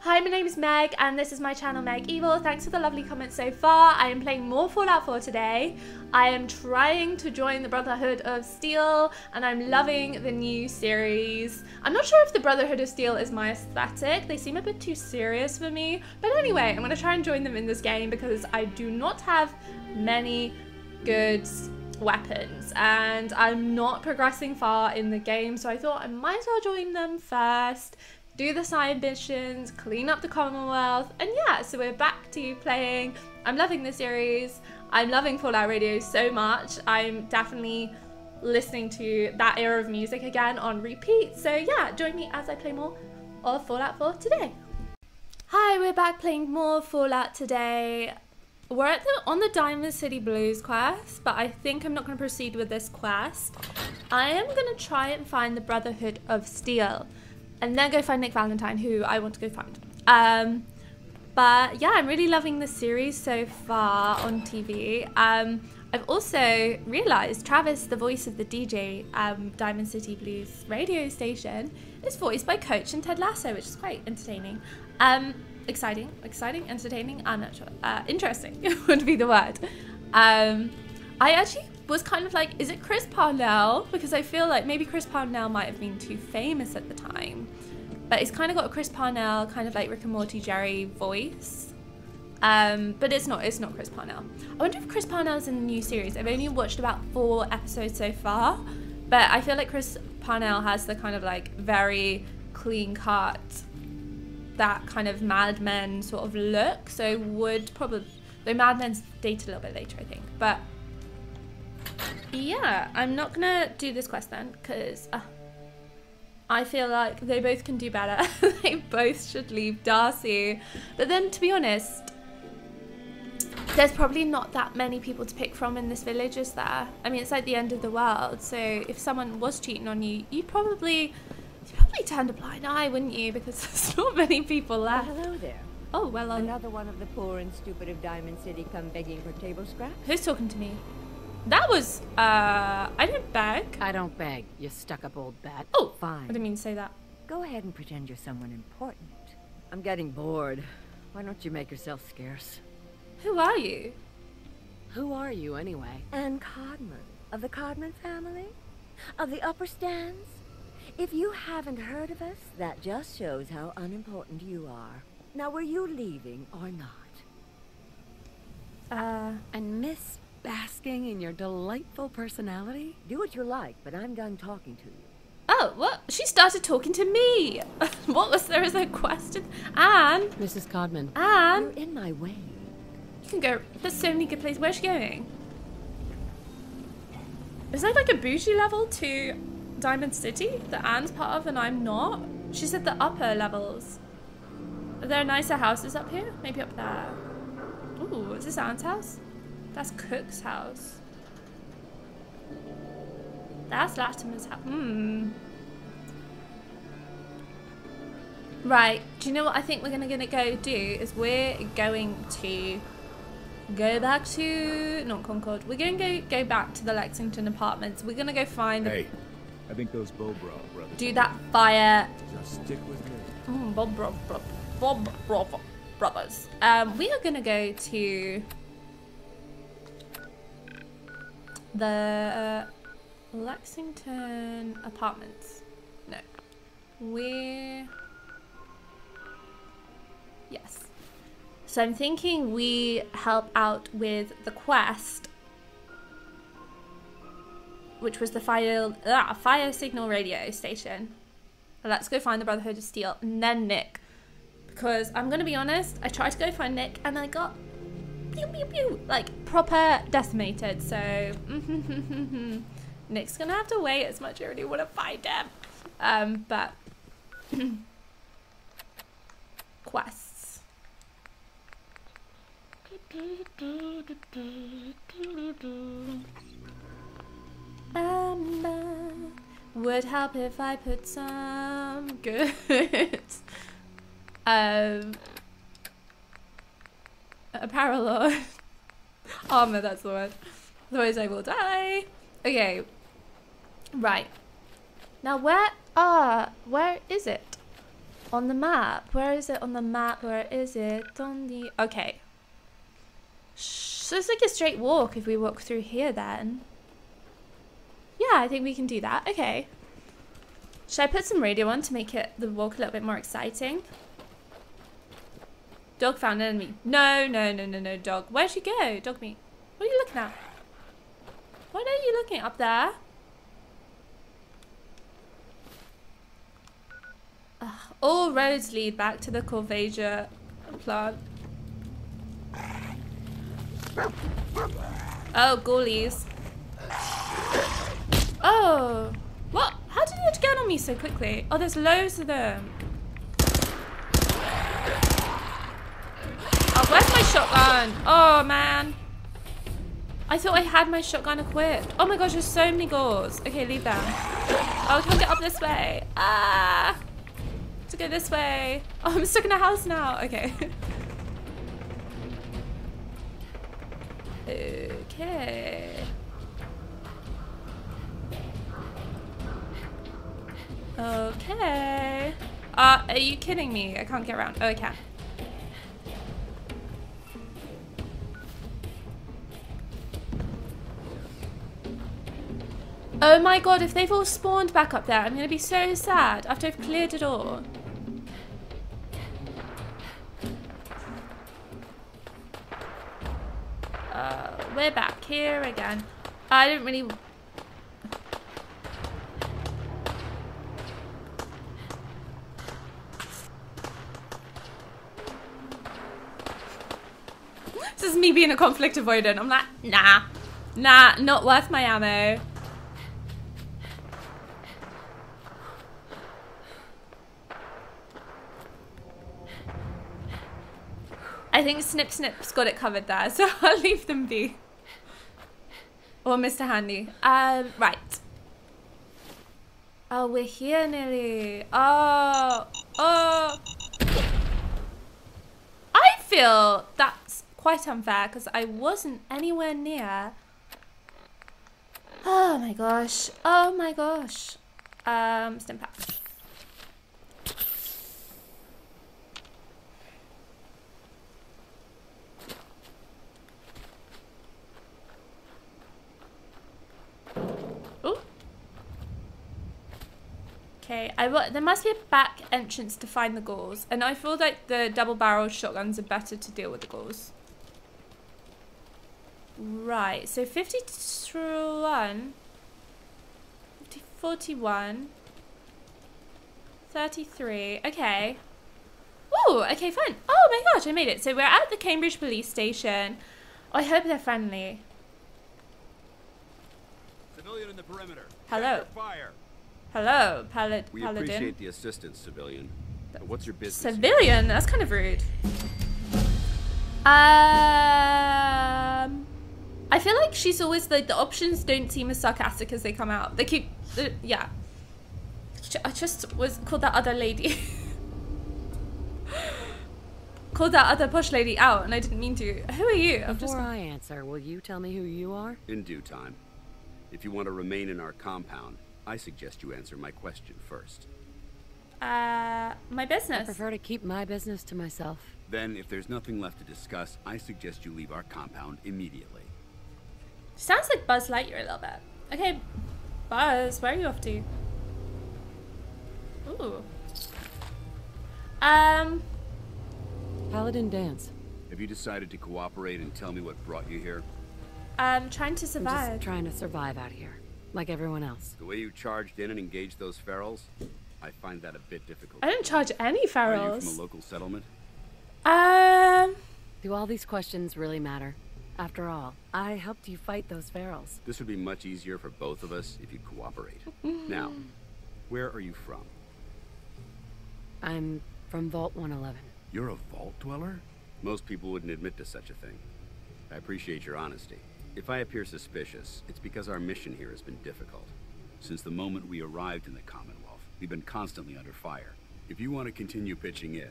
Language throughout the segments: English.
Hi, my name is Meg, and this is my channel Megieval. Thanks for the lovely comments so far. I am playing more Fallout 4 today. I am trying to join the Brotherhood of Steel, and I'm loving the new series. I'm not sure if the Brotherhood of Steel is my aesthetic. They seem a bit too serious for me. But anyway, I'm going to try and join them in this game because I do not have many good weapons and I'm not progressing far in the game so I thought I might as well join them first do the side missions, clean up the Commonwealth, and yeah, so we're back to playing. I'm loving the series. I'm loving Fallout Radio so much. I'm definitely listening to that era of music again on repeat. So yeah, join me as I play more of Fallout 4 today. Hi, we're back playing more Fallout today. We're at the, on the Diamond City Blues quest, but I think I'm not going to proceed with this quest. I am going to try and find the Brotherhood of Steel and then go find Nick Valentine, who I want to go find. Um, but yeah, I'm really loving the series so far on TV. Um, I've also realised Travis, the voice of the DJ um, Diamond City Blues radio station, is voiced by Coach and Ted Lasso, which is quite entertaining. Um, exciting, exciting, entertaining. I'm not sure. Uh, interesting would be the word. Um, I actually was kind of like, is it Chris Parnell? Because I feel like maybe Chris Parnell might have been too famous at the time. But it's kind of got a Chris Parnell, kind of like Rick and Morty Jerry voice. Um, but it's not, it's not Chris Parnell. I wonder if Chris Parnell's in the new series. I've only watched about four episodes so far. But I feel like Chris Parnell has the kind of like very clean cut, that kind of Mad Men sort of look. So would probably, though Mad Men's date a little bit later, I think. But yeah, I'm not gonna do this quest then because uh, I feel like they both can do better. they both should leave Darcy. But then, to be honest, there's probably not that many people to pick from in this village, is there? I mean, it's like the end of the world. So if someone was cheating on you, you'd probably you'd probably turn a blind eye, wouldn't you? Because there's not many people left. Well, hello there. Oh well. Um, Another one of the poor and stupid of Diamond City come begging for table scraps. Who's talking to me? That was, uh, I didn't beg. I don't beg, you stuck-up old bat. Oh, Fine. I didn't mean to say that. Go ahead and pretend you're someone important. I'm getting bored. Why don't you make yourself scarce? Who are you? Who are you, anyway? Anne Codman, of the Codman family? Of the upper stands? If you haven't heard of us, that just shows how unimportant you are. Now, were you leaving or not? Uh, And Miss basking in your delightful personality? Do what you like, but I'm done talking to you. oh, what? She started talking to me. what was there as a question? Anne, Mrs. Codman. Anne, You're in my way. you can go. There's so many good places. Where's she going? Is there like a bougie level to Diamond City that Anne's part of and I'm not? She said the upper levels. Are there nicer houses up here? Maybe up there. Ooh, is this Anne's house? That's Cook's house. That's Latimer's house. Hmm. Right. Do you know what I think we're gonna gonna go do? Is we're going to go back to not Concord. We're gonna go go back to the Lexington apartments. We're gonna go find Hey, I think those Bobrov brothers. do that fire Just stick with me. Mm, Bob, Bob, Bob, Bob, Bob Brothers. Um, we are gonna go to the uh, Lexington apartments. No, we. Yes. So I'm thinking we help out with the quest, which was the fire ah, fire signal radio station. Let's go find the Brotherhood of Steel and then Nick. Because I'm gonna be honest, I tried to go find Nick and I got pew pew pew like proper decimated. So Nick's gonna have to wait as much. I really want to find him. Um, but quests. Would help if I put some good um a parallel armor that's the word otherwise I will die okay right now where ah where is it On the map. Where is it on the map? Where is it on the... Okay. So it's like a straight walk if we walk through here then. Yeah, I think we can do that. Okay. Should I put some radio on to make it the walk a little bit more exciting? Dog found enemy. No, no, no, no, no, dog. Where'd you go? Dog meat. What are you looking at? What are you looking up there? Ugh, all roads lead back to the Corvega plant. Oh, ghoulies. Oh, what? How did it get on me so quickly? Oh, there's loads of them. Oh, where's my shotgun? Oh, man. I thought I had my shotgun equipped. Oh my gosh, there's so many ghouls. Okay, leave them. Oh, I can't get up this way. Ah! To go this way. Oh, I'm stuck in a house now. Okay. okay. Okay. Uh, are you kidding me? I can't get around. Oh, I can. Oh my god, if they've all spawned back up there, I'm going to be so sad after I've cleared it all. Uh, we're back here again. I didn't really... this is me being a conflict avoidant. I'm like, nah. Nah, not worth my ammo. I think Snip Snip's got it covered there, so I'll leave them be. Or Mr. Handy. Um, right. Oh, we're here nearly. Oh, oh. I feel that's quite unfair because I wasn't anywhere near. Oh my gosh. Oh my gosh. Um, stim Okay, I will, there must be a back entrance to find the ghouls, and I feel like the double-barreled shotguns are better to deal with the ghouls. Right, so 51, 50, 41, 33, okay. Ooh, okay, fine. Oh my gosh, I made it. So we're at the Cambridge police station. I hope they're friendly. Civilian in the perimeter. Hello. Fire. Hello, Palad We Paladin. appreciate the assistance, civilian. But what's your business? here? Civilian? That's kind of rude. Um, I feel like she's always like the options don't seem as sarcastic as they come out. They keep, uh, yeah. I just was called that other lady. called that other posh lady out, and I didn't mean to. Who are you? I'm just. Before I answer, will you tell me who you are? In due time. If you want to remain in our compound, I suggest you answer my question first. Uh, my business. I prefer to keep my business to myself. Then, if there's nothing left to discuss, I suggest you leave our compound immediately. Sounds like Buzz Lightyear a little bit. Okay, Buzz, where are you off to? Ooh. Um, Paladin Danse. Have you decided to cooperate and tell me what brought you here? I'm trying to I'm survive. just trying to survive out here, like everyone else. The way you charged in and engaged those ferals, I find that a bit difficult. I didn't charge any Are you from a local settlement? Um, Do all these questions really matter? After all, I helped you fight those ferals. This would be much easier for both of us if you'd cooperate. now, where are you from? I'm from Vault 111. You're a vault dweller? Most people wouldn't admit to such a thing. I appreciate your honesty. If I appear suspicious, it's because our mission here has been difficult. Since the moment we arrived in the Commonwealth, we've been constantly under fire. If you want to continue pitching in,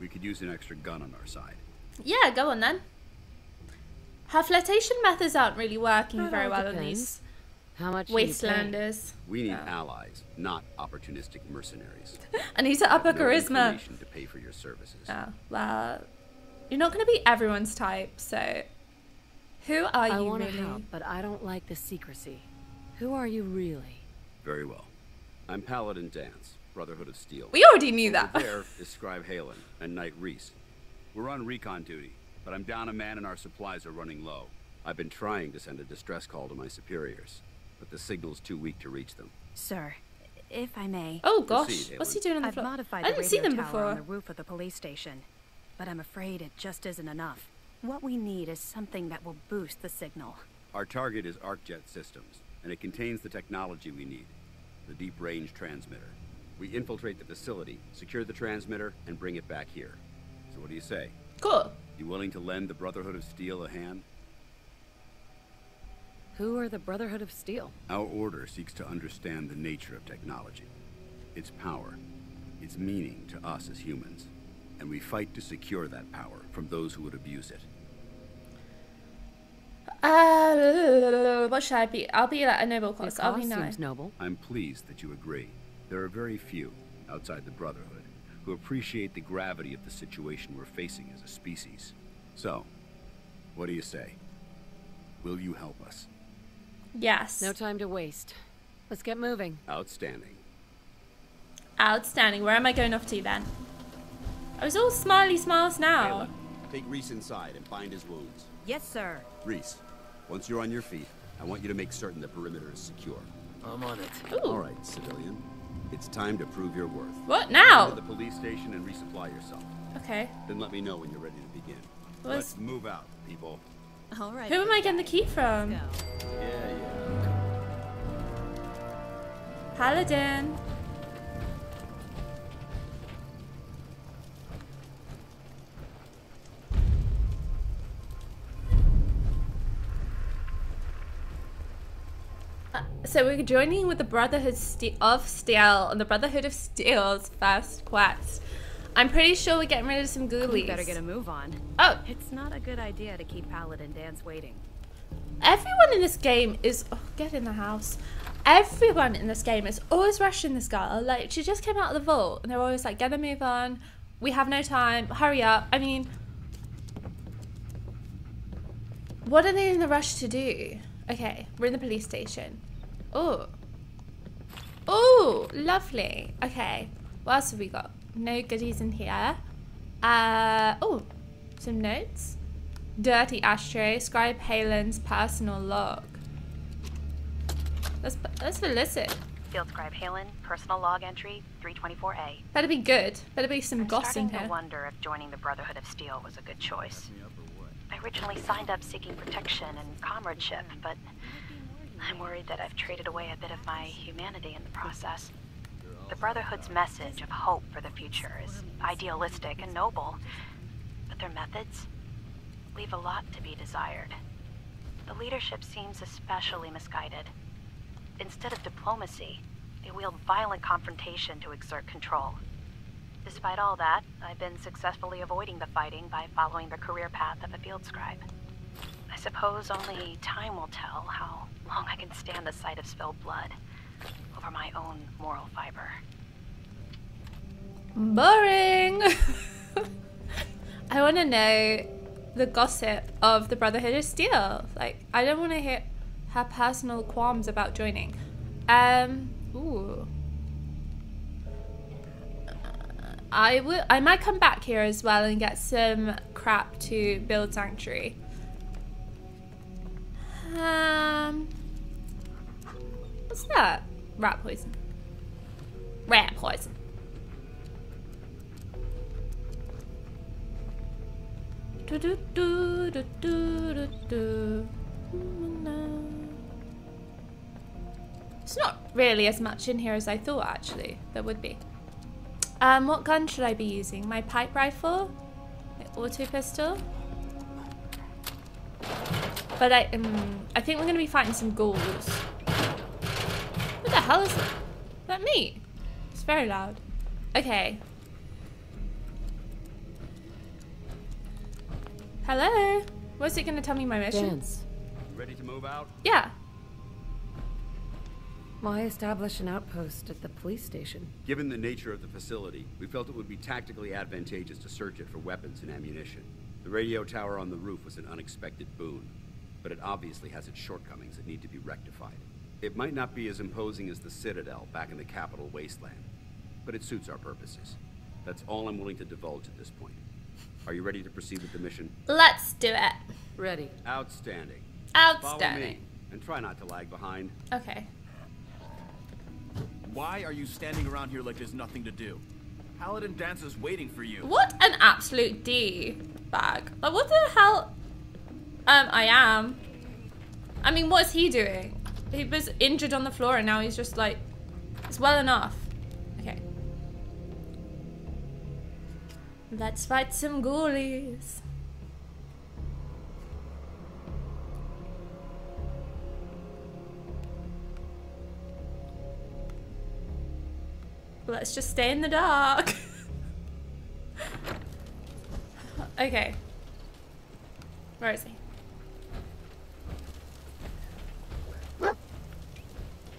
we could use an extra gun on our side. yeah, go on then. Her flirtation methods aren't really working That very all well on depends. these. How much? do you pay? Wastelanders. We need Yeah. allies, not opportunistic mercenaries. I need to up a No charisma. inclination to pay for your services. Oh, well, you're not going to be everyone's type, so who are I you want to really? help, but I don't like the secrecy. Who are you really? Very well. I'm Paladin Danse, Brotherhood of Steel. We already knew Over that. there is Scribe Haylen and Knight Rhys. We're on recon duty, but I'm down a man and our supplies are running low. I've been trying to send a distress call to my superiors, but the signal's too weak to reach them. Sir, if I may, Oh gosh, Proceed, what's he doing on the I've floor? modified I didn't see radio them tower on the roof of the police station, but I'm afraid it just isn't enough. What we need is something that will boost the signal. Our target is ArcJet Systems, and it contains the technology we need the deep range transmitter. We infiltrate the facility, secure the transmitter, and bring it back here. So, what do you say? Cool. You willing to lend the Brotherhood of Steel a hand? Who are the Brotherhood of Steel? Our order seeks to understand the nature of technology, its power, its meaning to us as humans, and we fight to secure that power from those who would abuse it. Uh, what should I be? I'll be like a noble Your cause. I'll be nice. seems noble. I'm pleased that you agree. There are very few outside the Brotherhood who appreciate the gravity of the situation we're facing as a species. So, what do you say? Will you help us? Yes. No time to waste. Let's get moving. Outstanding. Outstanding. Where am I going off to then? I was all smiley smiles now. Kayla, take Rhys inside and bind his wounds. Yes, sir. Rhys, once you're on your feet, I want you to make certain the perimeter is secure. I'm on it. Ooh. All right, civilian. It's time to prove your worth. What now? Go to the police station and resupply yourself. Okay. Then let me know when you're ready to begin. What's- Let's move out, people. All right. Who am I getting the key from? Yeah, yeah. Paladin. Uh, So we're joining with the Brotherhood Ste- of Steel on the Brotherhood of Steel's first quest. I'm pretty sure we're getting rid of some ghoulies. We better get a move on. Oh, It's not a good idea to keep Paladin Danse waiting. Everyone in this game is oh, get in the house. Everyone in this game is always rushing this girl. Like she just came out of the vault, and they're always like, "Get a move on. We have no time. Hurry up." I mean, what are they in the rush to do? Okay, we're in the police station. Oh, oh, lovely. Okay, what else have we got? No goodies in here. Uh oh, some notes. Dirty ashtray, Scribe Haylen's personal log. Let's let's solicit. Field Scribe Haylen, personal log entry 324A. Better be good. Better be some I'm goss in starting to wonder if joining the Brotherhood of Steel was a good choice. I originally signed up seeking protection and comradeship, but I'm worried that I've traded away a bit of my humanity in the process. The Brotherhood's message of hope for the future is idealistic and noble, but their methods leave a lot to be desired. The leadership seems especially misguided. Instead of diplomacy, they wield violent confrontation to exert control. Despite all that, I've been successfully avoiding the fighting by following the career path of a field scribe. I suppose only time will tell how long I can stand the sight of spilled blood over my own moral fiber. Boring. I want to know the gossip of the Brotherhood of Steel. Like, I don't want to hear her personal qualms about joining. Um. Ooh. I will. I might come back here as well and get some crap to build sanctuary. Um. What's that? Rat poison. Rat poison. Do do do do do do. It's not really as much in here as I thought. Actually, there would be. Um, what gun should I be using? My pipe rifle, my auto pistol. But I, um, I think we're gonna be fighting some ghouls. What the hell is that? that me? It's very loud. Okay. Hello? What's it gonna tell me my mission? Danse. Ready to move out? Yeah. Why establish an outpost at the police station? Given the nature of the facility, we felt it would be tactically advantageous to search it for weapons and ammunition. The radio tower on the roof was an unexpected boon, but it obviously has its shortcomings that need to be rectified. It might not be as imposing as the Citadel back in the capital wasteland, but it suits our purposes. That's all I'm willing to divulge at this point. Are you ready to proceed with the mission? Let's do it. Ready. Outstanding. Follow me, Outstanding. and try not to lag behind. Okay. Why are you standing around here like there's nothing to do? Paladin Danse is waiting for you. What an absolute D bag. Like, what the hell? Um, I am. I mean, what's he doing? He was injured on the floor and now he's just like, it's well enough. Okay. Let's fight some ghoulies. Let's just stay in the dark. okay. Where is he?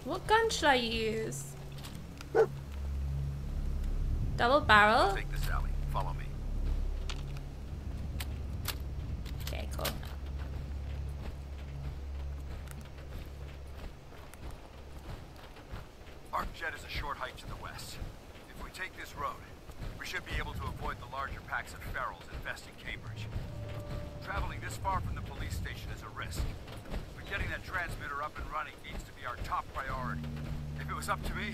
What gun should I use? Double barrel? Take this alley. Follow me. Okay, cool. Arcjet is a short hike to the west. If we take this road, should be able to avoid the larger packs of ferals infesting Cambridge. Traveling this far from the police station is a risk, but getting that transmitter up and running needs to be our top priority. If it was up to me,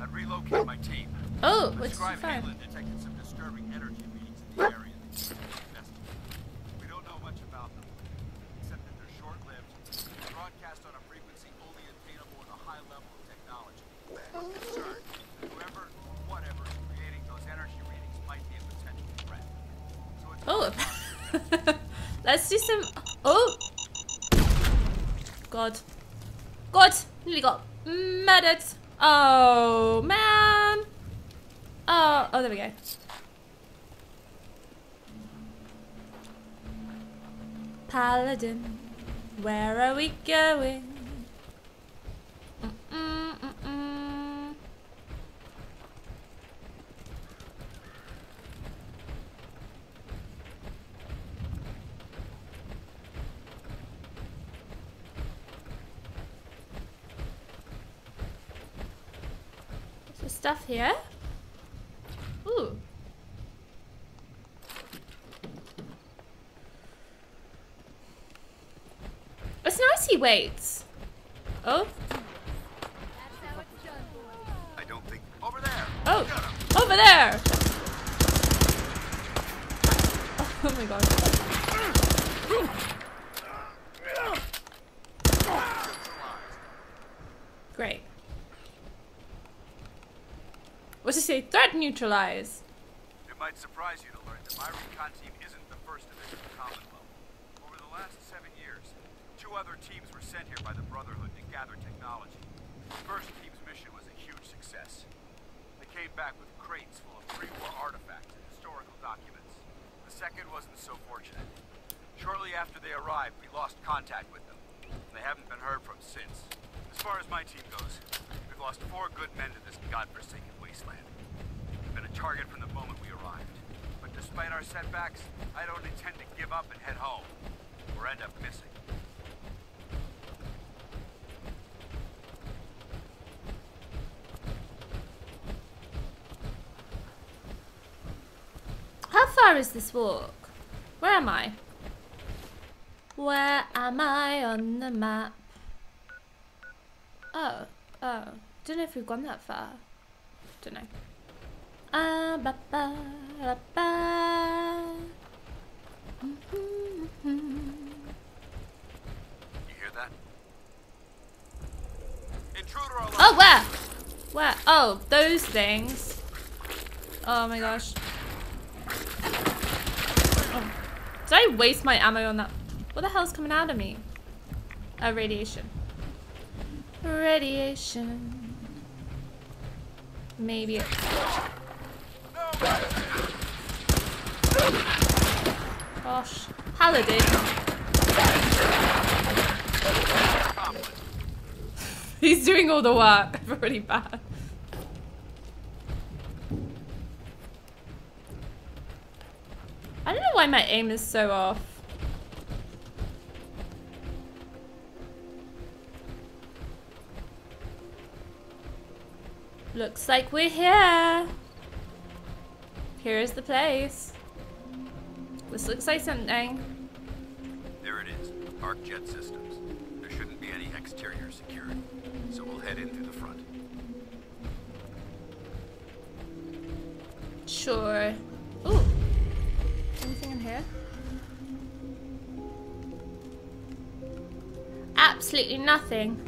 I'd relocate my team. Oh, what's the scribe phone? Haylen detected some disturbing energy readings in the area. that needs to be investigated. We don't know much about them, except that they're short-lived, broadcast on a frequency only attainable with a high level of technology. We're concerned that whoever, whatever is creating those energy readings might be a potential threat. So it's Oh. Let's do some. Oh. God. God. Nearly got murdered. Oh, man. Oh, oh, there we go. Paladin, where are we going? Mm-mm-mm-mm. Is there stuff here? Ooh. It's nice he waits. Oh, I don't think over there. oh, over there. Oh my god. Great. What's he say? Threat neutralize. It might surprise you to learn that my recon team isn't the first of its Commonwealth. Over the last seven years, two other teams were sent here by the Brotherhood to gather technology. The first team's mission was a huge success. They came back with crates full of pre-war artifacts and historical documents. The second wasn't so fortunate. Shortly after they arrived, we lost contact with them. They haven't been heard from since. As far as my team goes, we've lost four good men to this godforsaken wasteland. A target from the moment we arrived. But despite our setbacks, I don't intend to give up and head home. Or end up missing. How far is this walk? Where am I? Where am I on the map? Oh, oh. Don't know if we've gone that far. Don't know. Ah, ba, ba, ba, ba. You hear that? Intruder alert! Oh, where? Where? Oh, those things. Oh my gosh. Oh. Did I waste my ammo on that? What the hell's coming out of me? Oh, radiation. Radiation. Maybe it. Gosh. Paladin. He's doing all the work. Pretty bad. I don't know why my aim is so off. Looks like we're here. Here's the place. This looks like something. There it is. Arc jet systems. There shouldn't be any exterior security. So we'll head in through the front. Sure. Ooh. Anything in here? Absolutely nothing.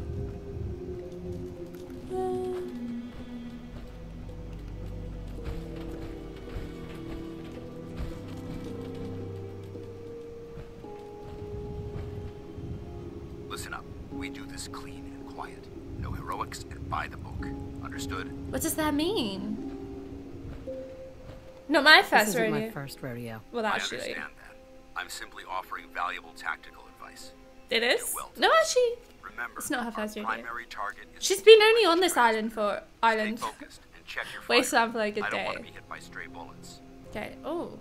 My first this isn't rodeo. my first rodeo. Well, I actually, understand that. I'm simply offering valuable tactical advice. it is. well No, actually, Remember, it's not her first our rodeo. primary target is She's been only on this island for Stay island. focused and check your Waste fire. time for a good I don't want day. to be hit by stray bullets. Okay. Oh.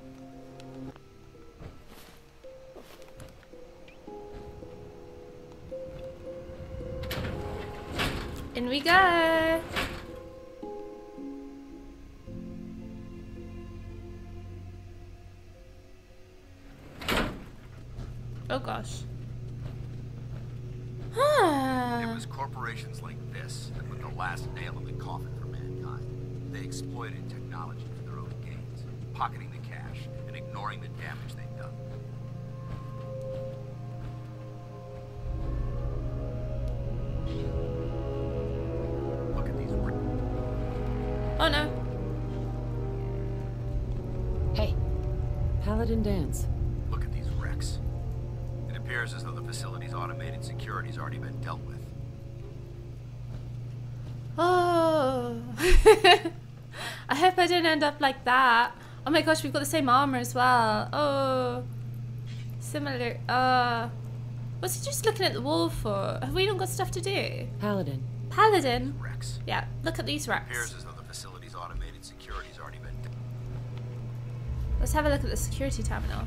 In we go. Oh gosh. It was corporations like this that put the last nail in the coffin for mankind. They exploited technology for their own gains, pocketing the cash and ignoring the damage they'd done. Look at these. Oh no. Hey, Paladin Danse. Appears as though the facility's automated security's already been dealt with. Oh. I hope I didn't end up like that. Oh my gosh, we've got the same armor as well. Oh. Similar. Uh. What's he just looking at the wall for? Have we not got stuff to do? Paladin. Paladin. Wrecks. Yeah, look at these Appears as though the facility's automated security's already been dealt Let's have a look at the security terminal.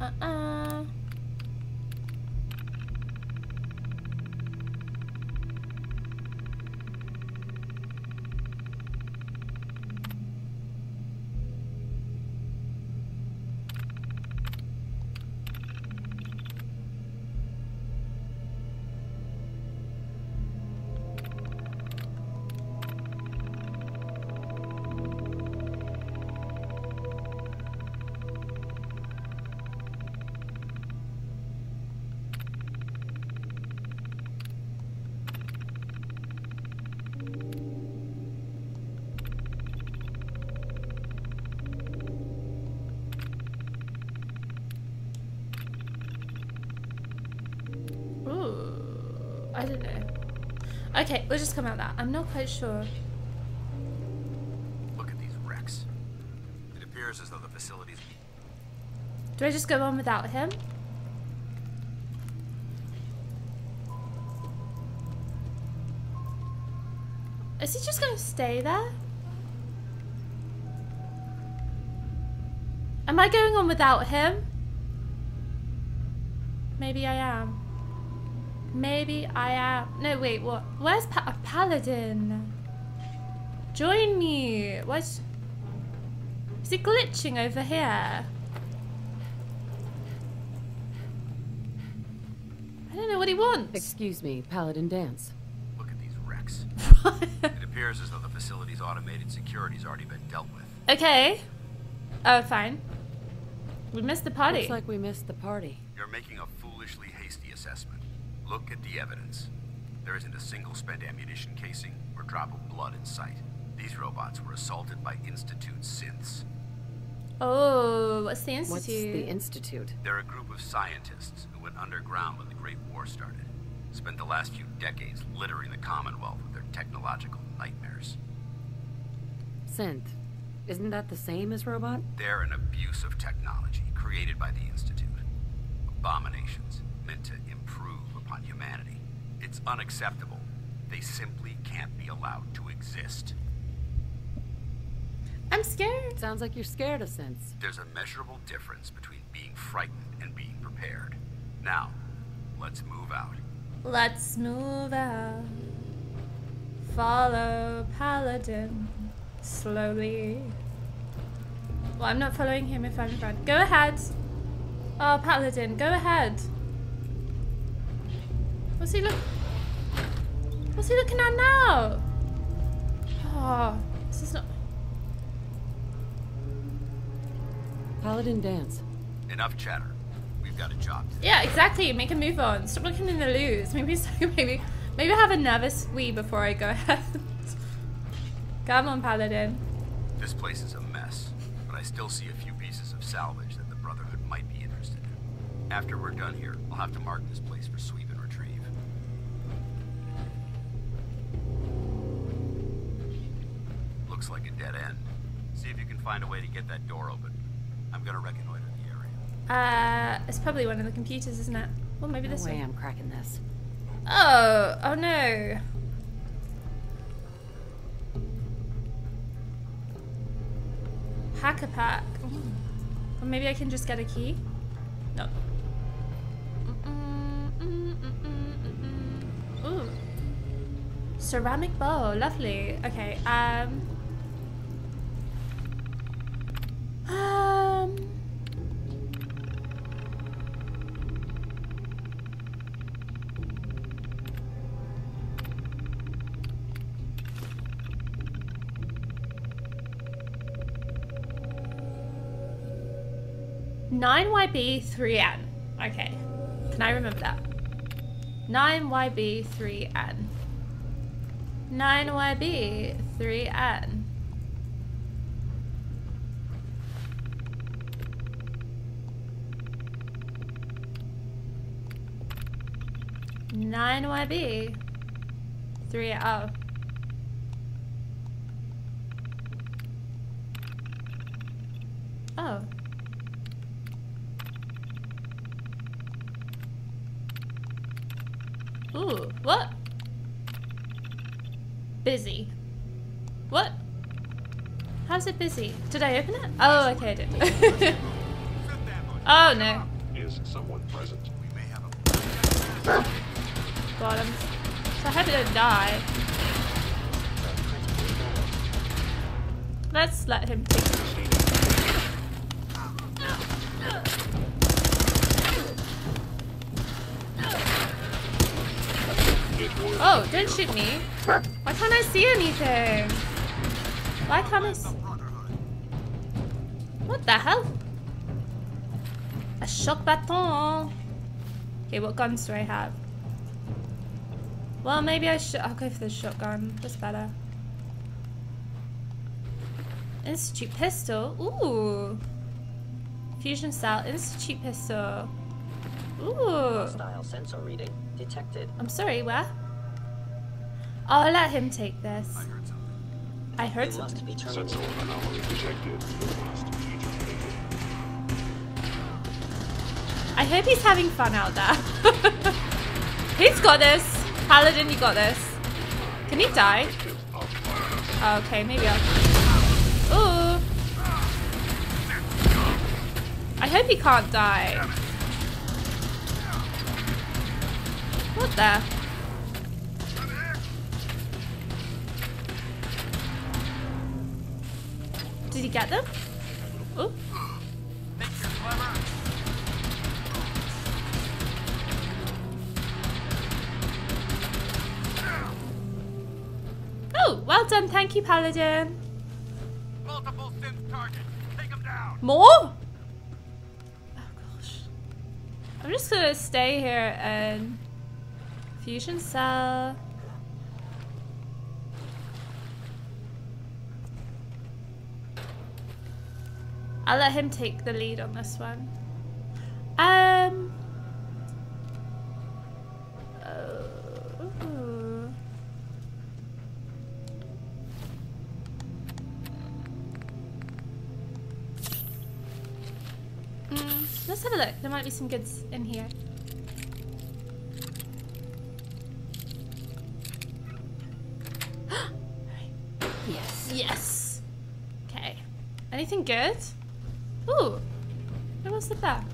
Uh-uh. We'll just come out that. I'm not quite sure. Look at these wrecks. It appears as though the facility's Do I just go on without him? Is he just going to stay there? Am I going on without him? Maybe I am. Maybe I am. No, wait, what? Where's pa a Paladin? Join me. What's... Is he glitching over here? I don't know what he wants. Excuse me, Paladin Danse. Look at these wrecks. It appears as though the facility's automated security's already been dealt with. okay. Oh, fine. We missed the party. Looks like we missed the party. You're making a foolishly hasty assessment. Look at the evidence. There isn't a single spent ammunition casing or drop of blood in sight. These robots were assaulted by Institute synths. oh, what's the institute? What's the Institute? They're a group of scientists who went underground when the Great War started. Spent the last few decades littering the Commonwealth with their technological nightmares. Synth. Isn't that the same as robot? They're an abuse of technology created by the Institute. Abominations meant to improve upon humanity. It's unacceptable. They simply can't be allowed to exist. I'm scared. Sounds like you're scared of synths. There's a measurable difference between being frightened and being prepared. Now, let's move out. Let's move out. Follow Paladin slowly. Well, I'm not following him if I'm in front. Go ahead. Oh, Paladin, go ahead. What's he look? What's he looking at now? Oh, this is not. Paladin Danse. Enough chatter. We've got a job to do. Yeah, exactly. Make a move on. Stop looking in the loose. Maybe, maybe, maybe have a nervous wee before I go ahead. Come on, Paladin. This place is a mess, but I still see a few pieces of salvage that the Brotherhood might be interested in. After we're done here, I'll have to mark this place for sweep and retrieve. Looks like a dead end. See if you can find a way to get that door open. I'm gonna reconnoiter the area. Uh, it's probably one of the computers, isn't it? Well, maybe No this way one. I'm cracking this. Oh, oh no. Hacker pack. Ooh. Or maybe I can just get a key? No. Mm-mm, mm-mm, mm-mm, mm-mm. Ooh. Ceramic bowl, lovely. Okay, um. Um. Nine YB three N. Okay, can I remember that? Nine YB three N. Nine YB three N. Nine YB three oh. Oh. Ooh, what? Busy. What? How's it busy? Did I open it? Oh, okay, I did. oh no. Is someone present? So I it don't die. Let's let him take Oh, don't shoot me. Why can't I see anything? Why can't What the hell? A shock baton. Okay, what guns do I have? Well, maybe I should. I'll go for the shotgun. That's better. Institute pistol. Ooh. Fusion cell. Institute pistol. Ooh. Style sensor reading detected. I'm sorry, where? Oh, I'll let him take this. I heard something. I heard You something. must be Sensor anomaly detected. Must be terminated. I hope he's having fun out there. he's got this. Paladin, you got this. Can he die? Okay, maybe I'll. Ooh. I hope he can't die. What the? Did he get them? Done. Thank you, Paladin. Multiple synth targets. Take them down. More? Oh gosh. I'm just gonna stay here and fusion cell. I'll let him take the lead on this one. Um. have a look. There might be some goods in here. yes. Yes. Okay. Anything good? Ooh. What was it that?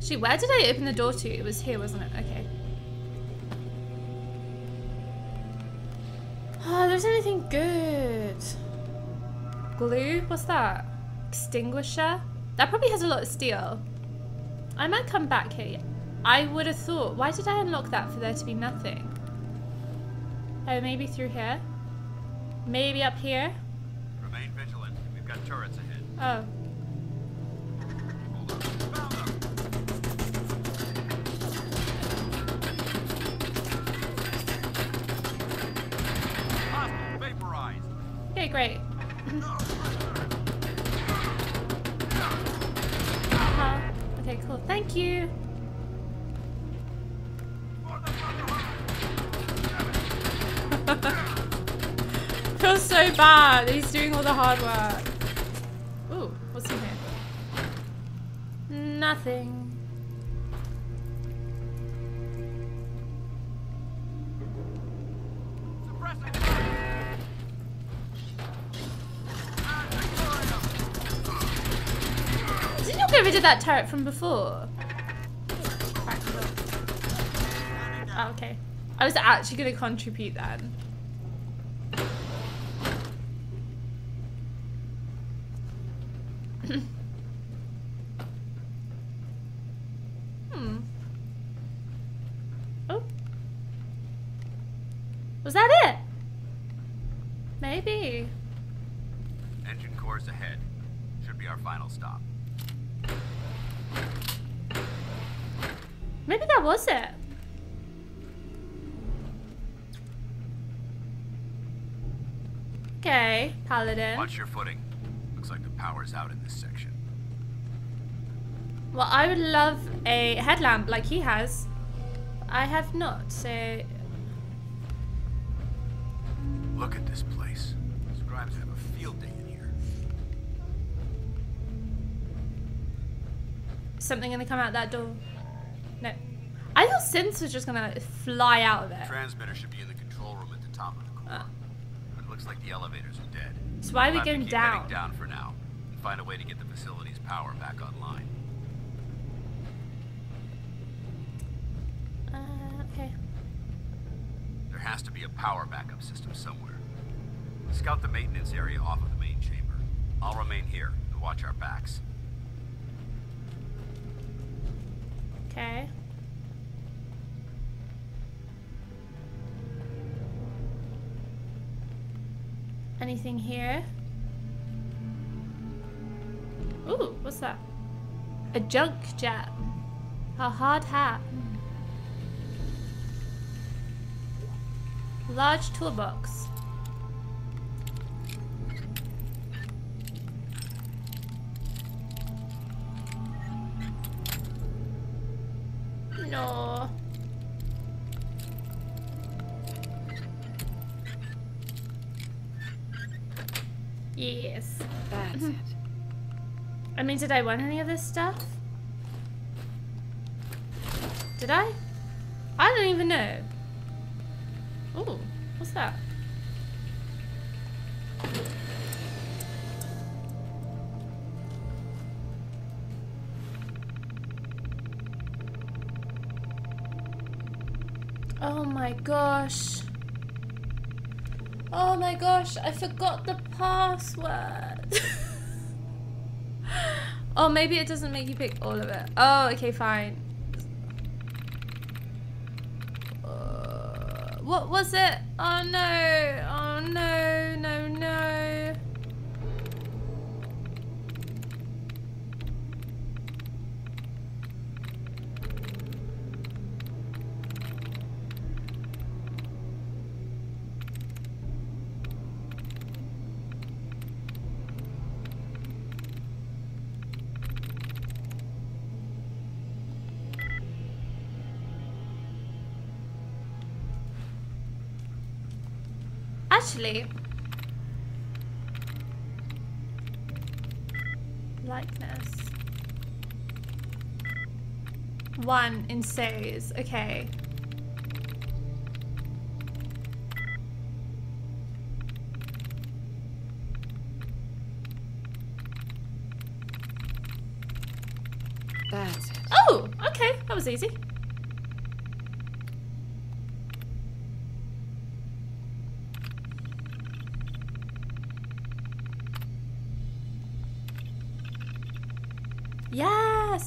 She, where did I open the door to? It was here, wasn't it? Okay. Oh, there's anything good. Glue? What's that? Extinguisher? That probably has a lot of steel. I might come back here. I would have thought. Why did I unlock that for there to be nothing? Oh, maybe through here? Maybe up here? Remain vigilant. We've got turrets ahead. Oh. Okay, great. Thank you. Feels so bad. He's doing all the hard work. Ooh, what's in here? Nothing. Didn't you get rid of that turret from before? I was actually going to contribute then. hmm. Oh. Was that it? Maybe. Engine cores ahead. Should be our final stop. Maybe that was it. Okay, Paladin. Watch your footing. Looks like the power's out in this section. Well, I would love a headlamp like he has. I have not, so Look at this place. Scribes have a field day in here. something gonna come out that door. No. I thought synths was just gonna fly out of it. Transmitter should be in the control room at the top of the core. Uh. Looks like the elevators are dead. So why are we We'll have to going down? down for now and find a way to get the facility's power back online. Uh, okay. There has to be a power backup system somewhere. Scout the maintenance area off of the main chamber. I'll remain here and watch our backs. Okay. Anything here? Ooh, what's that? A junk jet. A hard hat. Large toolbox. No. Yes. That's mm-hmm. it. I mean, did I want any of this stuff? Did I? I don't even know. Ooh, what's that? Oh my gosh. Oh my gosh, I forgot the password. oh, maybe it doesn't make you pick all of it. Oh, okay, fine. Uh, what was it? Oh no. Oh no, no, no. actually likeness one in series okay That. Oh, okay. That was easy.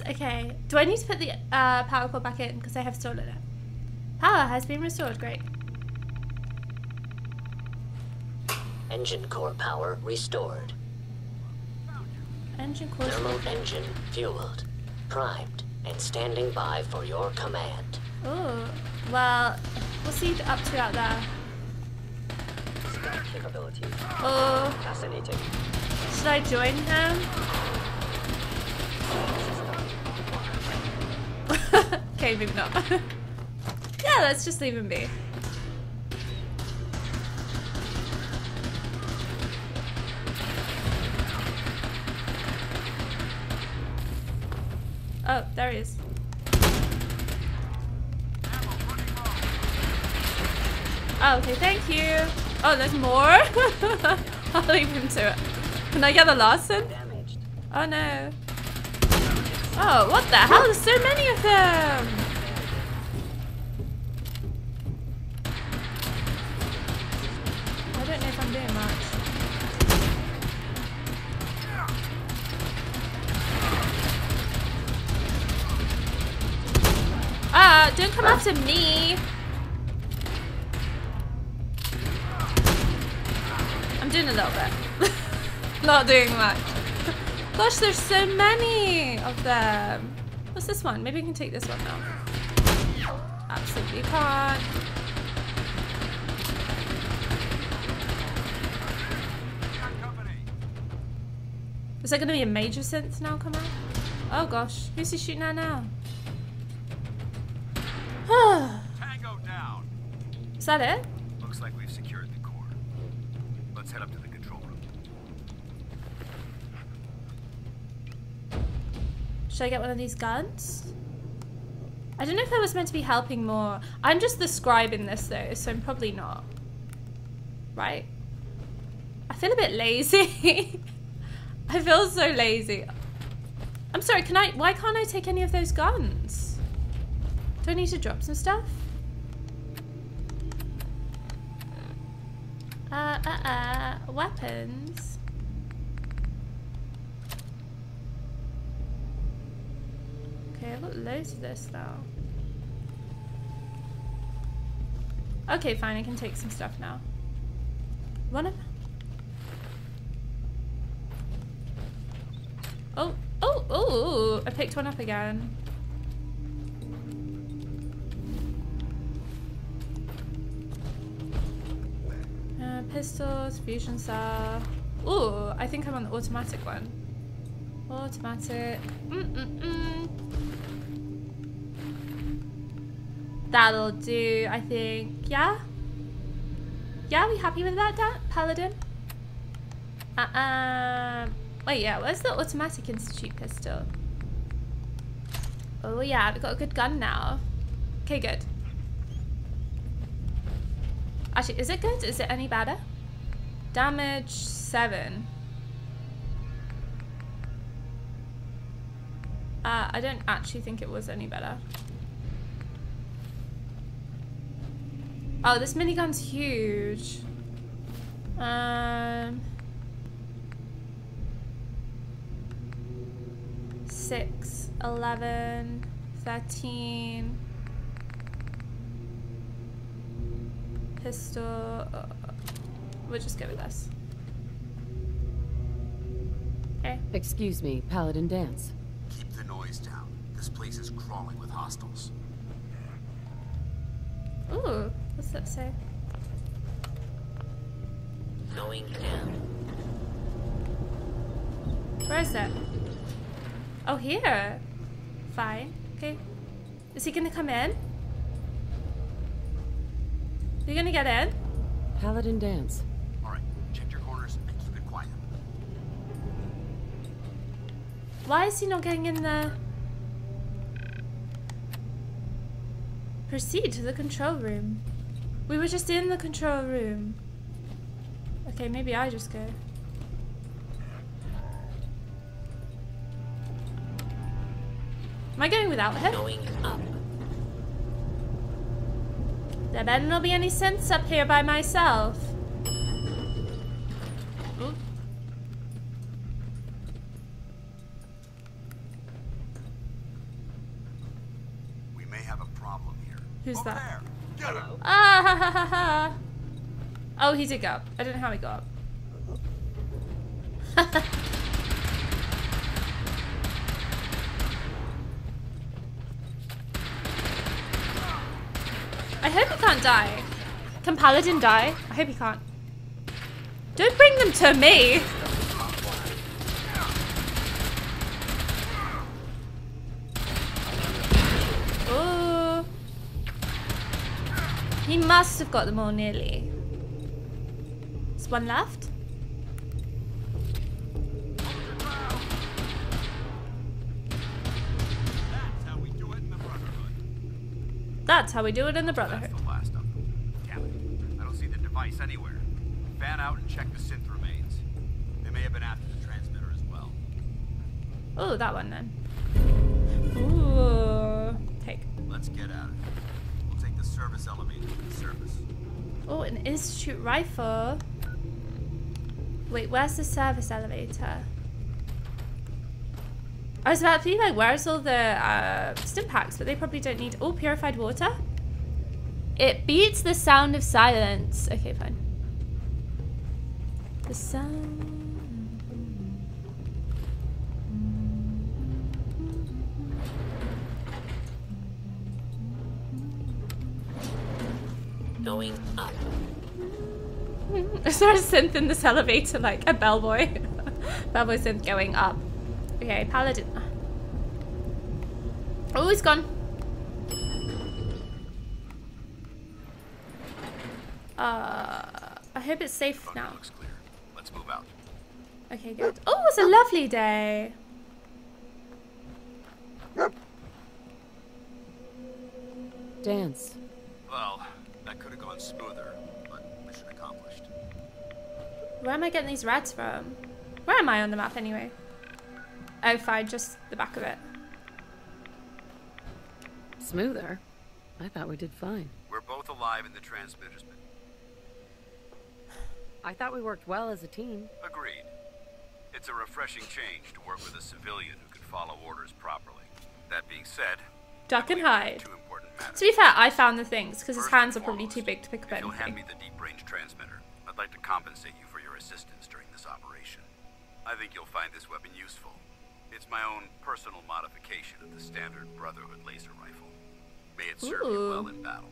Okay. Do I need to put the uh, power cord back in? Because I have stolen it. Power has been restored, great. Engine core power restored. Engine core. Thermal engine fueled, primed, and standing by for your command. Oh, well, we'll see what's up to out there? Capabilities. Oh. Fascinating. Should I join him? Okay, maybe not. yeah, let's just leave him be. Oh, there he is. Oh, okay, thank you. Oh, there's more? I'll leave him to it. Can I get the last one? Oh no. Oh, what the hell? There's so many of them! I don't know if I'm doing much. Ah, don't come after me! I'm doing a little bit. Not doing much. Gosh, there's so many of them. What's this one? Maybe we can take this one now. Absolutely can't. Is there going to be a major synth now come out? Oh gosh, who's he shooting at now? Tango down. Is that it? Looks like we've secured the core. Let's head up to the control room. Should I get one of these guns? I don't know if I was meant to be helping more. I'm just the scribe in this though, so I'm probably not. Right? I feel a bit lazy. I feel so lazy. I'm sorry, can I- why can't I take any of those guns? Do I need to drop some stuff? Uh, uh, uh, weapons. Okay, I've got loads of this now. Okay, fine, I can take some stuff now. One of Oh, oh, oh, I picked one up again. Uh, pistols, fusion cell. Ooh, I think I'm on the automatic one. Automatic. Mm-mm-mm. That'll do, I think. Yeah? Yeah, we happy with that, da Paladin? Uh-uh. Wait, yeah, where's the Automatic Institute pistol? Oh yeah, we've got a good gun now. Okay, good. Actually, is it good? Is it any better? Damage 7. Uh, I don't actually think it was any better. Oh, this minigun's huge. Um... Six, eleven, thirteen. Pistol. Uh, we'll just go with this. Okay. Excuse me, Paladin Danse. Keep the noise down. This place is crawling with hostiles. Ooh, what's that say? Going down. Where is that? Oh, here. Fine. Okay. Is he gonna come in? You gonna get in? Paladin Danse. Why is he not getting in the... Proceed to the control room. We were just in the control room. Okay, maybe I just go. Am I going without him? Going up. There better not be any synths up here by myself. Ooh. We may have a problem here. Who's Over that? there. Get him. Ah ha ha ha ha. Oh, he did go up. I don't know how he got up. I hope he can't die. Can Paladin die? I hope he can't. Don't bring them to me. Ooh. He must have got them all nearly. There's one left. That's how we do it in the Brotherhood. That's how we do it in the Brotherhood. That's the last of them. Damn it. I don't see the device anywhere. Fan out and check the synth remains. They may have been after the transmitter as well. Oh, that one then. Ooh. Oh, an Institute rifle. Wait, where's the service elevator? I was about to be like, where's all the uh, stim packs? But they probably don't need. Oh, purified water. It beats the sound of silence. Okay, fine. The sound. Going up. Is there a synth in this elevator like a bellboy? bellboy synth going up. Okay, paladin. Oh, he's gone. Uh, I hope it's safe now. Looks clear. Let's move out. Okay, good. Oh, it's a lovely day. Danse. Well, that could have gone smoother, but mission accomplished. Where am I getting these rats from? Where am I on the map anyway? Oh, fine, just the back of it. Smoother? I thought we did fine. We're both alive and the transmitter's been I thought we worked well as a team. agreed. It's a refreshing change to work with a civilian who can follow orders properly. That being said, Duck and hide. two important matters. To be fair, I found the things because his hands are probably too big to pick up If you'll hand me the deep range transmitter, I'd like to compensate you I think you'll find this weapon useful. It's my own personal modification of the standard Brotherhood laser rifle. May it serve you well in battle.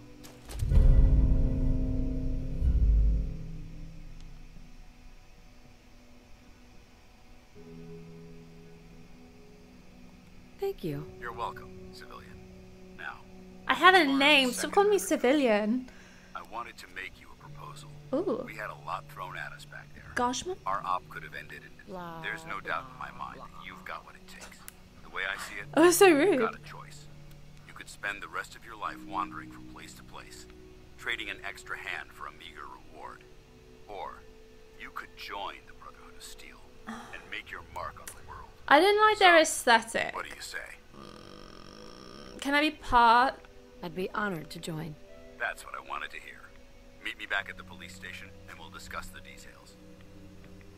Thank you. You're welcome, civilian. Now, I had a name. Stop calling me civilian. I wanted to make you a proposal. Ooh. We had a lot thrown at us back there. Gosh, Our op could have ended in Blah, There's no doubt in my mind that you've got what it takes. The way I see it, Oh, so you've rude. got a choice. You could spend the rest of your life wandering from place to place, trading an extra hand for a meager reward. Or you could join the Brotherhood of Steel and make your mark on the world. I didn't like their aesthetic. What do you say? Mm, can I be part? I'd be honored to join. That's what I wanted to hear. Meet me back at the police station and we'll discuss the details.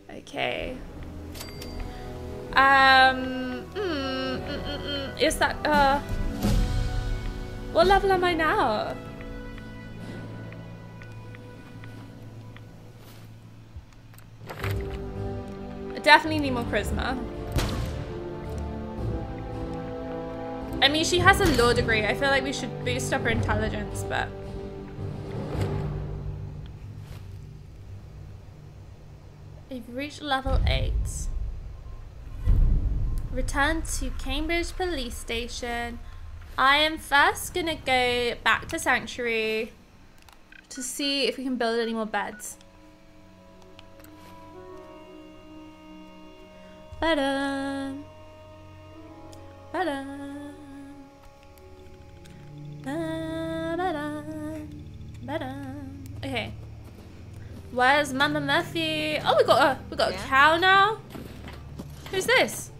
Okay. Um. Mm, mm, mm, mm. Is that uh? What level am I now? Definitely need more charisma. I mean, she has a law degree. I feel like we should boost up her intelligence, but. You've reached level 8. Return to Cambridge Police Station. I am first gonna go back to Sanctuary to see if we can build any more beds. Better. Better. Better. Better. Okay. Where's Mama Murphy? Oh, we got a we got a cow now. Who's this?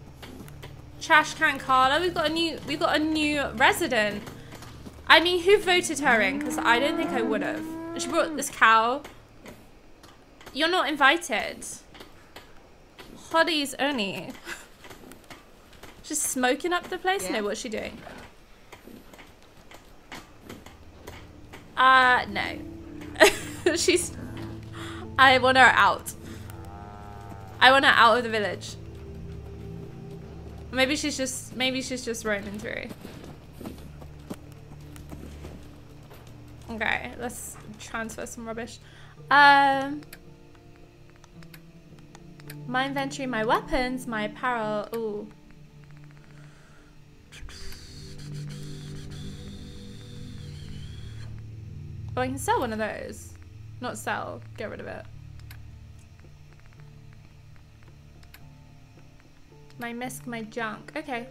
Trash can Carla. We've got a new we've got a new resident. I mean, who voted her in? Because I don't think I would have. She brought this cow. You're not invited. Hotties only. Just smoking up the place? Yeah. No, what's she doing? Uh, no. She's... I want her out. I want her out of the village. Maybe she's just... Maybe she's just roaming through. Okay, let's transfer some rubbish. Um... My inventory, my weapons, my apparel. Ooh. Oh, I can sell one of those. Not sell, get rid of it. My misc, my junk. Okay.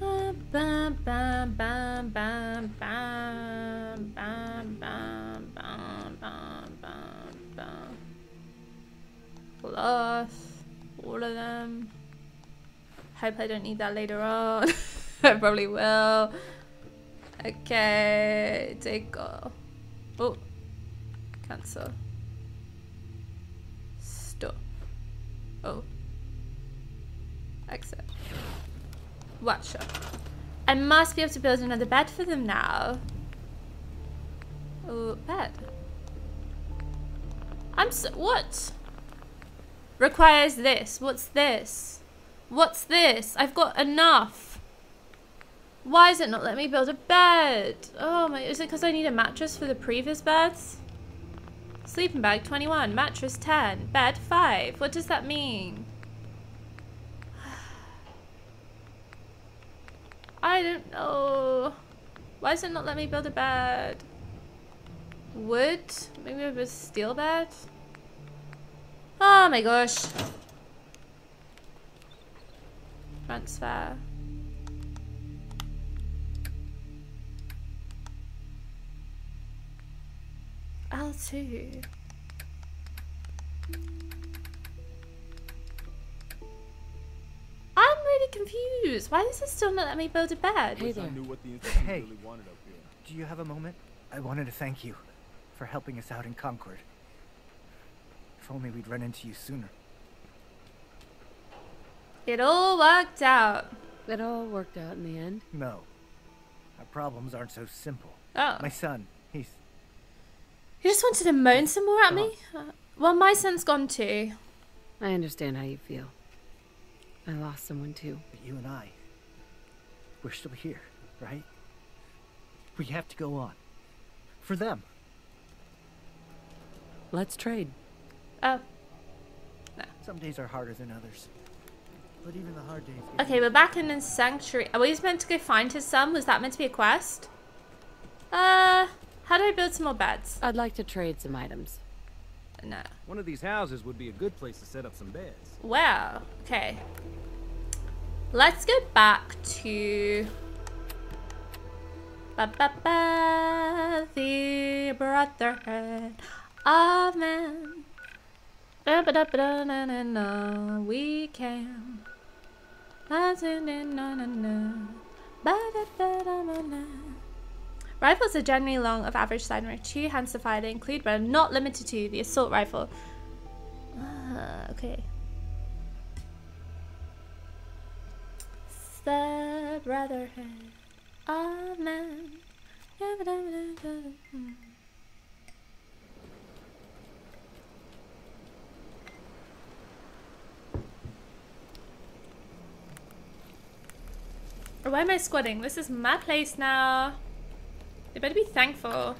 Bam, bam, bam, bam, bam, bam, bam, bam, bam, bam, bam. Cloth. All of them. Hope I don't need that later on. I probably will. Okay, take off. Oh, cancel. Stop. Oh. Exit. Watch out. I must be able to build another bed for them now. Oh, bed. I'm so- what? Requires this. What's this? What's this? I've got enough. Why is it not letting me build a bed? Oh my, is it because I need a mattress for the previous beds? Sleeping bag 21, mattress 10, bed 5. What does that mean? I don't know. Why does it not let me build a bed? Wood? Maybe a steel bed? Oh my gosh. Transfer. L2. I'm really confused. Why does this still not let me build a bed? Hey there. knew what the Hey. really wanted up here. Do you have a moment? I wanted to thank you for helping us out in Concord. If only we'd run into you sooner. It all worked out. It all worked out in the end. No. Our problems aren't so simple. Oh. My son, he's You just wanted to moan some more at me? Uh, well, my son's gone too. I understand how you feel. I lost someone too. but you and I. We're still here, right? We have to go on. For them. Let's trade. Oh. Some days are harder than others. But even the hard days. Okay, we're back in the sanctuary. Are we meant to go find his son? Was that meant to be a quest? Uh, how do I build some more beds? I'd like to trade some items. No. One of these houses would be a good place to set up some beds. Well, okay. Let's go back to ba ba ba the brotherhood of man. Da ba da ba da na na na. We can. Na na na na na na. Ba da ba da na na. Rifles are generally long, of average size, and are two hands to fire. They include, but are not limited to, the assault rifle. Ah, okay. The brotherhood of man. Why am I squatting? This is my place now. They better be thankful.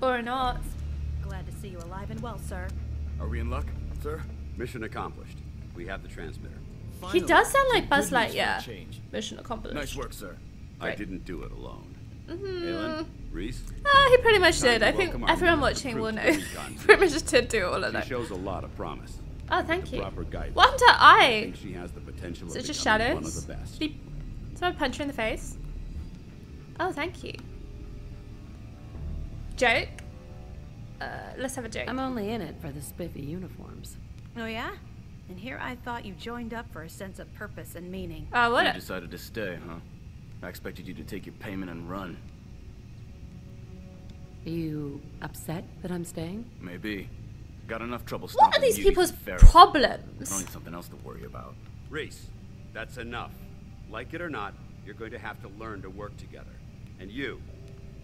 Or not. Glad to see you alive and well, sir. Are we in luck, sir? Mission accomplished. We have the transmitter. He does sound like Buzz Good news for a Lightyear. change. Mission accomplished. Nice work, sir. I didn't do it alone. Mhm. Haylen, Rhys, Ah, he pretty much did. I think welcome our everyone new watching will know. to the recon pretty much did do all of she that. shows a lot of promise. Oh, thank you. proper guidance. What happened to her I eye? think she has the potential Is of it just becoming one of shadows? the best. Did he... Someone punch her in the face? Oh, thank you. joke. Uh, let's have a joke. I'm only in it for the spiffy uniforms. Oh yeah? And here I thought you joined up for a sense of purpose and meaning. Oh, what? You decided to stay, huh? I expected you to take your payment and run. Are You upset that I'm staying? Maybe. Got enough trouble What are these people's and ferals. problems? Only something else to worry about. Rhys, that's enough. Like it or not, you're going to have to learn to work together. And you,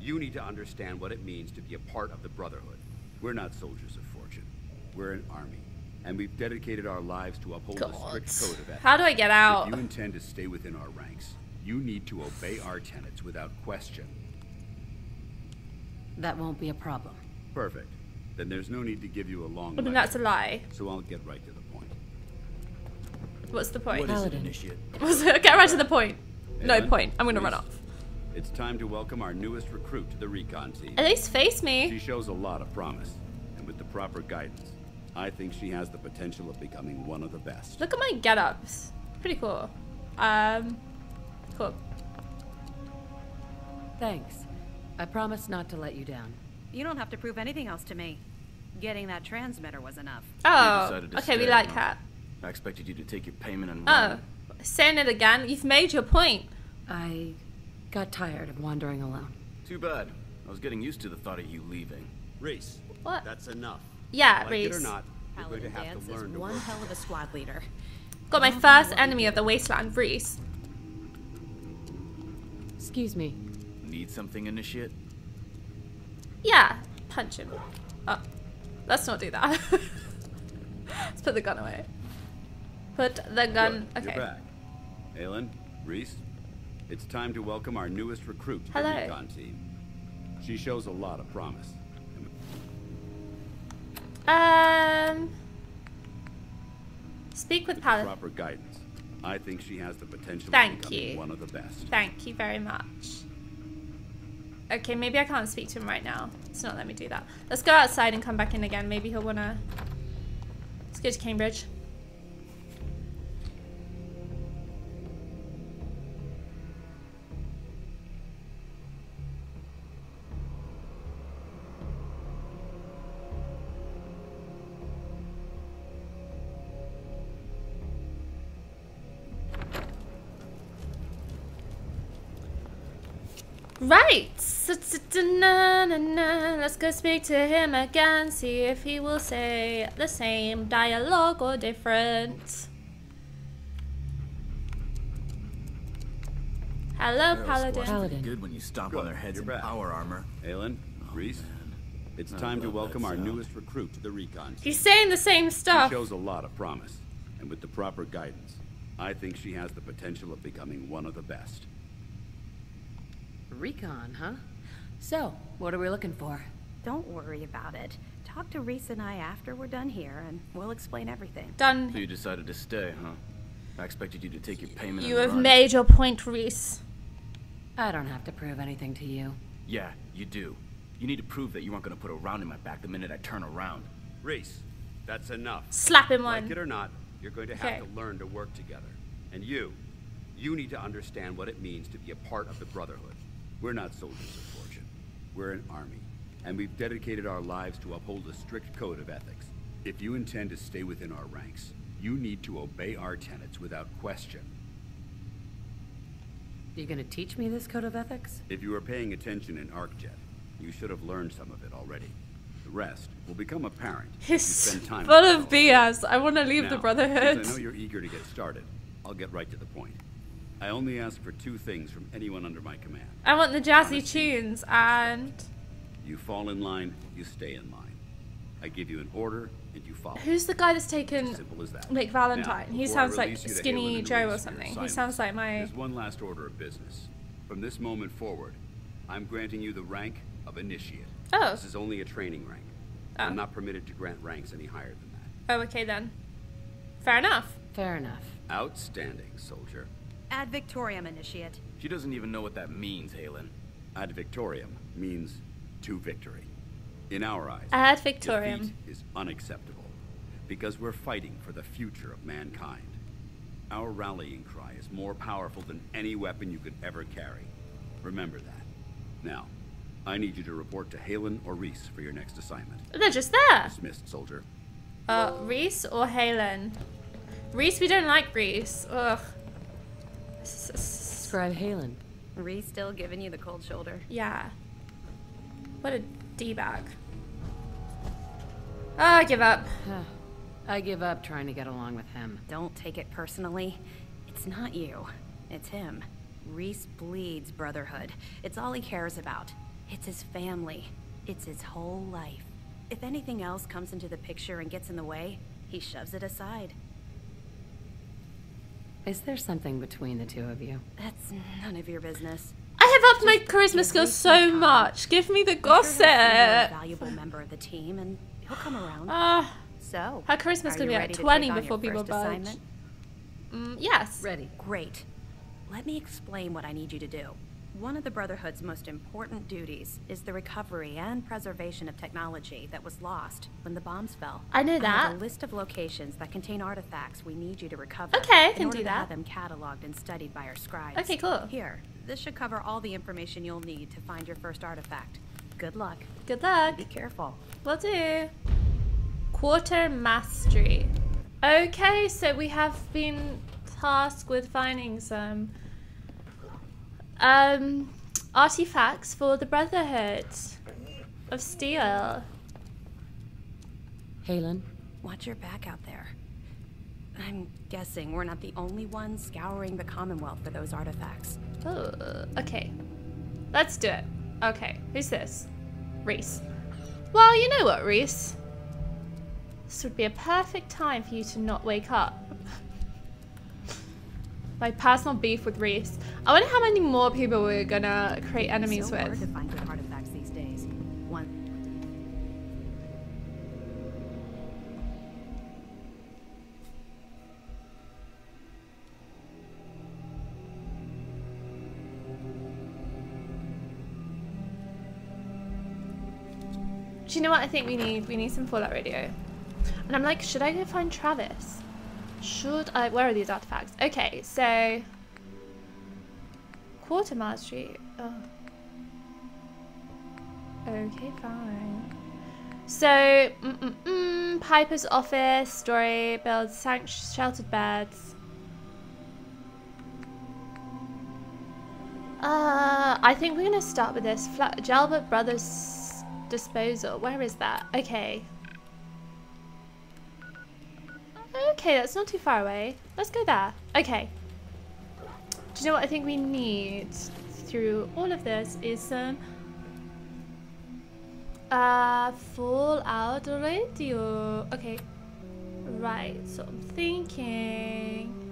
you need to understand what it means to be a part of the Brotherhood. We're not soldiers of fortune. We're an army. And we've dedicated our lives to uphold a strict code of ethics. How do I get out? If you intend to stay within our ranks, you need to obey our tenets without question. That won't be a problem. Perfect. Then there's no need to give you a long I mean, lecture. that's a lie. So I'll get right to the point. What's the point? What is it, Paladin. initiate? Get right to the point. No Ellen, point. I'm gonna run off. It's time to welcome our newest recruit to the recon team. At least face me. She shows a lot of promise, and with the proper guidance, I think she has the potential of becoming one of the best. Look at my get-ups. Pretty cool. Um, cool. Thanks. I promise not to let you down. You don't have to prove anything else to me. Getting that transmitter was enough. Oh, decided to okay, we like that. I expected you to take your payment and run. Oh, run. saying it again. You've made your point. I got tired of wandering alone. Too bad. I was getting used to the thought of you leaving. Rhys, What? that's enough. Yeah, like it or Rhys. not, you're going to Paladin have to is learn to one work. hell of a squad leader. Got my first enemy of the wasteland, Rhys. Excuse me. Need something, initiate? Yeah, punch him. Oh, let's not do that. let's put the gun away. Put the gun. Good, Okay. You're back. Haylen, Rhys, it's time to welcome our newest recruit to Hello. the recon team. She shows a lot of promise. Um. Speak with Paladin. proper guidance, I think she has the potential Thank of becoming you. one of the best. Thank you very much. Okay, maybe I can't speak to him right now. It's not let me do that. Let's go outside and come back in again. Maybe he'll wanna. Let's go to Cambridge. Right. Let's go speak to him again. See if he will say the same dialogue or different. Hello, Ferals Paladin. squad's pretty Paladin. Good when you stomp Good, on their heads you're in power armor. Haylen, oh, Rhys, it's I time to welcome our sound. newest recruit to the recon team. He's saying the same She stuff. shows a lot of promise, and with the proper guidance, I think she has the potential of becoming one of the best. Recon, huh? So, what are we looking for? Don't worry about it. Talk to Rhys and I after we're done here, and we'll explain everything. Done. So you decided to stay, huh? I expected you to take your payment You have run. made your point, Rhys. I don't have to prove anything to you. Yeah, you do. You need to prove that you aren't going to put a round in my back the minute I turn around. Rhys, that's enough. Slap him Like it or not, you're going to have Okay. to learn to work together. And you, you need to understand what it means to be a part of the Brotherhood. We're not soldiers of fortune. We're an army, and we've dedicated our lives to uphold a strict code of ethics. If you intend to stay within our ranks, you need to obey our tenets without question. Are You gonna teach me this code of ethics? If you were paying attention in ArcJet, you should have learned some of it already. The rest will become apparent if you He's spend time full of. BS. I want to leave Now, the Brotherhood. I know you're eager to get started, I'll get right to the point. I only ask for two things from anyone under my command. I want the jazzy Honesty. tunes and You fall in line, you stay in line. I give you an order, and you follow. who's the guy that's taken Simple as that. Nick Valentine? Now, he sounds like release you to Skinny Joe or for your something. He sounds like my. There's one last order of business. From this moment forward, I'm granting you the rank of Initiate. Oh. This is only a training rank. Oh. I'm not permitted to grant ranks any higher than that. Oh, okay then. Fair enough. Fair enough. Outstanding, soldier. Ad Victoriam, Initiate. She doesn't even know what that means, Haylen. Ad Victoriam means to victory. In our eyes, Ad Victoriam. defeat is unacceptable because we're fighting for the future of mankind. Our rallying cry is more powerful than any weapon you could ever carry. Remember that. Now, I need you to report to Haylen or Rhys for your next assignment. They're just there. Dismissed, soldier. Uh, Rhys or Haylen? Rhys, we don't like Rhys. Ugh. Scribe Haylen. Rhys still giving you the cold shoulder. Yeah. What a d-bag. Ah, I give up. I give up trying to get along with him. Don't take it personally. It's not you. It's him. Rhys bleeds brotherhood. It's all he cares about. It's his family. It's his whole life. If anything else comes into the picture and gets in the way, he shoves it aside. Is there something between the two of you? That's none of your business. I have upped my charisma skills so much. Give me the gossip. You're a valuable member of the team, and he'll come around. Ah. so, Her charisma's are gonna be ready at 20 before people first budge. Mm, yes. Ready. Great. Let me explain what I need you to do. One of the Brotherhood's most important duties is the recovery and preservation of technology that was lost when the bombs fell. I know have a list of locations that contain artifacts we need you to recover. Okay, I in can order do to have them cataloged and studied by our scribes. Okay, cool. Here, this should cover all the information you'll need to find your first artifact. Good luck. Good luck. Be careful. Will do. Quartermastery. Okay, so we have been tasked with finding some um artifacts for the Brotherhood of Steel. Haylen? Watch your back out there. I'm guessing we're not the only ones scouring the Commonwealth for those artifacts. Oh, okay. Let's do it. Okay, who's this? Rhys. Well, you know what, Rhys? This would be a perfect time for you to not wake up. My personal beef with Rhys. I wonder how many more people we're gonna create enemies so with. to find good artifacts these days. One. Do you know what I think we need? We need some Fallout Radio. And I'm like, should I go find Travis? Should I? Where are these artifacts? Okay, so. Quartermastery. Oh. Okay, fine. So, mm, mm, mm, Piper's office, story, builds sheltered beds. Uh, I think we're gonna start with this. Fla- Jalbert Brothers disposal. Where is that? Okay. Okay, that's not too far away. Let's go there. Okay. Do you know what I think we need through all of this is some uh Fallout Radio. Okay. Right, so I'm thinking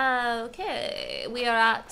Okay, we are at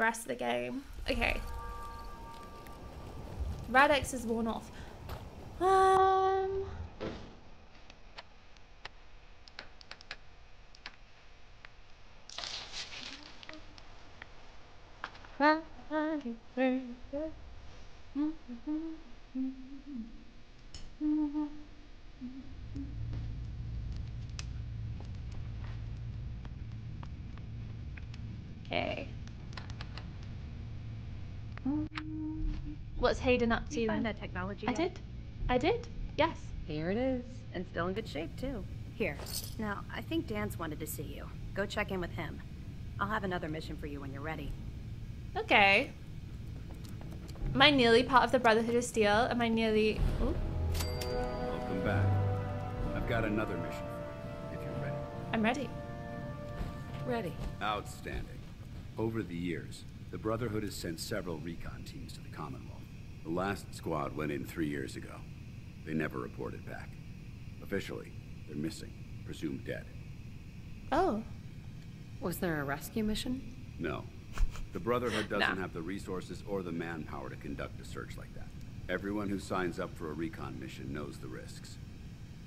rest of the game. Okay. Rad-X is worn off. Um. Okay. What's Haylen up to? You find that technology I yet? did. I did. Yes. Here it is, and still in good shape, too. Here. Now, I think Danse wanted to see you. Go check in with him. I'll have another mission for you when you're ready. Okay. Am I nearly part of the Brotherhood of Steel? Am I nearly? Ooh, Welcome back. I've got another mission for you, if you're ready. I'm ready. Ready. Outstanding. Over the years, the Brotherhood has sent several recon teams to the Commonwealth. The last squad went in three years ago. They never reported back. Officially, they're missing, presumed dead. Oh. Was there a rescue mission? No. The Brotherhood doesn't No. have the resources or the manpower to conduct a search like that. Everyone who signs up for a recon mission knows the risks.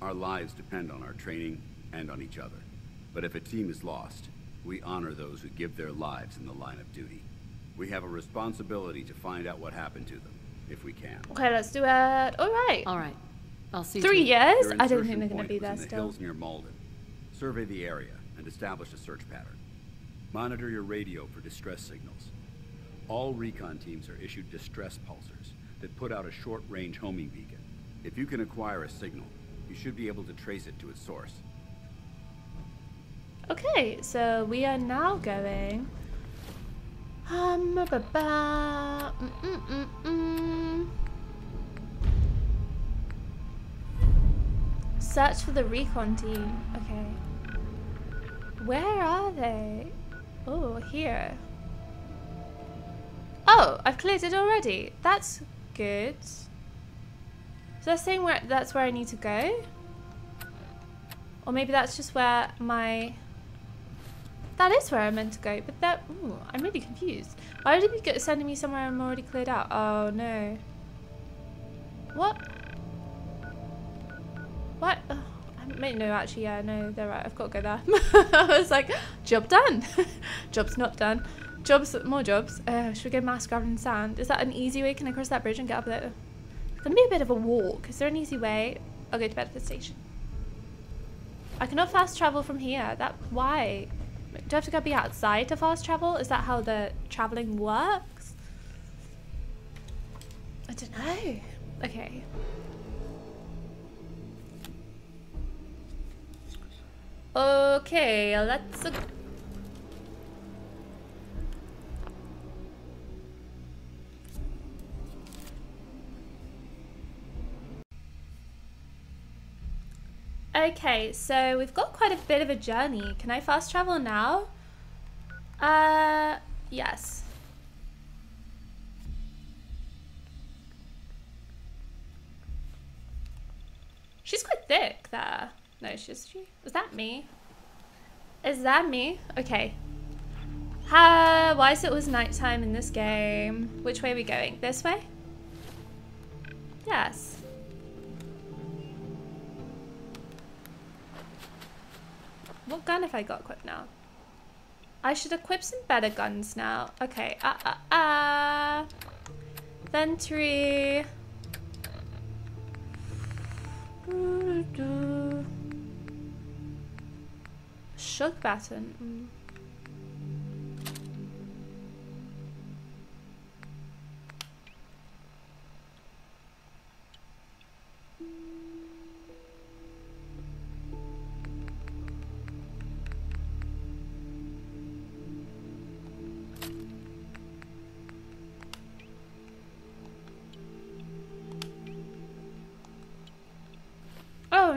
Our lives depend on our training and on each other. But if a team is lost, we honor those who give their lives in the line of duty. We have a responsibility to find out what happened to them, if we can. Okay, let's do it. All right. All right. I'll see Three to it. years? I don't think they're going to be was there in the still. hills near Malden. Survey the area and establish a search pattern. Monitor your radio for distress signals. All recon teams are issued distress pulsers that put out a short-range homing beacon. If you can acquire a signal, you should be able to trace it to its source. Okay, so we are now going. Um, ba ba ba. Mm mm mm. Search for the recon team. Okay. Where are they? Oh, here. Oh, I've cleared it already. That's good. So they're saying where that's where I need to go? Or maybe that's just where my... That is where I'm meant to go, but that... Ooh, I'm really confused. Why did be sending me somewhere I'm already cleared out? Oh, no. What? What? Oh, I mean, no, actually, yeah, no, they're right. I've got to go there. I was like, job done. Job's not done. Jobs, more jobs. Uh, should we go mass gravel and sand? Is that an easy way? Can I cross that bridge and get up there? It's going to be a bit of a walk. Is there an easy way? I'll go to Bedford Station. I cannot fast travel from here. That why? Do I have to go be outside to fast travel? Is that how the traveling works? I don't know. Okay. Okay, let's. Okay, so we've got quite a bit of a journey. Can I fast travel now? Uh, yes. She's quite thick there. No, she's she. Is that me? Is that me? Okay. Ha! Why is it was nighttime in this game? Which way are we going? This way? Yes. What gun have I got equipped now? I should equip some better guns now. Okay. Ah ah ah. Ventry. Doo-doo-doo. Shook baton. Mm.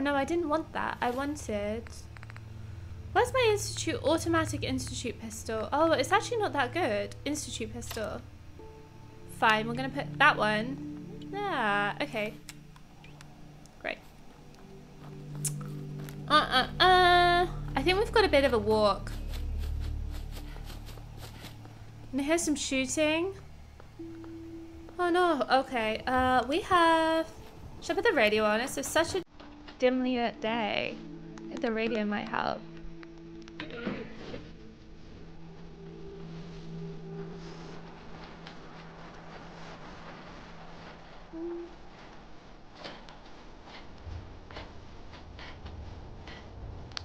No, I didn't want that. I wanted. Where's my institute automatic institute pistol? Oh, it's actually not that good. Institute pistol. Fine, we're gonna put that one. Yeah, okay. Great. Uh uh uh. I think we've got a bit of a walk. And here's some shooting. Oh no, okay. Uh, we have... Should I put the radio on? It's such a dimly lit day. The radio might help.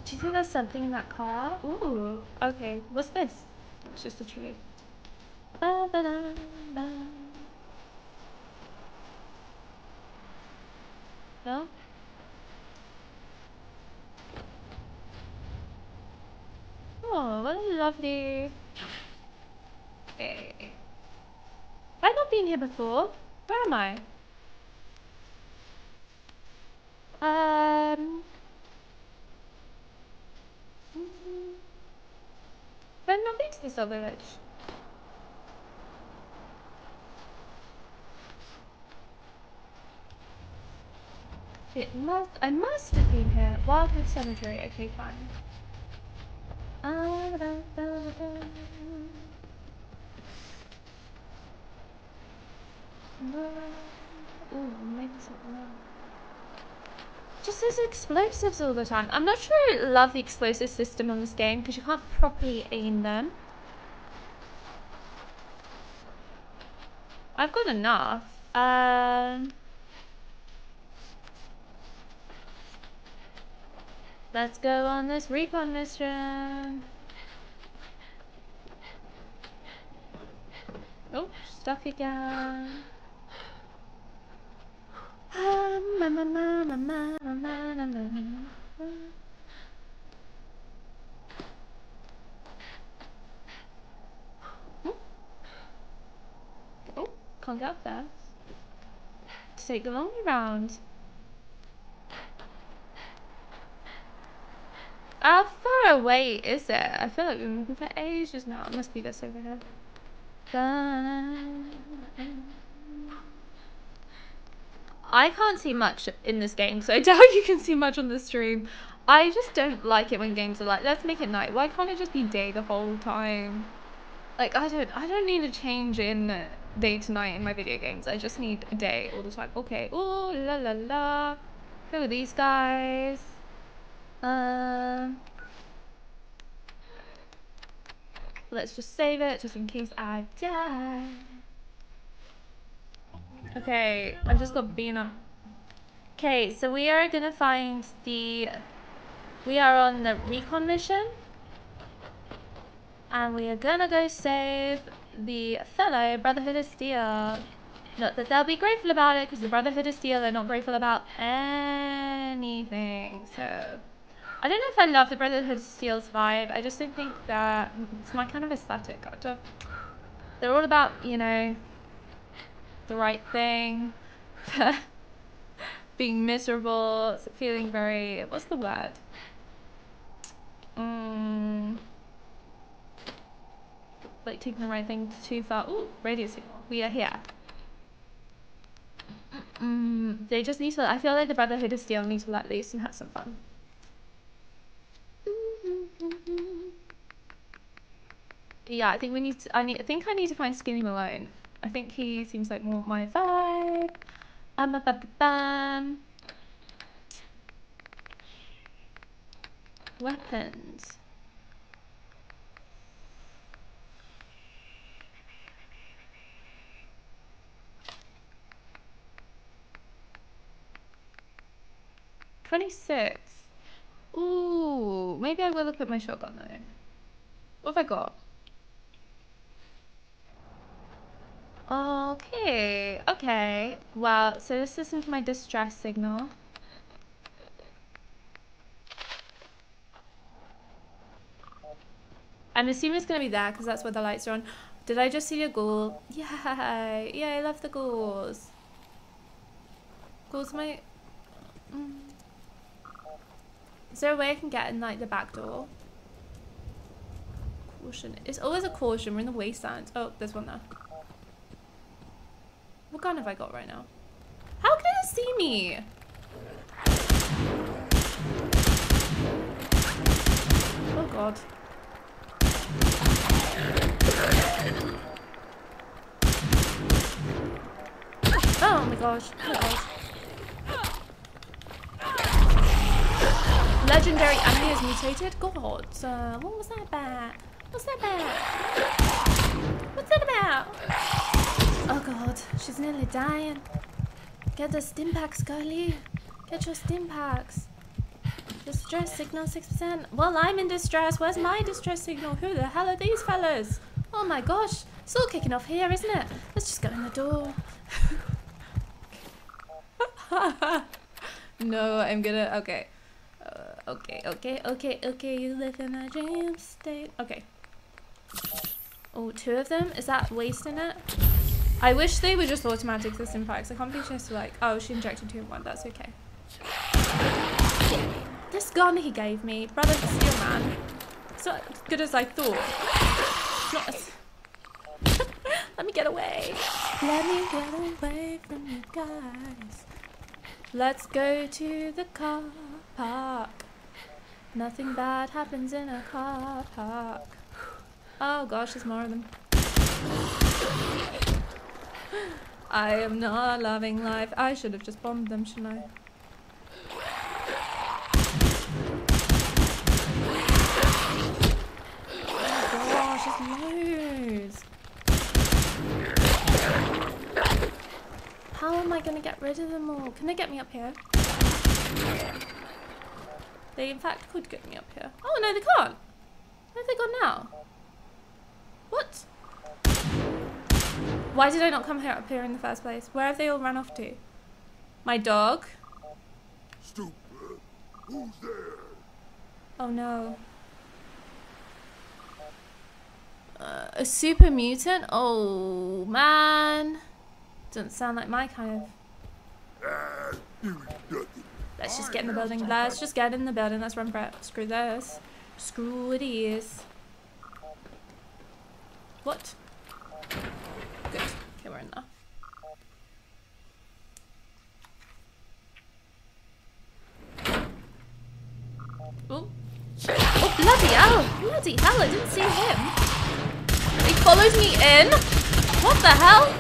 Do you think there's something in that car? Ooh, okay. What's this? It's just a tree. Ba -ba -da -ba. No? Oh, what a lovely... Hey. I've not been here before. Where am I? Um... I've not been to this village. It must, I must have been here. Wildwood Cemetery, okay fine. Just says explosives all the time. I'm not sure I love the explosive system on this game because you can't properly aim them. I've got enough. Um... Let's go on this recon mission. Oh, stuff again. Oh, can't get up there. Take the long round. How far away is it? I feel like we've been moving for ages now. It must be this over here. I can't see much in this game, so I doubt you can see much on the stream. I just don't like it when games are like, let's make it night. Why can't it just be day the whole time? Like, I don't, I don't need a change in day to night in my video games. I just need a day all the time. Okay, ooh, la la la. Who are these guys? Um... Let's just save it, just in case I die. Okay, I've just got Bina. Okay, so we are gonna find the... We are on the recon mission. And we are gonna go save the fellow Brotherhood of Steel. Not that they'll be grateful about it, because the Brotherhood of Steel are not grateful about anything. So, I don't know if I love the Brotherhood of Steel's vibe. I just don't think that it's my kind of aesthetic. They're all about, you know, the right thing. Being miserable, feeling very, what's the word? Mm, like taking the right thing too far. Ooh, radio signal. We are here. Mm, they just need to, I feel like the Brotherhood of Steel needs to let loose and have some fun. Yeah, I think we need to, I need, I think I need to find Skinny Malone. I think he seems like more my vibe. Um, ba bam. Weapons. Twenty-six. Ooh, maybe I will at my shotgun though. What have I got? Okay, okay. Well, so this isn't my distress signal. I'm assuming it's gonna be there because that's where the lights are on. Did I just see a ghoul? Yay! Yeah, I love the ghouls. Ghouls my... Mm. Is there a way I can get in like the back door? Caution. It's always a caution. We're in the wasteland. Oh, there's one there. What gun have I got right now? How can it see me? Oh god. Oh my gosh. Oh my gosh. Legendary enemy is mutated? God, uh, what was that about? What's that about? What's that about? Oh god, she's nearly dying. Get the stim packs, Scully. Get your stim packs. Distress signal 6%. Well, I'm in distress. Where's my distress signal? Who the hell are these fellas? Oh my gosh. It's all kicking off here, isn't it? Let's just go in the door. no, I'm gonna... Okay. Okay, okay, okay, okay. You live in a dream state. Okay. Oh, two of them? Is that wasting it? I wish they were just automatic system packs. I can't be just like, oh, she injected two in one. That's okay. This gun he gave me, Brother Steel Man, it's not as good as I thought. not as... Let me get away. Let me get away from you guys. Let's go to the car park. Nothing bad happens in a car park. Oh gosh, there's more of them. I am not loving life. I should have just bombed them, shouldn't I? Oh gosh, it's loads. How am I going to get rid of them all? Can they get me up here? They in fact could get me up here. Oh no, they can't. Where have they gone now? What? Why did I not come here up here in the first place? Where have they all run off to? My dog? Stupid. Who's there? Oh no. Uh, a super mutant? Oh, man. Doesn't sound like my kind of... Let's just get in the building. Let's just get in the building. Let's run for it. Screw this. Screw it is. What? Good. Okay, we're in there. Oh. Oh, bloody hell! Bloody hell, I didn't see him. He followed me in? What the hell?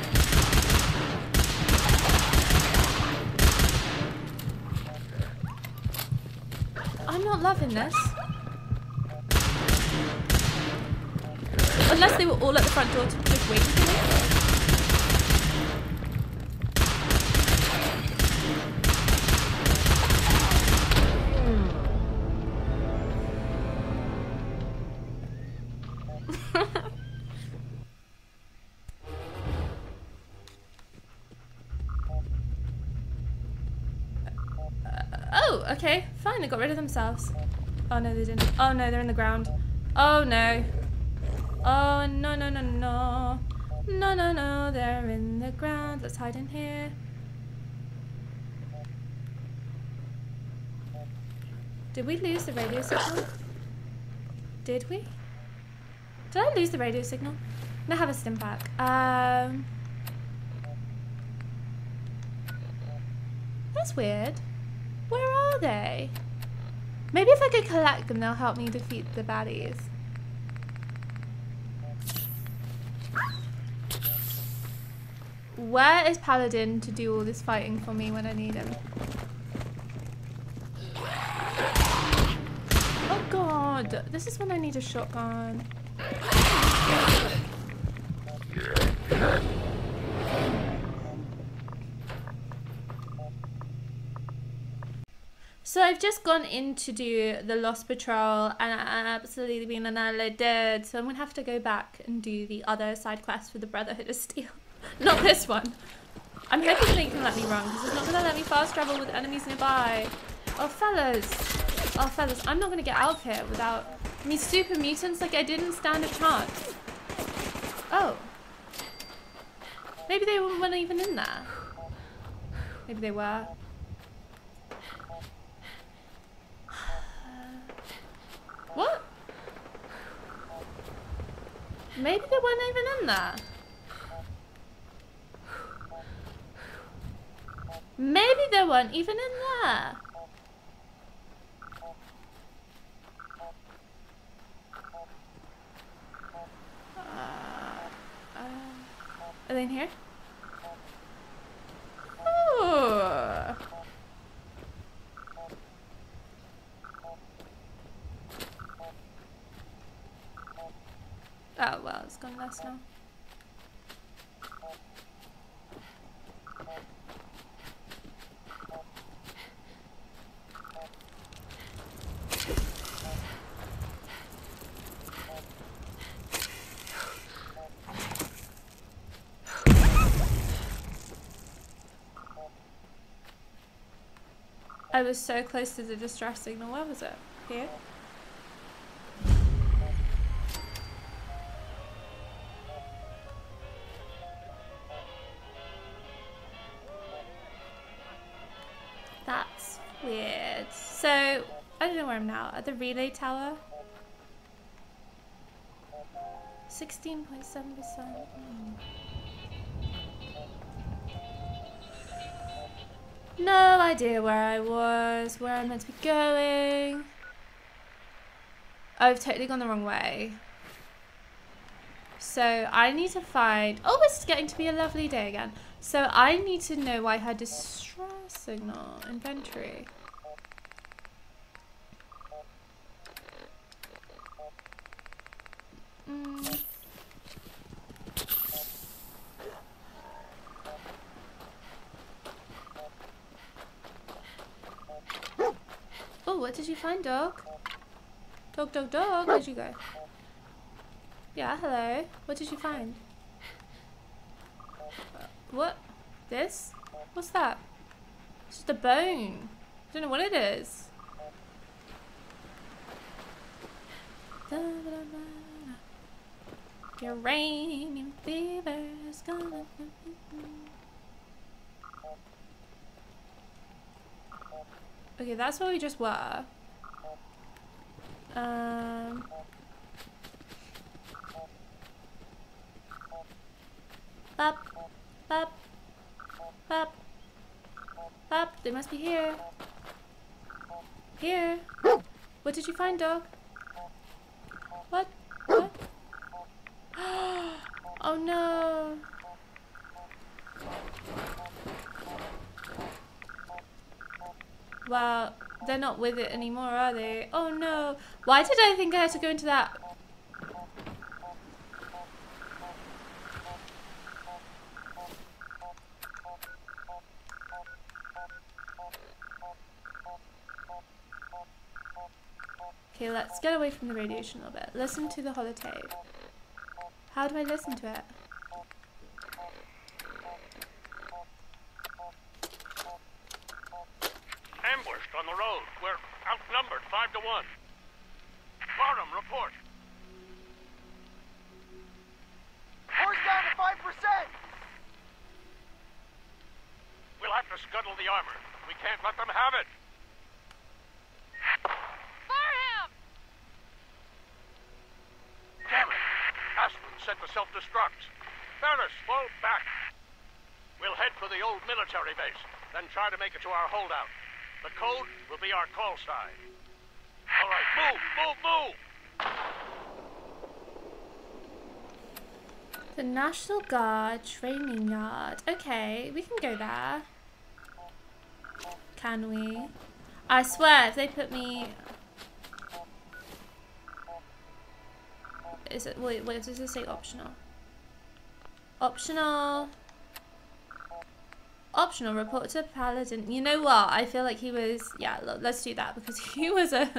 I'm not loving this. Unless they were all at the front door just waiting for me. Okay, fine, they got rid of themselves. Oh no, they didn't. Oh no, they're in the ground. Oh no. Oh no, no, no, no. No, no, no, they're in the ground. Let's hide in here. Did we lose the radio signal? Did we? Did I lose the radio signal? I have a stim pack. Um, that's weird. Where are they? Maybe if I could collect them, they'll help me defeat the baddies. Where is Paladin to do all this fighting for me when I need him? Oh god, this is when I need a shotgun. So I've just gone in to do the Lost Patrol and I absolutely been annihilated. So I'm to have to go back and do the other side quest for the Brotherhood of Steel. Not this one. I'm hoping they can let me run because it's not to let me fast travel with enemies nearby. Oh, fellas. Oh, fellas, I'm not to get out of here without... me super mutants, like I didn't stand a chance. Oh. Maybe they weren't even in there. Maybe they were. What? Maybe they weren't even in there. Maybe they weren't even in there. Uh, uh, are they in here? Oh, well, it's gone less now. I was so close to the distress signal. Where was it? Here? Where I'm now. At the relay tower? 16.7%. Mm. No idea where I was, where I'm meant to be going. I've totally gone the wrong way. So I need to find... Oh, it's getting to be a lovely day again. So I need to know why I had distress signal inventory. Mm. Oh, what did you find, dog? Dog, dog, dog, where'd you go? Yeah, hello. What did you find? What? This? What's that? It's just a bone. I don't know what it is. Uranium fever is gonna... Okay, that's where we just were. Um... Up, up, up, up. They must be here. Here. What did you find, dog? What? oh no. Well, they're not with it anymore, are they? Oh no. Why did I think I had to go into that? Okay, let's get away from the radiation a little bit. Listen to the holotape. How do I listen to it? Ambushed on the road. We're outnumbered five to one. Barnum, report. Force down to 5%! We'll have to scuttle the armor. We can't let them have it. Fire him! Damn it! Aspen self-destruct. Faris, fall back. We'll head for the old military base, then try to make it to our holdout. The code will be our call sign. All right, move, move, move! The National Guard training yard. Okay, we can go there. Can we? I swear, if they put me... Is it, wait, wait, does it say optional? Optional. Optional, report to Paladin. You know what? I feel like he was, yeah, look, let's do that because he was a,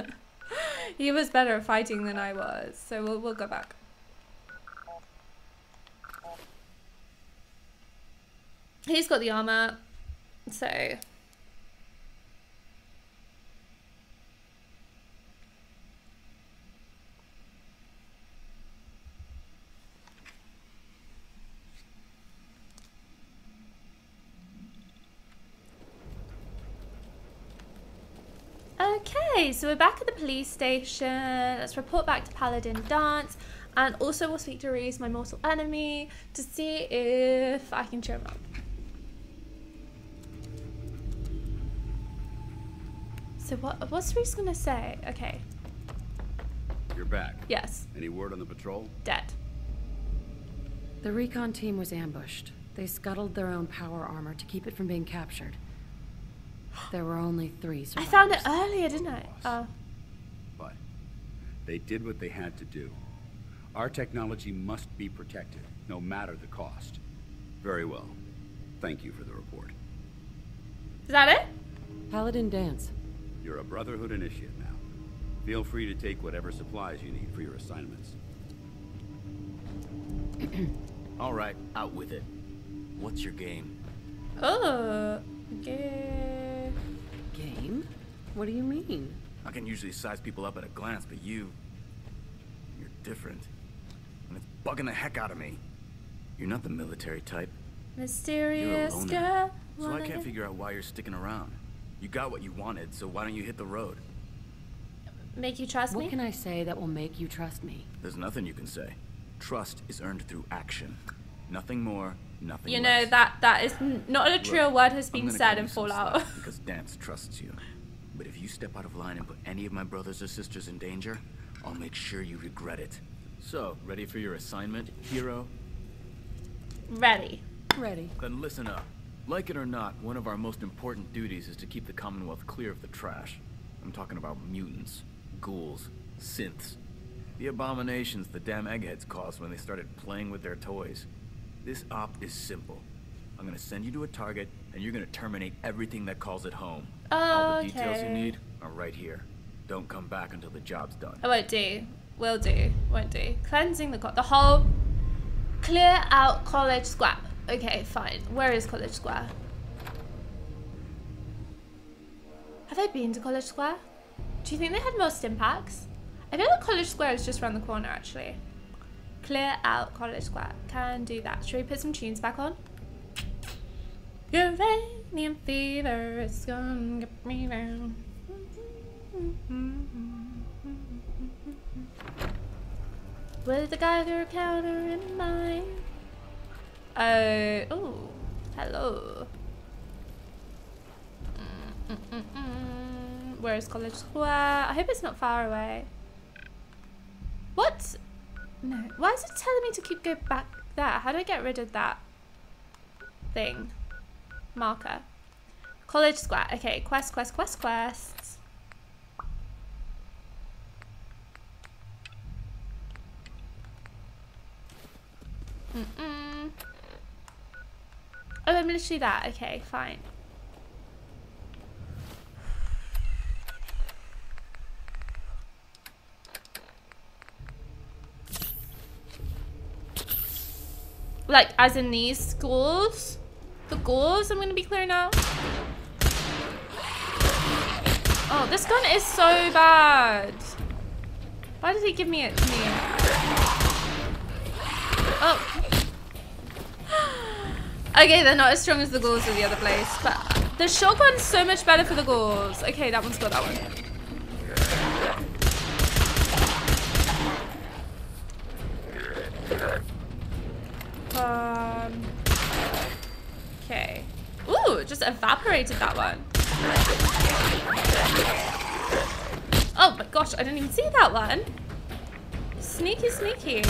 he was better at fighting than I was. So we'll, we'll go back. He's got the armor, so Okay, so we're back at the police station. Let's report back to Paladin Danse. And also we'll speak to Rhys, my mortal enemy, to see if I can cheer him up. So what what's Rhys gonna say? Okay, You're back. yes, Any word on the patrol? dead. The recon team was ambushed. They scuttled their own power armor to keep it from being captured. There were only three survivors. I found it earlier, didn't I? Oh, But they did what they had to do. Our technology must be protected, no matter the cost. Very well. Thank you for the report. Is that it? Paladin Danse. You're a Brotherhood initiate now. Feel free to take whatever supplies you need for your assignments. All right, out with it. What's your game? Oh, okay. Game? What do you mean? I can usually size people up at a glance, but you... You're different. And it's bugging the heck out of me. You're not the military type. You're a Mysterious loner. girl. So I can't figure out why you're sticking around. You got what you wanted, so why don't you hit the road? Make you trust What me? What can I say that will make you trust me? There's nothing you can say. Trust is earned through action. Nothing more, nothing You know less. that that is not a Look, true word has been said in you some Fallout. because Danse trusts you. But if you step out of line and put any of my brothers or sisters in danger, I'll make sure you regret it. So, ready for your assignment, hero? Ready. Ready. Then listen up. Like it or not, one of our most important duties is to keep the Commonwealth clear of the trash. I'm talking about mutants, ghouls, synths. The abominations the damn eggheads caused when they started playing with their toys. This op is simple. I'm gonna send you to a target, and you're gonna terminate everything that calls it home. All the details you need are right here. Don't come back until the job's done. I won't do. Will do. Won't do. Cleansing the co- the whole. Clear out College Square. Okay, fine. Where is College Square? Have I been to College Square? Do you think they had more stim packs? I feel like College Square is just around the corner actually. Clear out College Square. Can do that. Should we put some tunes back on? Uranium fever is gonna get me down. With the Geiger counter in mind. Oh, oh, hello. Mm-mm-mm. Where's College Square? I hope it's not far away. What? No. Why is it telling me to keep going back there? How do I get rid of that thing? Marker. College Square. Okay, quest, quest, quest, quests. Mm-mm. Oh, I'm literally that. Okay, fine. Like, as in these schools? The ghouls I'm gonna be clearing out? Oh, this gun is so bad. Why did he give me it to me? Oh. Okay, they're not as strong as the ghouls of the other place, but the shotgun's so much better for the ghouls. Okay, that one's got that one. Um. Okay. Ooh, just evaporated that one. Oh my gosh, I didn't even see that one. Sneaky, sneaky.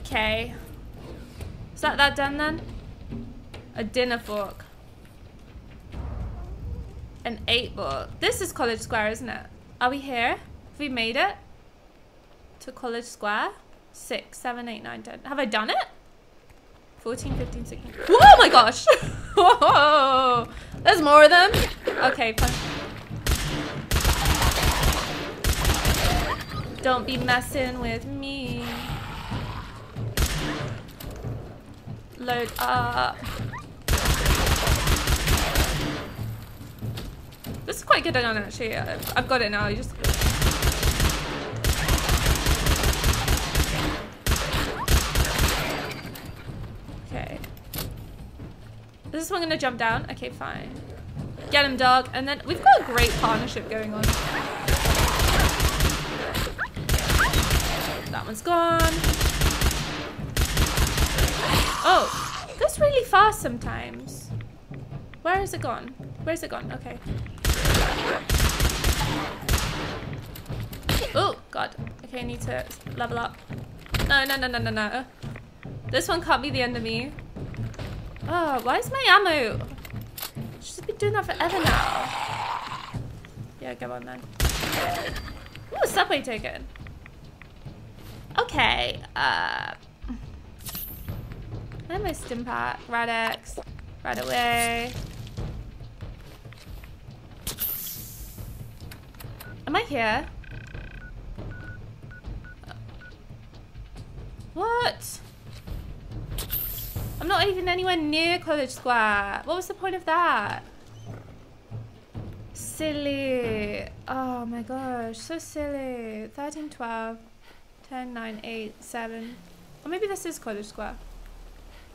Okay. Is that that done then? A dinner fork. An eight ball. This is College Square, isn't it? Are we here? Have we made it? To College Square? Six, seven, eight, nine, ten. Have I done it? 14, 15, 16. Oh my gosh! Whoa! There's more of them? Okay, fine. Don't be messing with me. Load up. This is quite good on actually. I've, I've got it now. You just. Okay. Is this one gonna jump down? Okay, fine. Get him, dog. And then we've got a great partnership going on. That one's gone. Oh, it goes really fast sometimes. Where is it gone? Where's it gone? Okay. Oh, God. Okay, I need to level up. No, no, no, no, no, no. This one can't be the end of me. Oh, why is my ammo? She's been doing that forever now. Yeah, go on then. Ooh, subway token. Okay, uh... Where my Stimpak? Rad-X. Right away. Am I here? What? I'm not even anywhere near College Square. What was the point of that? Silly. Oh my gosh, so silly. 13, 12, 10, 9, 8, 7. Or maybe this is College Square.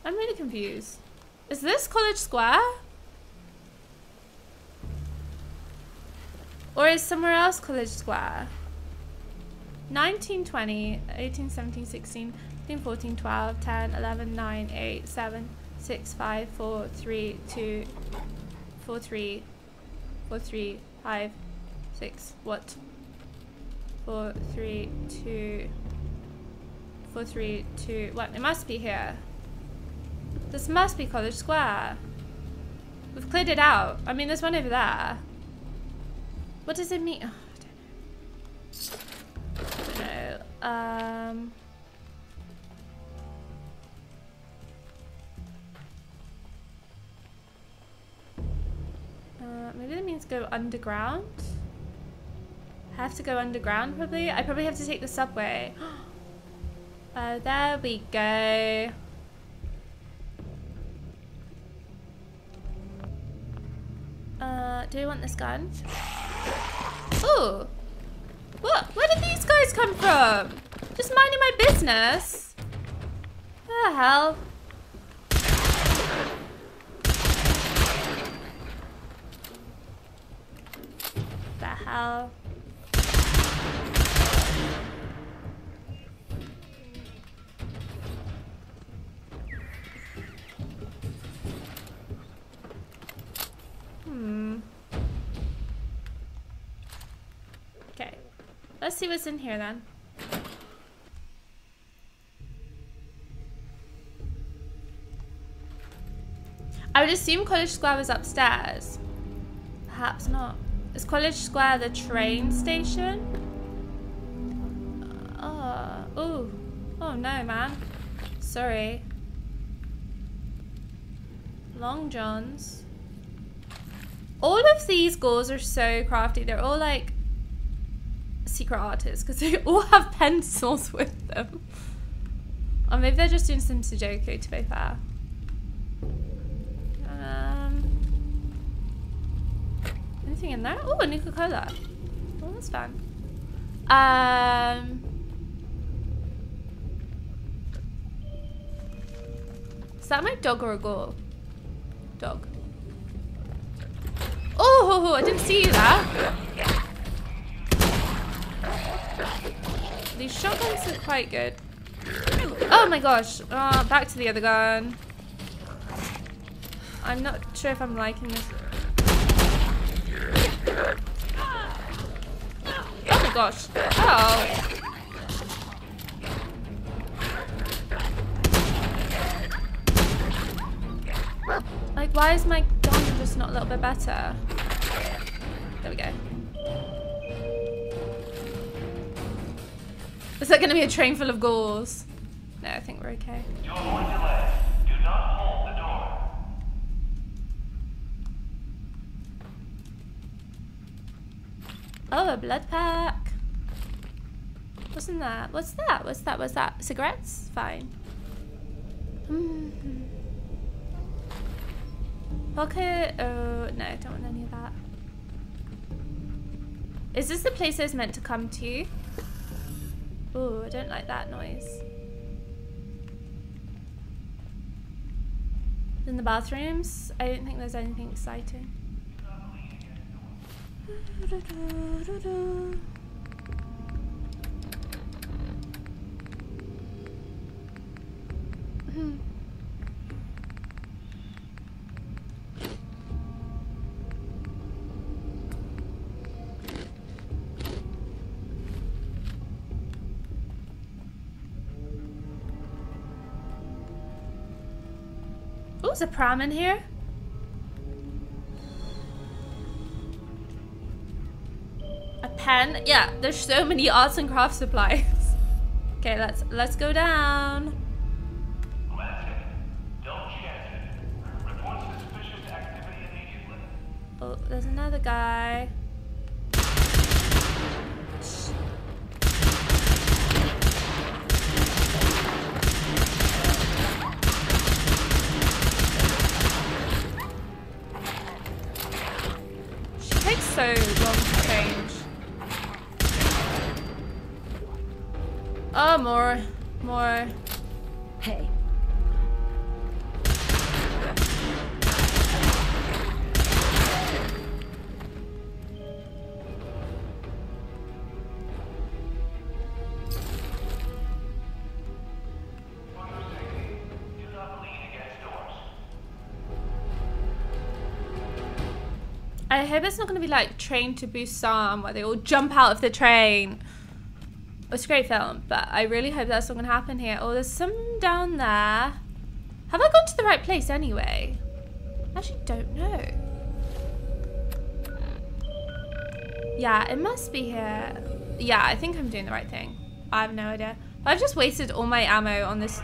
I'm really confused. Is this College Square? Or is somewhere else College Square? 19, 20, 18, 17, 16, 15, 14, 12, 10, 11, 9, 8, 7, 6, 5, 4, 3, 2, 4, 3, 4, 3, 5, 6, what? 4, 3, 2, 4, 3, 2, what? It must be here. This must be College Square. We've cleared it out. I mean, there's one over there. What does it mean? Oh, I don't know. Um... Uh, maybe that means go underground? Have to go underground, probably? I probably have to take the subway. Uh, there we go. Uh, do we want this gun? Ooh! What? Where did these guys come from? Just minding my business. The hell? Hmm. Okay. Let's see what's in here then. I would assume College Square was upstairs. Perhaps not. Is College Square the train station? Oh, oh, oh no, man. Sorry. Long Johns. All of these ghouls are so crafty. They're all like secret artists because they all have pencils with them. Or maybe they're just doing some Sudoku to be fair. Anything in there? Oh, a Nuka Cola. Oh, that's fun. Um, is that my dog or a ghoul? Dog. Oh, I didn't see there. These shotguns are quite good. Oh my gosh. Uh, back to the other gun. I'm not sure if I'm liking this. Oh my gosh. Oh. Like, why is my gun just not a little bit better? There we go. Is that going to be a train full of ghouls? No, I think we're okay. You're. Do not hold the door. Oh, a blood pack. In that? What's that? What's that? What's that? Cigarettes? Fine. Mm -hmm. Pocket? Oh, no, I don't want any of that. Is this the place I was meant to come to? Oh, I don't like that noise. In the bathrooms? I don't think there's anything exciting. Hmm. A prom in here. A pen? Yeah, there's so many arts and craft supplies. okay, let's let's go down. It's not going to be like Train to Busan where they all jump out of the train. It's a great film, but I really hope that's not going to happen here. Oh, there's some down there. Have I gone to the right place anyway? I actually don't know. Yeah, it must be here. Yeah, I think I'm doing the right thing. I have no idea. I've just wasted all my ammo on this.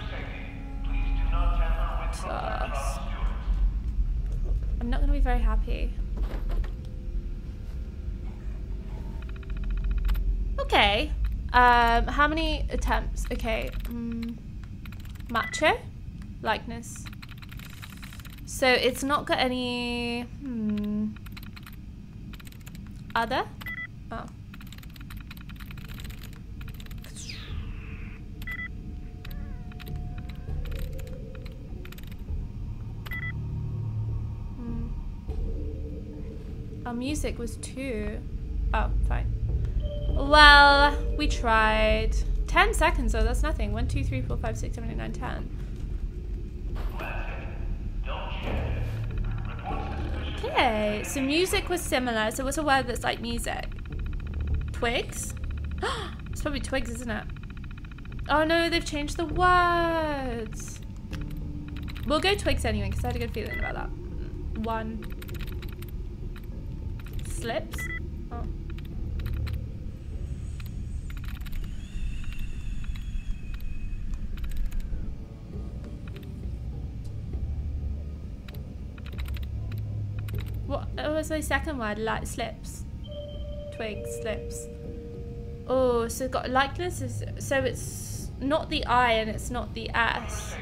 I'm not going to be very happy. Okay. Um, how many attempts? Okay. Mm, macho? Likeness. So it's not got any... Hmm. Other? Oh. Hmm. Our music was two. Oh, fine. Well, we tried. 10 seconds though, that's nothing. 1, 2, 3, 4, 5, 6, 7, 8, 9, 10. Okay, so music was similar. So what's a word that's like music? Twigs? it's probably twigs, isn't it? Oh no, they've changed the words. We'll go twigs anyway, because I had a good feeling about that. One. Slips? Oh. What was the second word? Like slips. Twigs, slips. Oh, so got likeness is so it's not the I and it's not the S.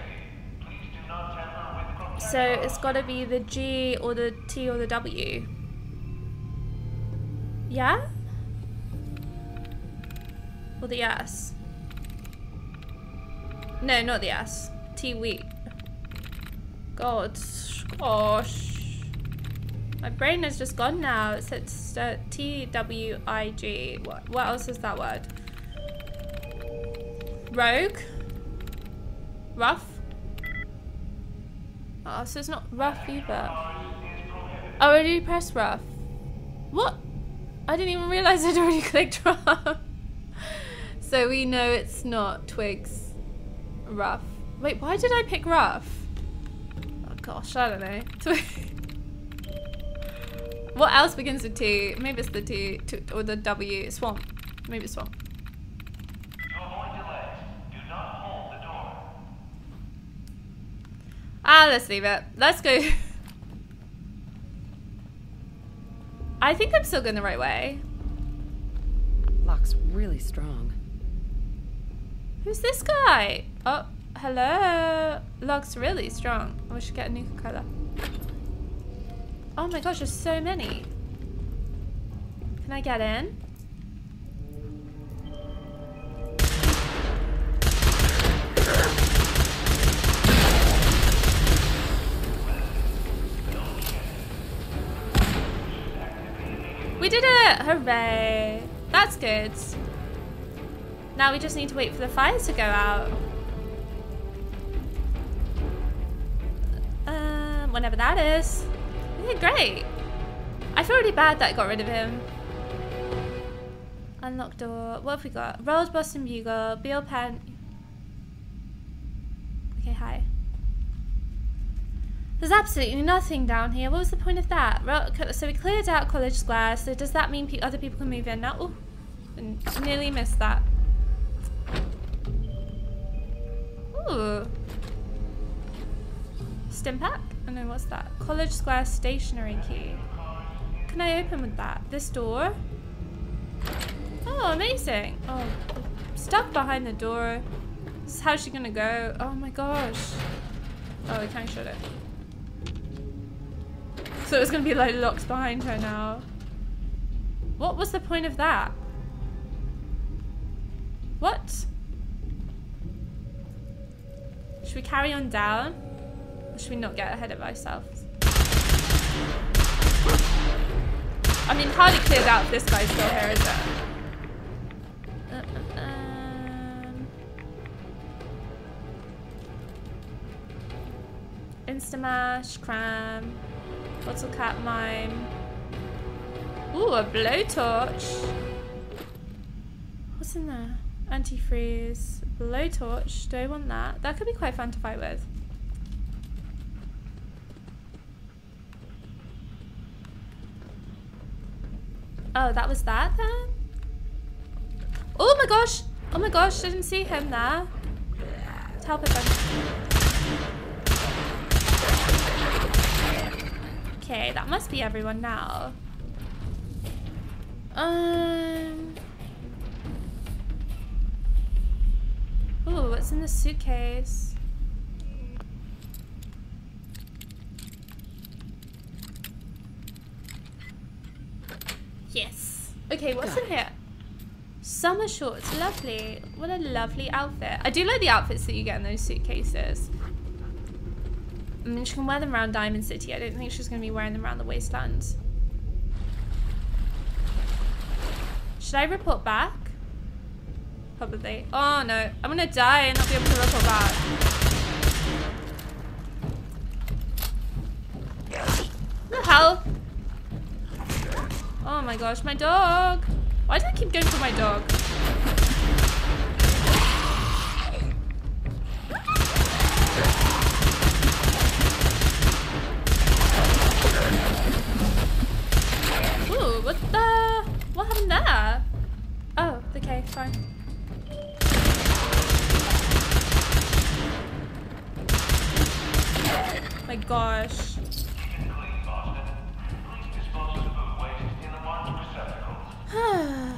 So it's got to be the G or the T or the W. Yeah? Or the S? No, not the S. T wheat. God, gosh. My brain is just gone now. It says uh, T W I G. What, what else is that word? Rogue? Rough? Oh, so it's not rough either. Oh, I already pressed rough. What? I didn't even realize I'd already clicked rough. so we know it's not twigs rough. Wait, why did I pick rough? Oh gosh, I don't know. What else begins with T? Maybe it's the T or the W. Swamp. Maybe swamp. Ah, let's leave it. Let's go. I think I'm still going the right way. Lock's really strong. Who's this guy? Oh, hello. Lock's really strong. I wish I get a new color. Oh my gosh, there's so many. Can I get in? We did it! Hooray! That's good. Now we just need to wait for the fire to go out. Um, whenever that is. Yeah, great. I feel really bad that I got rid of him. Unlock door. What have we got? Rolls, Boston Bugle, Beale Pen. Okay, hi. There's absolutely nothing down here. What was the point of that? So we cleared out College Square. So does that mean other people can move in now? Oh, nearly missed that. Ooh. Stimpak? Oh no, what's that? College Square stationery key. Can I open with that? This door? Oh, amazing. Oh, stuck behind the door. This is how she gonna go. Oh my gosh. Oh, I can't shut it. So it's gonna be like locked behind her now. What was the point of that? What? Should we carry on down? Should we not get ahead of ourselves? I mean, hardly cleared out if this guy's still here, is it? Uh, uh, um, Instamash, cram, bottle cap mine. Ooh, a blowtorch. What's in there? Antifreeze, blowtorch. Do I want that? That could be quite fun to fight with. Oh, that was that then? Oh my gosh! Oh my gosh, didn't see him there. Help him. Okay, that must be everyone now. Um. Ooh, what's in the suitcase? Yes. Okay, what's in here? Summer shorts, lovely. What a lovely outfit. I do like the outfits that you get in those suitcases. I mean, she can wear them around Diamond City. I don't think she's going to be wearing them around the Wastelands. Should I report back? Probably. Oh no, I'm going to die and not be able to report back. What the hell? Oh my gosh, my dog. Why do I keep going for my dog? Ooh, what the? What happened there? Oh, okay, fine. My gosh. oh,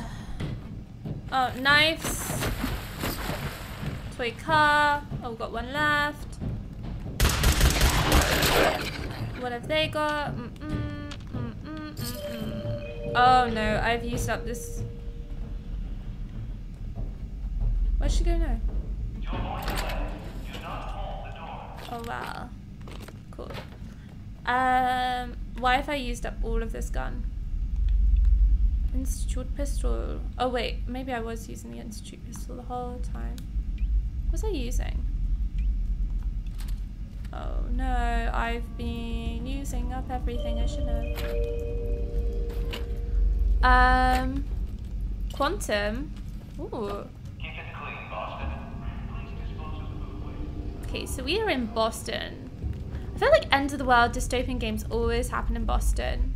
knives. Toy car. Oh, we've got one left. What have they got? Mm -mm, mm oh no, I've used up this. Where's she go now? Oh wow. Cool. Um, why have I used up all of this gun? Institute pistol. Oh wait, maybe I was using the Institute pistol the whole time. What was I using? Oh no, I've been using up everything I should have. Um, Quantum. Ooh. Okay, so we are in Boston. I feel like end of the world dystopian games always happen in Boston.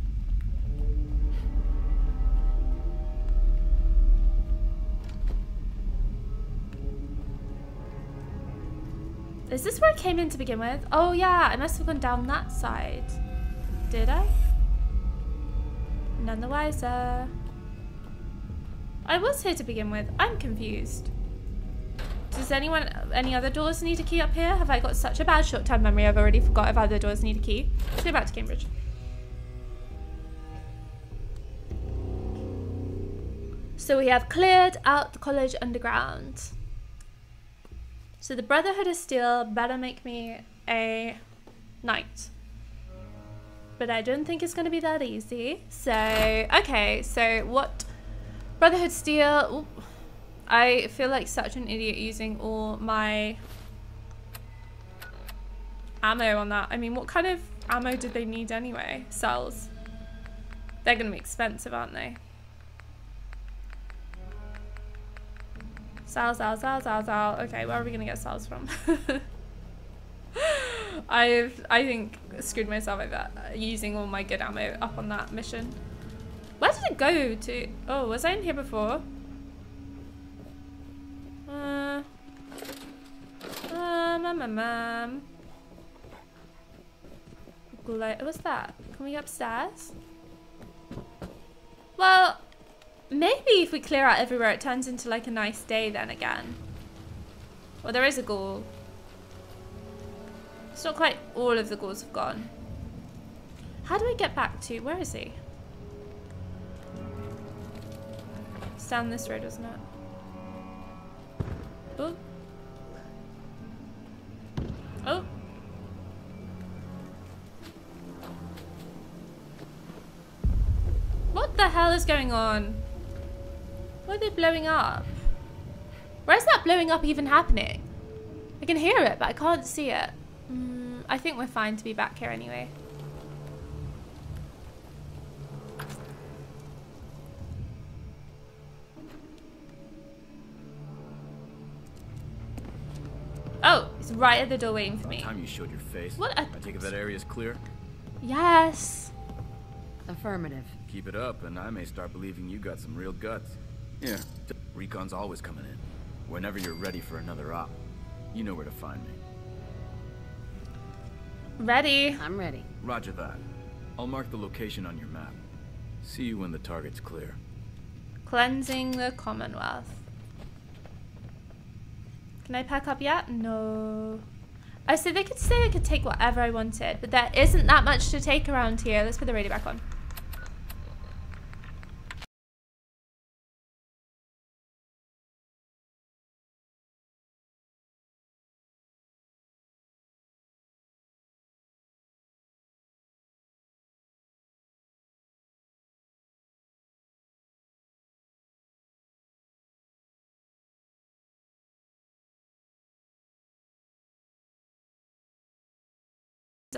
Is this where I came in to begin with? Oh yeah, I must have gone down that side. Did I? None the wiser. Uh, I was here to begin with. I'm confused. Does anyone, any other doors need a key up here? Have I got such a bad short-term memory I've already forgot if other doors need a key? Let's go back to Cambridge. So we have cleared out the college underground. So the Brotherhood of Steel better make me a knight. But I don't think it's going to be that easy. So, okay, so what... Brotherhood Steel... I feel like such an idiot using all my ammo on that. I mean, what kind of ammo did they need anyway? Cells. They're going to be expensive, aren't they? Sal, sal, sal, sal, sal. Okay, where are we gonna get sals from? I've, I think, screwed myself over using all my good ammo up on that mission. Where did it go to? Oh, was I in here before? Uh, um, um, um, um. What's that? Can we go upstairs? Well, maybe if we clear out everywhere, it turns into like a nice day then again. Well, there is a ghoul. It's not quite all of the ghouls have gone. How do we get back to... Where is he? It's down this road, isn't it? Oh. Oh. What the hell is going on? Why are they blowing up? Where is that blowing up even happening? I can hear it, but I can't see it. Mm, I think we're fine to be back here anyway. Oh, it's right at the door waiting for me. Time you showed your face. What a- I take it that area is clear. Yes. Affirmative. Keep it up, and I may start believing you got some real guts. Yeah. Recon's always coming in. Whenever you're ready for another op, you know where to find me. Ready. I'm ready. Roger that. I'll mark the location on your map. See you when the target's clear. Cleansing the Commonwealth. Can I pack up yet? No. Oh, I said they could say I could take whatever I wanted, but there isn't that much to take around here. Let's put the radio back on.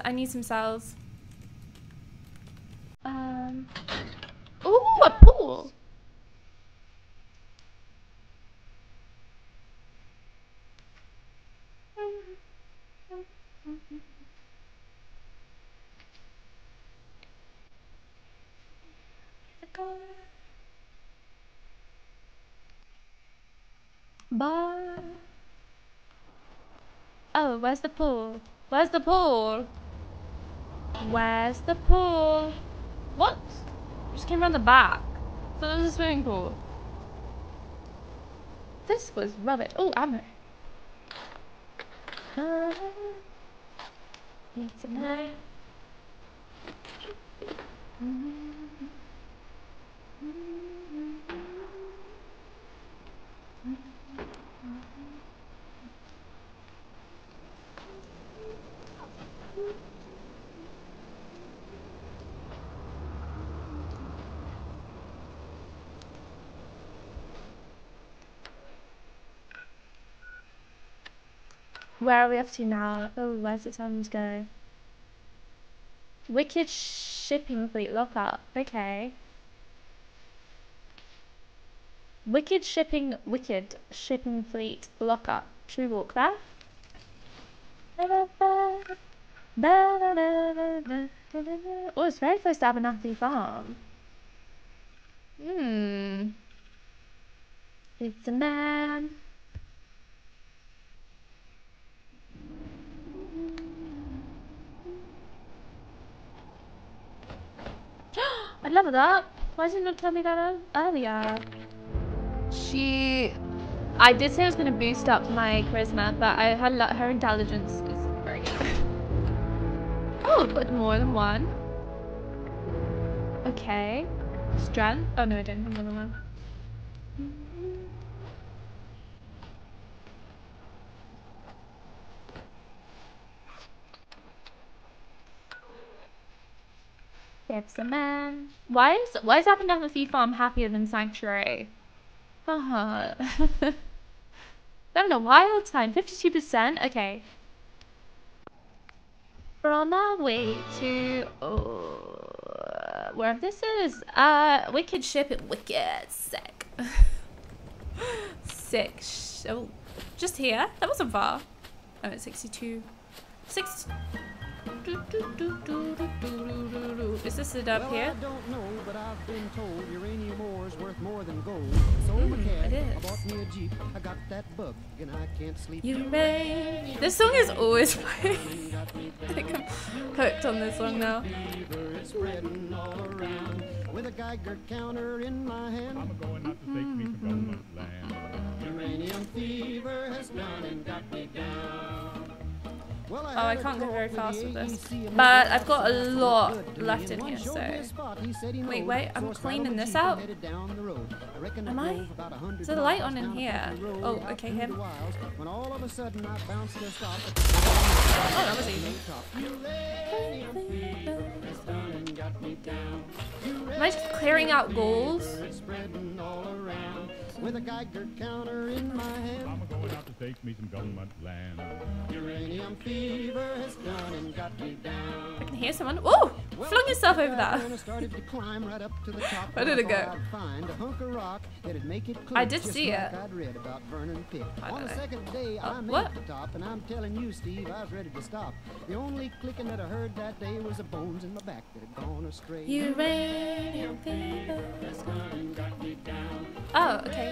I need some cells. Um. Ooh, a pool. Bye. Oh, where's the pool? Where's the pool? Where's the pool? What? Just came around the back. So there's a swimming pool. This was rubbish. Oh, ammo. Uh, it's a night. Where are we up to now? Oh, where's the sounds go? Wicked shipping fleet lockup. Okay. Wicked shipping, wicked shipping fleet lockup. Should we walk there? Oh, it's very close to Abernathy Farm. Hmm. It's a man. I leveled up. Why didn't you tell me that earlier? She... I did say I was going to boost up my charisma, but I her, her intelligence is very good. Oh, but more than one. Okay. Strength? Oh no, I didn't have more than one. It's a man. Why is why is Abernathy Farm happier than Sanctuary? Uh huh. Having a wild time. Fifty-two percent. Okay. We're on our way to uh, where this is. Uh, Wicked Ship at Wicked. Sick. Sick. Oh, just here. That wasn't far. Oh, it's 62. Six. Is this it up well, here? I don't know, but I've been told uranium ore's worth more than gold. Sold mm, cab, I bought me a jeep, I got that book, and I can't sleep. Uranium. This song is always playing. I think I'm hooked on this song now. With a Geiger counter in my hand. Mama going out to take me to Roman land. Uranium fever has done and got me down. Well, Oh, I can't go very fast with this. But I've got a lot left in here, so. Wait, wait, I'm cleaning this out. Am I? Is there a light on in here? Oh, okay, him. When all of a sudden I bounced to stop. Oh, that was easy. Am I just clearing out ghouls? Spreading all around. With a Geiger counter in my hand. I'm going out to take me some government land. Uranium fever has done and got me down. I can hear someone. Oh! Flung yourself over that. I started to climb right up to the top. Where did it I go? I'd find a hunk of rock that'd make it I did just see like it. I'd read about Vernon Pick. I On don't the know. second day, uh, Oh, I made what? the top, and I'm telling you, Steve, I was ready to stop. The only clicking that I heard that day was the bones in my back that had gone astray. Uranium fever. has done and got me down. Oh, okay.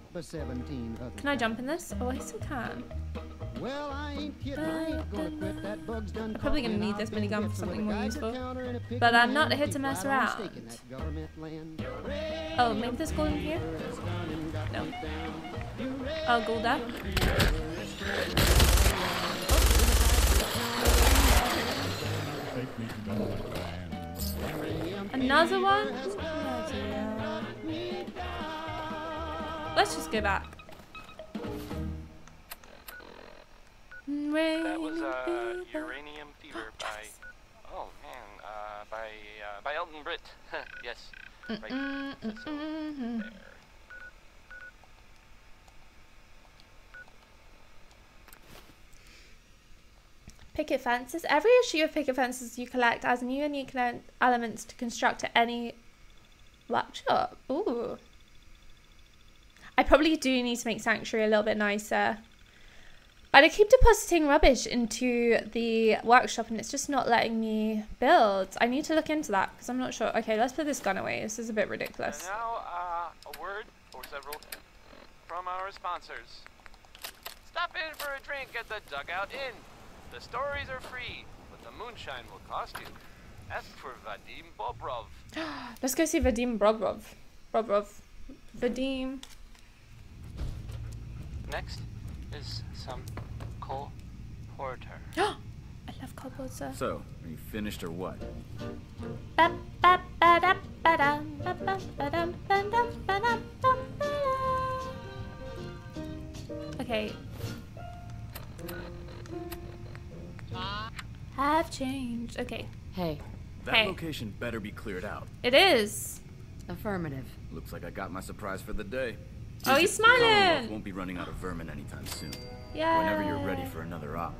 find it's been staked by 17 other Can I jump in this? Oh, I still can. Well, I ain't kidding. I ain't gonna quit. That bug's done I'm probably gonna need this minigun for something more useful. counter and a pick But I'm not here to mess around. staking that government land. Oh, maybe there's gold in here? No. Oh, gold there. Another one? Oh. Let's just go back. That was uh, Uranium Fever by. Oh man, uh, by uh, by Elton Britt. yes. Right. So, there. Picket fences. Every issue of picket fences you collect adds new and unique elements to construct at any workshop. Ooh. I probably do need to make Sanctuary a little bit nicer. But I keep depositing rubbish into the workshop and it's just not letting me build. I need to look into that because I'm not sure. Okay, let's put this gun away. This is a bit ridiculous. And now, uh, a word or several from our sponsors. Stop in for a drink at the Dugout Inn. The stories are free, but the moonshine will cost you. Ask for Vadim Bobrov. Let's go see Vadim Bobrov. Bobrov. Vadim. Next is some Cole Porter. I love cold Porter. So, are you finished or what? Okay. Have changed. Okay. Hey. That Hey. location better be cleared out. It is. Affirmative. Looks like I got my surprise for the day. Oh, he's The Commonwealth smiling. won't be running out of vermin anytime soon. Yeah. Whenever you're ready for another op,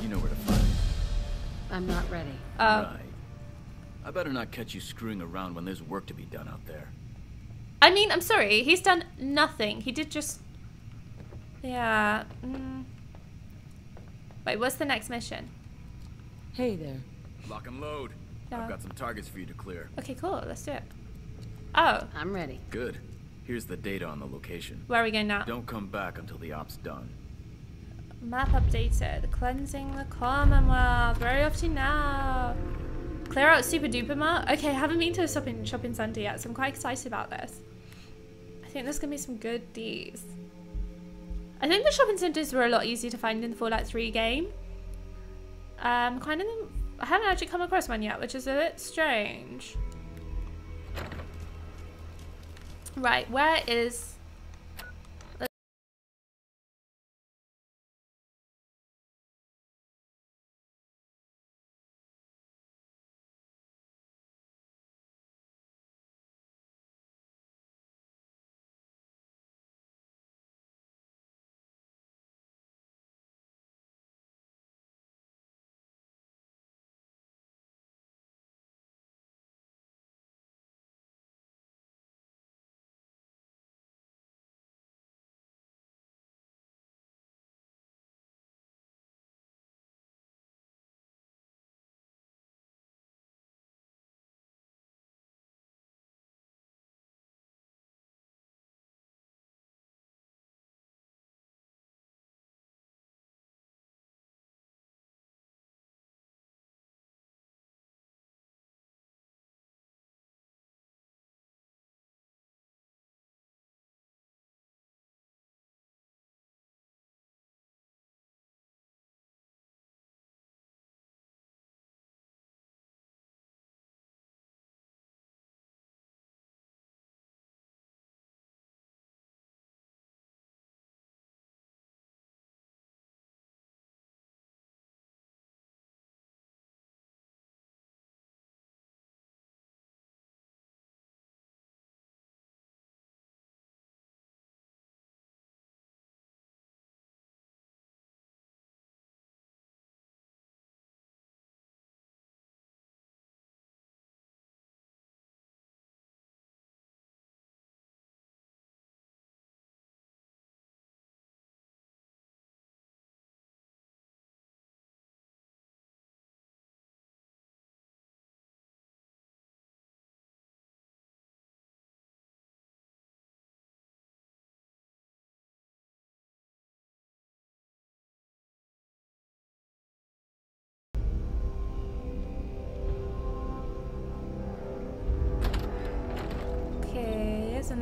you know where to find me. I'm not ready. Oh. Right. I better not catch you screwing around when there's work to be done out there. I mean, I'm sorry. He's done nothing. He did just. Yeah. Mm. Wait, what's the next mission? Hey there. Lock and load. Yeah. I've got some targets for you to clear. Okay, cool. Let's do it. Oh, I'm ready. Good. Here's the data on the location. where are we going now? Don't come back until the op's done. Map updated. Cleansing the Commonwealth. Very to now. Clear out Super Duper Mart. Okay, I haven't been to a shopping shopping centre yet, so I'm quite excited about this. I think there's gonna be some good deeds. I think the shopping centres were a lot easier to find in the Fallout 3 game. Um, kind of. I haven't actually come across one yet, which is a bit strange. Right, where is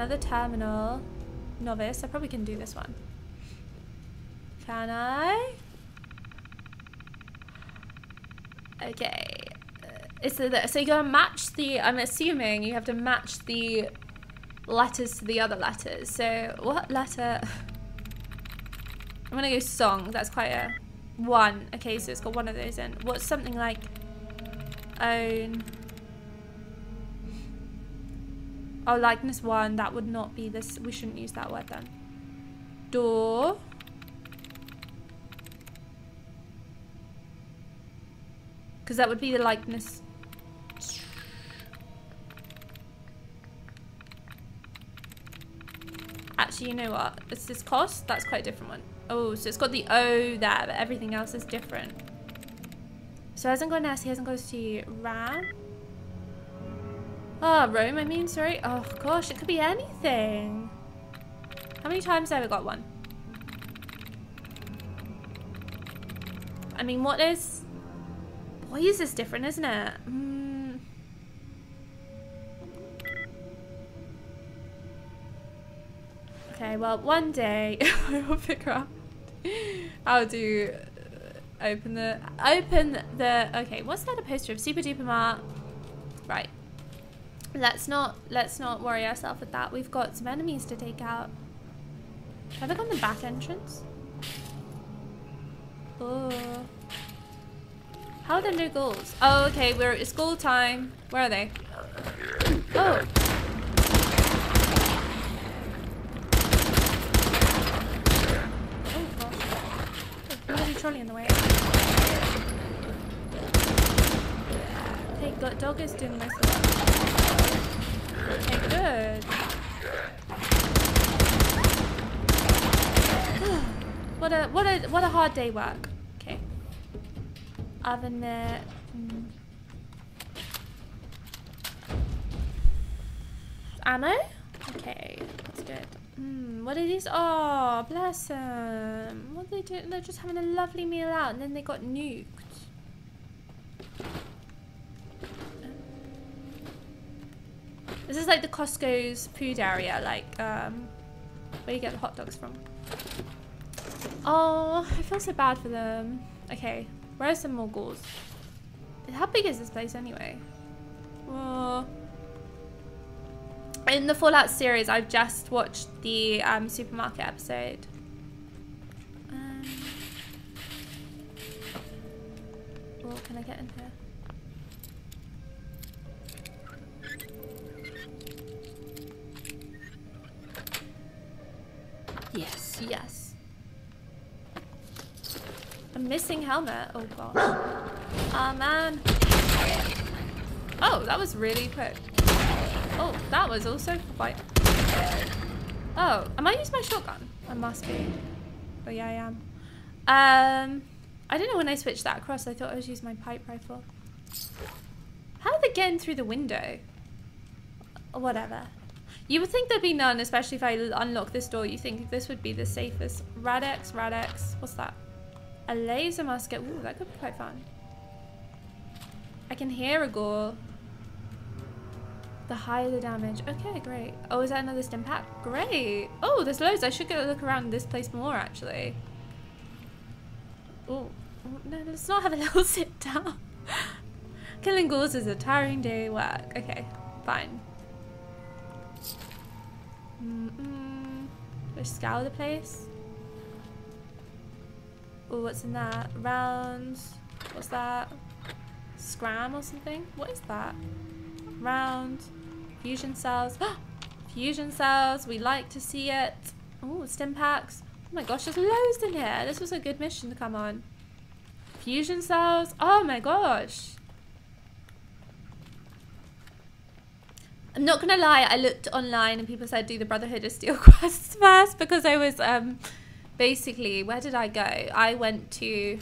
another terminal. Novice. I probably can do this one. Can I? Okay. Uh, it's the, so you gotta match the, I'm assuming you have to match the letters to the other letters. So what letter? I'm gonna go song. That's quite a one. Okay, so it's got one of those in. What's something like own? Oh, likeness one. That would not be this. We shouldn't use that word then. Door. Because that would be the likeness. Actually, you know what? It's this cost. That's quite a different one. Oh, so it's got the O there, but everything else is different. So it hasn't got an S, he hasn't got a C. Ram? Oh, Rome, I mean, sorry. Oh, gosh, it could be anything. How many times have I got one? I mean, what is... Why is this different, isn't it? Mm. Okay, well, one day I will figure out how to open the open the okay what's that a poster of super duper mart right let's not let's not worry ourselves with that. We've got some enemies to take out. Have I got the back entrance? Oh. How are there no ghouls? Oh okay we're it's ghoul time. Where are they? Oh. oh bloody trolley in the way. Okay, got dog is doing. Okay, good. what a what a what a hard day work. Okay. Oven mitt. Mm. Ammo? Okay, that's good. Hmm, what are these? Oh, bless them. What are they doing? They're just having a lovely meal out and then they got nuked. This is like the Costco's food area, like um, where you get the hot dogs from. Oh, I feel so bad for them. Okay, where are some more ghouls? How big is this place anyway? In the Fallout series, I've just watched the um, supermarket episode. Um, oh, can I get in here? Yes. A missing helmet. Oh gosh. Oh man. Oh, that was really quick. Oh, that was also quite... Oh, am I using my shotgun? I must be. Oh yeah, I am. Um, I don't know when I switched that across. I thought I was using my pipe rifle. How are they getting through the window? Whatever. You would think there'd be none, especially if I unlock this door. You think this would be the safest. Rad-X, Rad-X. What's that? A laser musket. Ooh, that could be quite fun. I can hear a ghoul. The higher the damage. Okay, great. Oh, is that another Stimpak? Great. Oh, there's loads. I should go look around this place more, actually. Oh, no, let's not have a little sit down. Killing ghouls is a tiring day work. Okay, fine. Mm -mm. Let's scour the place. Oh, what's in that? Rounds. What's that? Scram or something? What is that? Round. Fusion cells. Fusion cells. We like to see it. Oh, Stimpaks. Oh my gosh, there's loads in here. This was a good mission to come on. Fusion cells. Oh my gosh. I'm not gonna lie, I looked online and people said do the Brotherhood of Steel quests first because I was um basically where did I go? I went to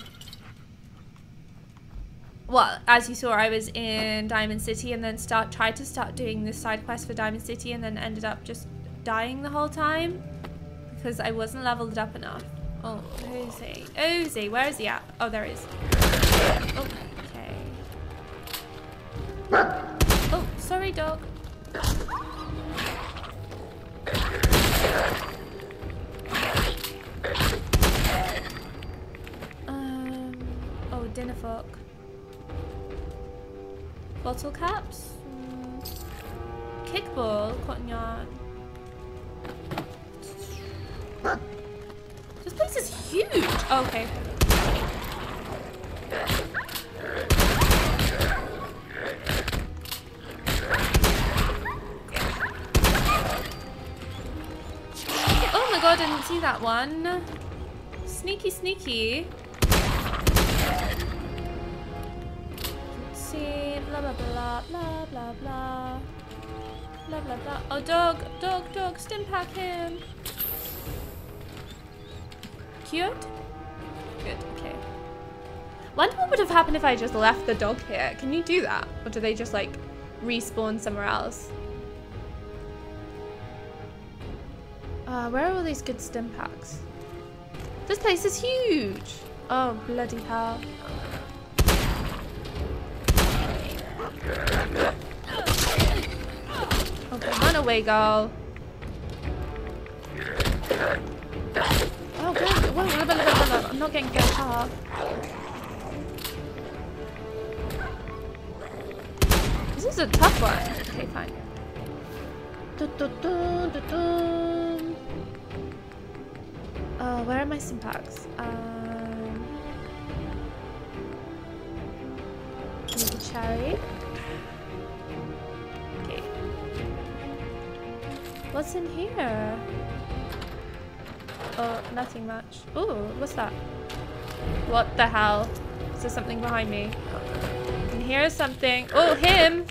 well, as you saw, I was in Diamond City and then start tried to start doing this side quest for Diamond City and then ended up just dying the whole time because I wasn't leveled up enough. Oh, he? Ozzy, where is he at? Oh, there he is. Oh, okay. Oh, sorry, dog. Um, oh, dinner fork. Bottle caps? Mm. Kickball, cotton yarn. This place is huge! Oh, okay. My god, didn't see that one. Sneaky, sneaky. See. Blah, blah, blah, blah, blah, blah. Blah, blah, blah. Oh, dog, dog, dog. Stimpak him. Cured? Good, okay. Wonder what would have happened if I just left the dog here. Can you do that? Or do they just, like, respawn somewhere else? Uh, where are all these good Stimpaks? This place is huge! Oh, bloody hell. Okay, run away, girl. Oh, good. Whoa, whoa, whoa. I'm not getting very far. This is a tough one. Okay, fine. Uh, where are my Stimpaks? Um, the cherry. Okay. What's in here? Oh, nothing much. Ooh, what's that? What the hell? Is there something behind me? And here's something. Oh, him!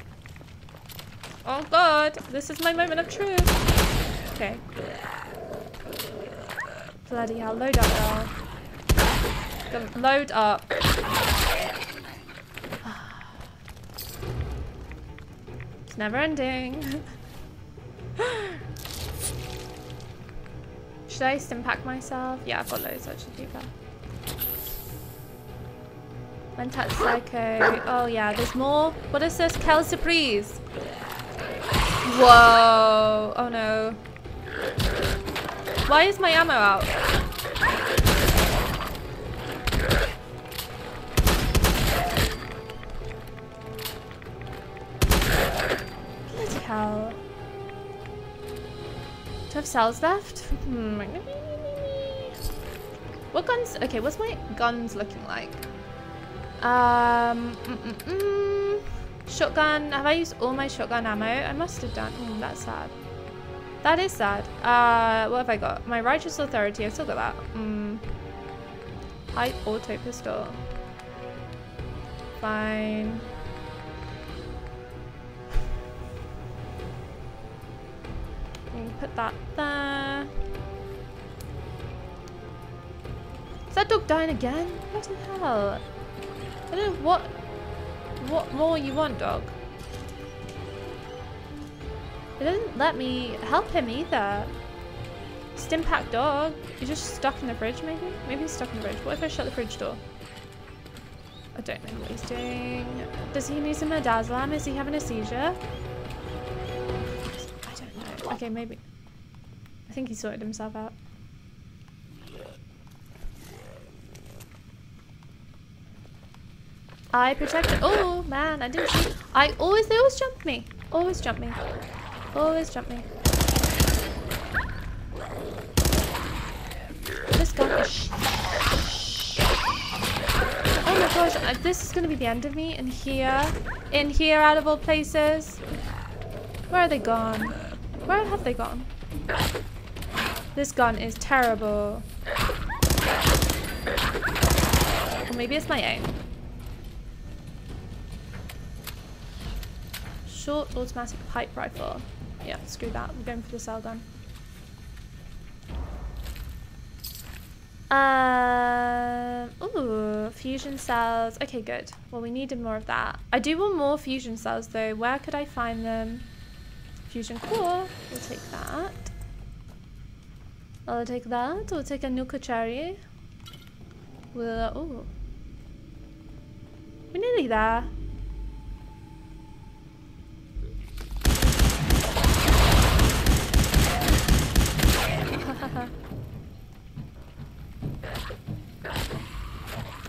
Oh god, this is my moment of truth. Okay. Bloody hell, load up. Go- Load up. It's never ending. Should I Stimpak myself? Yeah, I've got loads, do that. Mentat Psycho. Oh yeah, there's more. What is this? Kel Surprise. Whoa. Oh no. Why is my ammo out? Bloody hell. Do I have cells left? Hmm. What guns? Okay, what's my guns looking like? Um, mm, mm, mm. Shotgun. Have I used all my shotgun ammo? I must have done. Mm, that's sad. That is sad. Uh, what have I got? My righteous authority. I've still got that. Mm. Hype auto pistol. Fine. Put that there. Is that dog dying again? What the hell? I don't know what what more you want, dog. It doesn't let me help him either. Stimpak dog. You're just stuck in the fridge, maybe? Maybe he's stuck in the fridge. What if I shut the fridge door? I don't know what he's doing. Does he need some midazolam? Is he having a seizure? I don't know. Okay, maybe. I think he sorted himself out. I protected. Oh man, I didn't see. I always, they always jump me. Always jump me. Always jump me. This gun is. Oh my gosh, uh, this is gonna be the end of me. In here, in here, out of all places. Where are they gone? Where have they gone? This gun is terrible. Or maybe it's my aim. Short automatic pipe rifle. Yeah, screw that. We're going for the cell gun. Um, ooh, fusion cells. Okay, good. Well, we needed more of that. I do want more fusion cells, though. Where could I find them? Fusion core. We'll take that. I'll take that. We'll take a Nuka cherry. We'll, ooh. We're nearly there.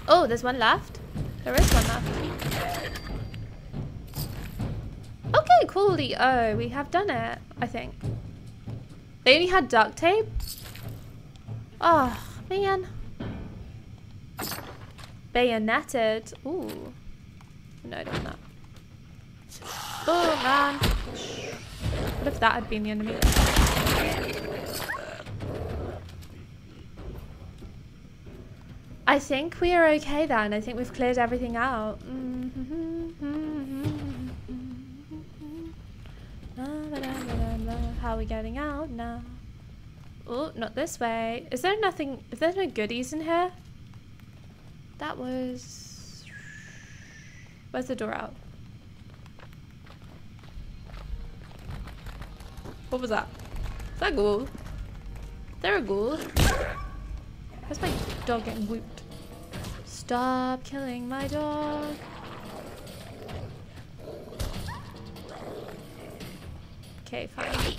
Oh, there's one left. There is one left. Okay, coolly. Oh, we have done it, I think. They only had duct tape? Oh, man. Bayoneted. Ooh. No, don't that. Oh, man. What if that had been the enemy? I think we are okay then. I think we've cleared everything out. How are we getting out now? Oh, not this way. Is there nothing... Is there no goodies in here? That was... Where's the door out? What was that? Is that a ghoul? Is there a ghoul? Where's my dog getting whooped? Stop killing my dog. Okay, fine.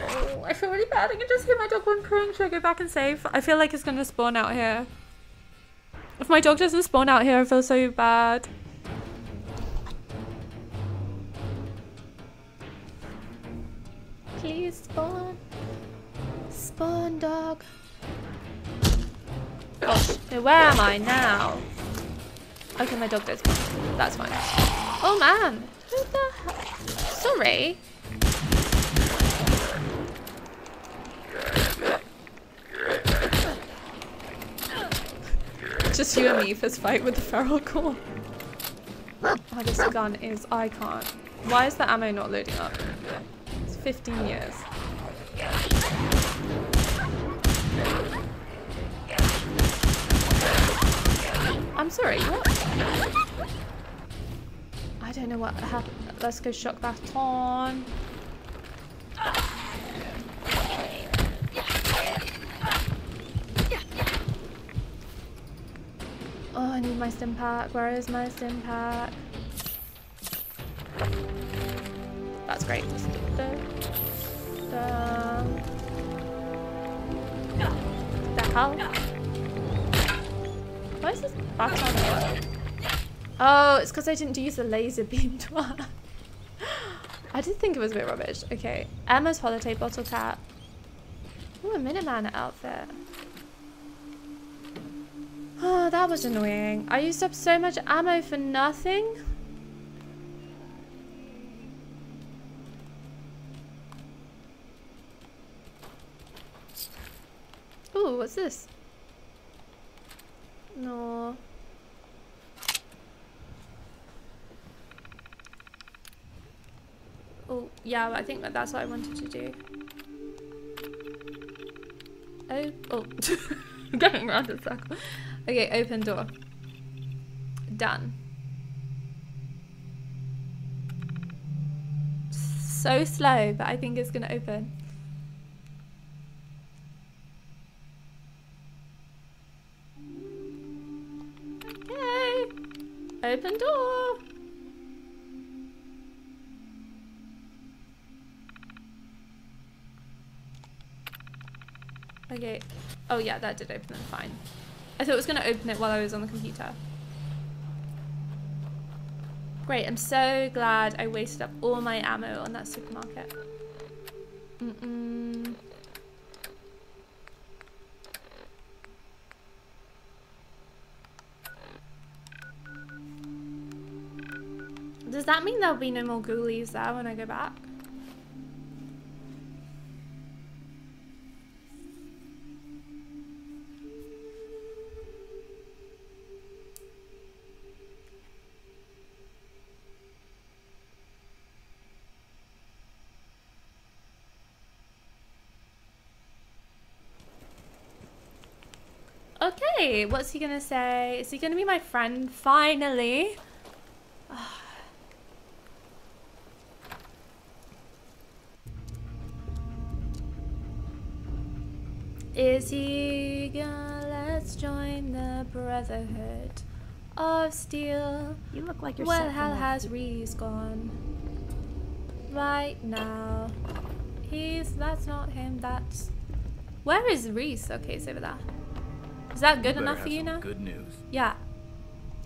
Oh, I feel really bad. I can just hear my dog whimpering. Should I go back and save? I feel like it's gonna spawn out here. If my dog doesn't spawn out here, I feel so bad. Please spawn. Spawn dog. Gosh, where am I now? Okay, my dog does. That's fine. Oh man, who the hell? Sorry. Just you and me fist fight with the feral ghoul. Oh, this gun is I can't. Why is the ammo not loading up? It's 15 years. I'm sorry, what? I don't know what happened. Let's go shock baton. Oh, I need my Stimpak. Where is my Stimpak? That's great. The, hell? Oh, it's because I didn't use the laser beam one. I did think it was a bit rubbish. Okay. Emma's holiday bottle cap. Ooh, a Minuteman outfit. Oh, that was annoying. I used up so much ammo for nothing. Ooh, what's this? No. Oh, yeah, I think that that's what I wanted to do. Oh, oh. Going around in circle. Okay, open door. Done. So slow, but I think it's gonna open. Open door! Okay. Oh yeah, that did open it, fine. I thought it was going to open it while I was on the computer. Great, I'm so glad I wasted up all my ammo on that supermarket. Mm -mm. Does that mean there'll be no more ghoulies there when I go back? Okay, what's he gonna say? Is he gonna be my friend finally? Is he gonna let's join the Brotherhood of Steel? You look like you're Well, set for how more. has Rhys gone? Right now. He's that's not him, that's Where is Rhys? Okay, it's over there. Is that good enough for you now? Good news. Yeah.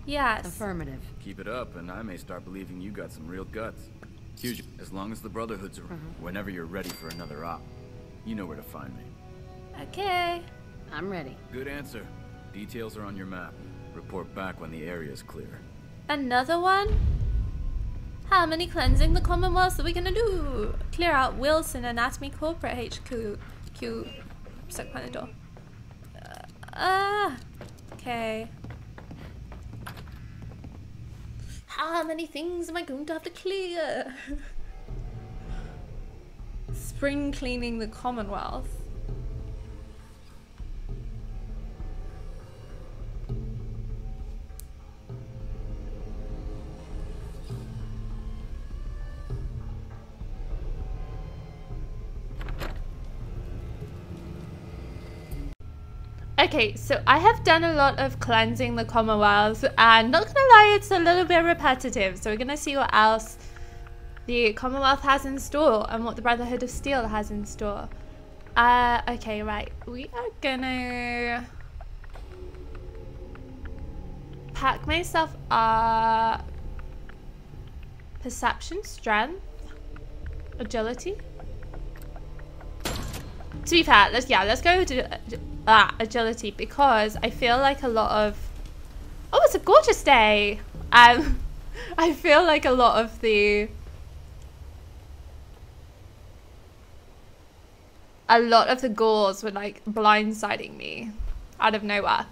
Yes. Affirmative. Keep it up, and I may start believing you got some real guts. Huge. As long as the Brotherhood's around, mm-hmm. whenever you're ready for another op, you know where to find me. Okay. I'm ready. Good answer. Details are on your map. Report back when the area is clear. Another one? How many cleansing the Commonwealth are we gonna do? Clear out Wilson Atomatoys Corporate HQ. Q. Stuck behind the door. Uh, ah. Okay. How many things am I going to have to clear? Spring cleaning the Commonwealth. Okay, so I have done a lot of cleansing the Commonwealth, and not gonna lie, it's a little bit repetitive. So we're gonna see what else the Commonwealth has in store and what the Brotherhood of Steel has in store. Uh, okay, right. We are gonna pack myself up. Perception, strength, agility. To be fair, let's yeah, let's go to ah, agility because I feel like a lot of oh, it's a gorgeous day. Um, I feel like a lot of the a lot of the ghouls were like blindsiding me out of nowhere.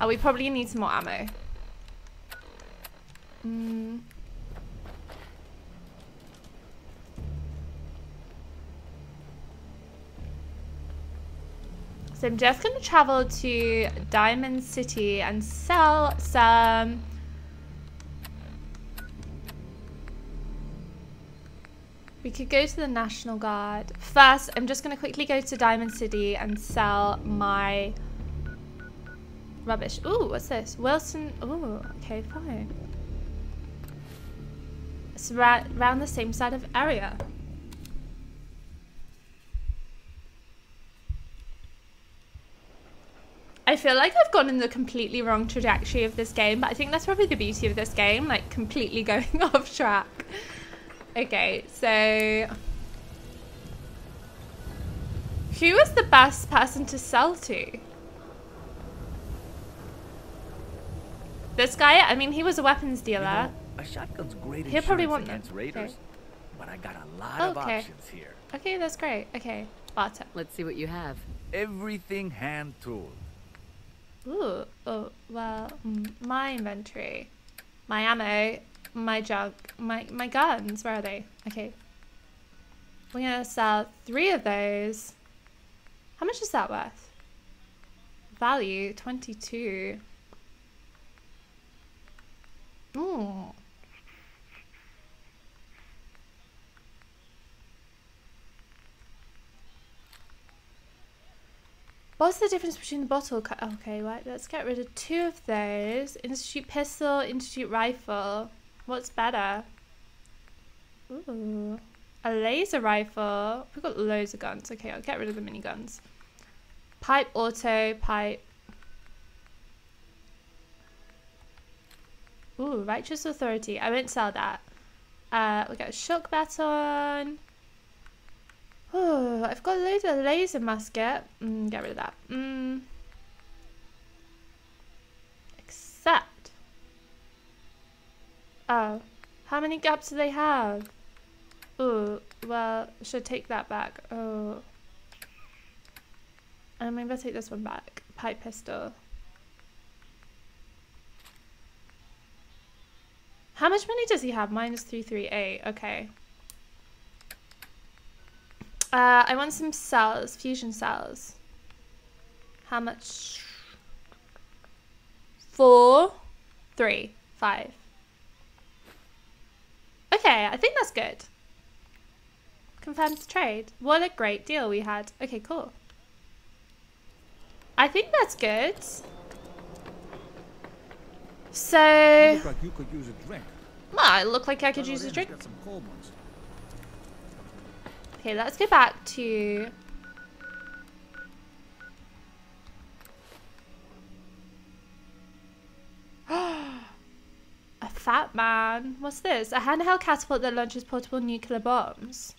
Oh, we probably need some more ammo. Mm. So I'm just going to travel to Diamond City and sell some... We could go to the National Guard. First, I'm just going to quickly go to Diamond City and sell my rubbish. Ooh, what's this? Wilson. Ooh, okay, fine. It's around the same side of area. I feel like I've gone in the completely wrong trajectory of this game, but I think that's probably the beauty of this game, like completely going off track. Okay, so... Who is the best person to sell to? This guy? I mean, he was a weapons dealer. You know, a shotgun's great He'll probably want against them. raiders, okay. but I got a lot of okay. options here. Okay, that's great. Okay, barter. Let's see what you have. Everything hand-tooled. Ooh, oh, well, my inventory, my ammo, my junk, my, my guns, where are they? Okay. We're gonna sell three of those. How much is that worth? Value, 22. Ooh. What's the difference between the bottle? Okay, right, let's get rid of two of those. Institute pistol, institute rifle. What's better? Ooh, a laser rifle. We've got loads of guns. Okay, I'll get rid of the miniguns. Pipe auto, pipe. Ooh, righteous authority. I won't sell that. Uh, we got a shock baton. Oh, I've got a load of laser musket. Mm, get rid of that. Mm. Except. Oh. How many gaps do they have? Oh, well, should take that back? Oh. I'm going to take this one back. Pipe pistol. How much money does he have? Minus 338. Okay. Uh, I want some cells, fusion cells. How much? Four, three, five. Okay, I think that's good. Confirmed trade. What a great deal we had. Okay, cool. I think that's good. So. Look like you could use a drink. Well, it looked like I could use a drink. Okay, let's go back to... A fat man. What's this? A handheld catapult that launches portable nuclear bombs.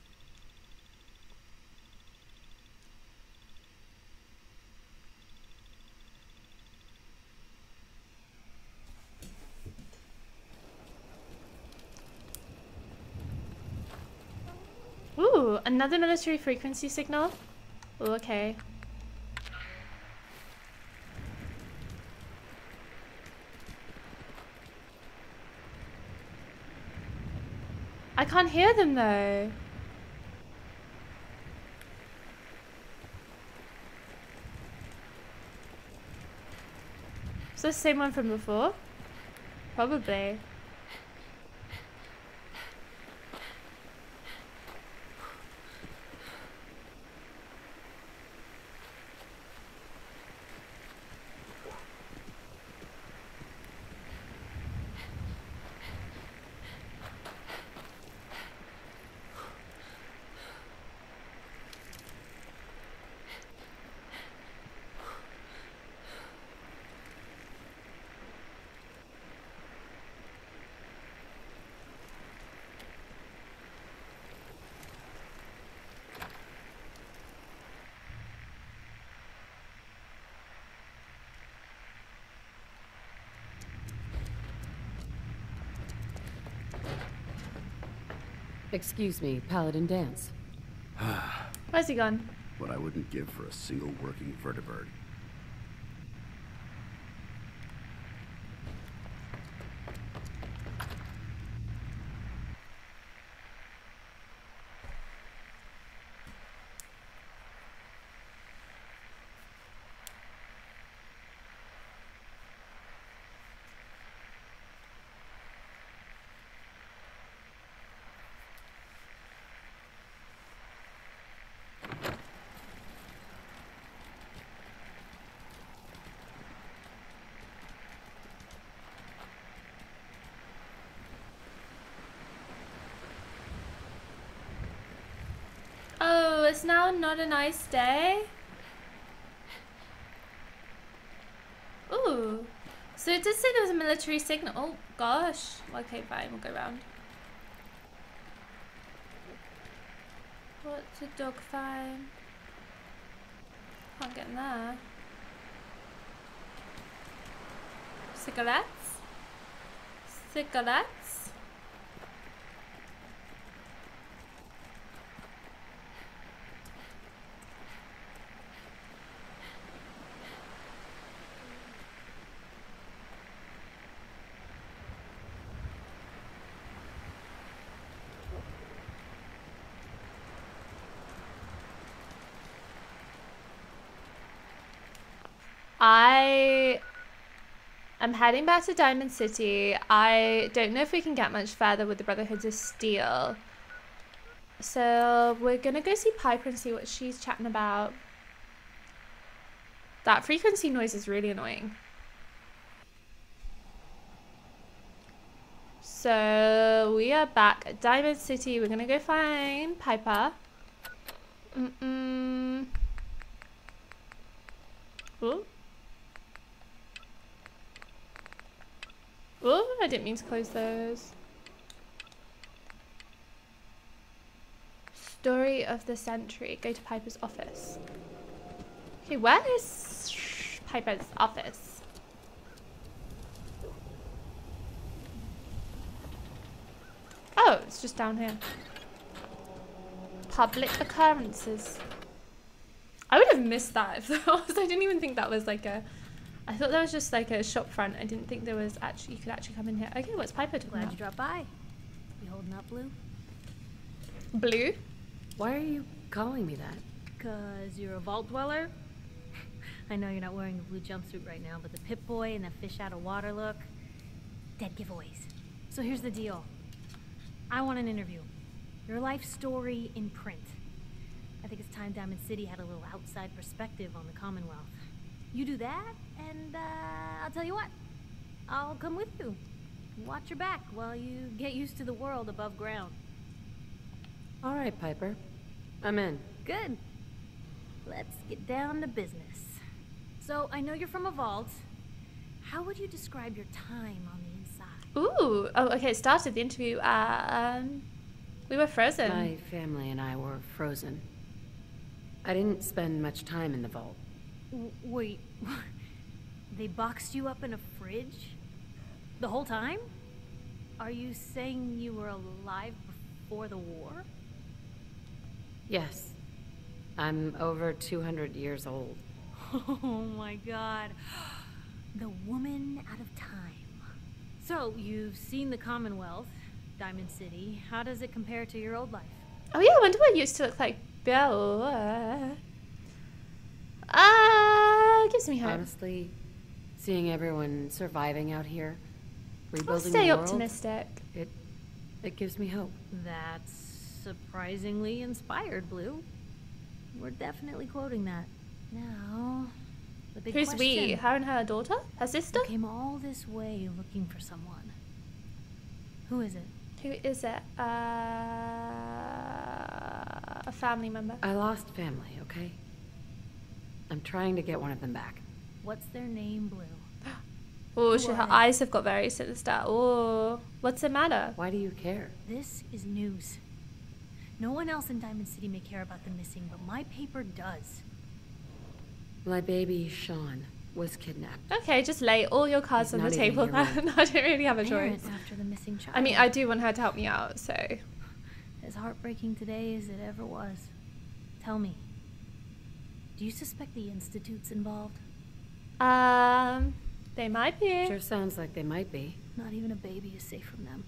Ooh, another military frequency signal. Ooh, okay. I can't hear them though. Is this the same one from before? Probably. Excuse me, Paladin Danse. Where's he gone? What I wouldn't give for a single working vertibird. It's now not a nice day. Ooh. So it did say there was a military signal. Oh, gosh. Okay, fine. We'll go round. What's a dog find? Can't get in there. Cigarettes? Cigarettes? I am heading back to Diamond City. I don't know if we can get much further with the Brotherhoods of Steel. So we're gonna go see Piper and see what she's chatting about. That frequency noise is really annoying. So we are back at Diamond City. We're gonna go find Piper. Mm-mm. Ooh. Oh, I didn't mean to close those. Story of the century. Go to Piper's office. Okay, where is Piper's office? Oh, it's just down here. Publick Occurrences. I would have missed that if. I didn't even think that was like a. I thought that was just like a shop front. I didn't think there was actually you could actually come in here. Okay, what's Piper talking Glad about? you dropped by. You holding up, Blue? Blue? Why are you calling me that? Cause you're a vault dweller. I know you're not wearing the blue jumpsuit right now, but the Pip Boy and the fish out of water look. Dead giveaways. So here's the deal. I want an interview. Your life story in print. I think it's time Diamond City had a little outside perspective on the Commonwealth. You do that, and uh, I'll tell you what. I'll come with you. Watch your back while you get used to the world above ground. All right, Piper. I'm in. Good. Let's get down to business. So, I know you're from a vault. How would you describe your time on the inside? Ooh. Oh, okay. It started the interview. Uh, um, we were frozen. My family and I were frozen. I didn't spend much time in the vault. W- wait, they boxed you up in a fridge? The whole time? Are you saying you were alive before the war? Yes. I'm over 200 years old. Oh my god. The woman out of time. So, you've seen the Commonwealth, Diamond City. How does it compare to your old life? Oh yeah, I wonder what it used to look like. Bill. Uh, gives me hope. Honestly, seeing everyone surviving out here, I'll rebuilding stay the world, optimistic. it it gives me hope. That's surprisingly inspired, Blue. We're definitely quoting that. Now, the big Who's we? question. Her and her daughter? Her sister? Came all this way looking for someone. Who is it? Who is it? Uh, a family member. I lost family, okay? I'm trying to get one of them back. What's their name, Blue? Oh, she, her eyes have got very sinister. Oh, what's the matter? Why do you care? This is news. No one else in Diamond City may care about the missing, but my paper does. My baby Sean was kidnapped. Okay, just lay all your cards He's on the table. a year. I don't really have a choice. Parents after the missing child. I mean, I do want her to help me out, so. As heartbreaking today as it ever was. Tell me, do you suspect the Institute's involved? Um, they might be. Sure sounds like they might be. Not even a baby is safe from them.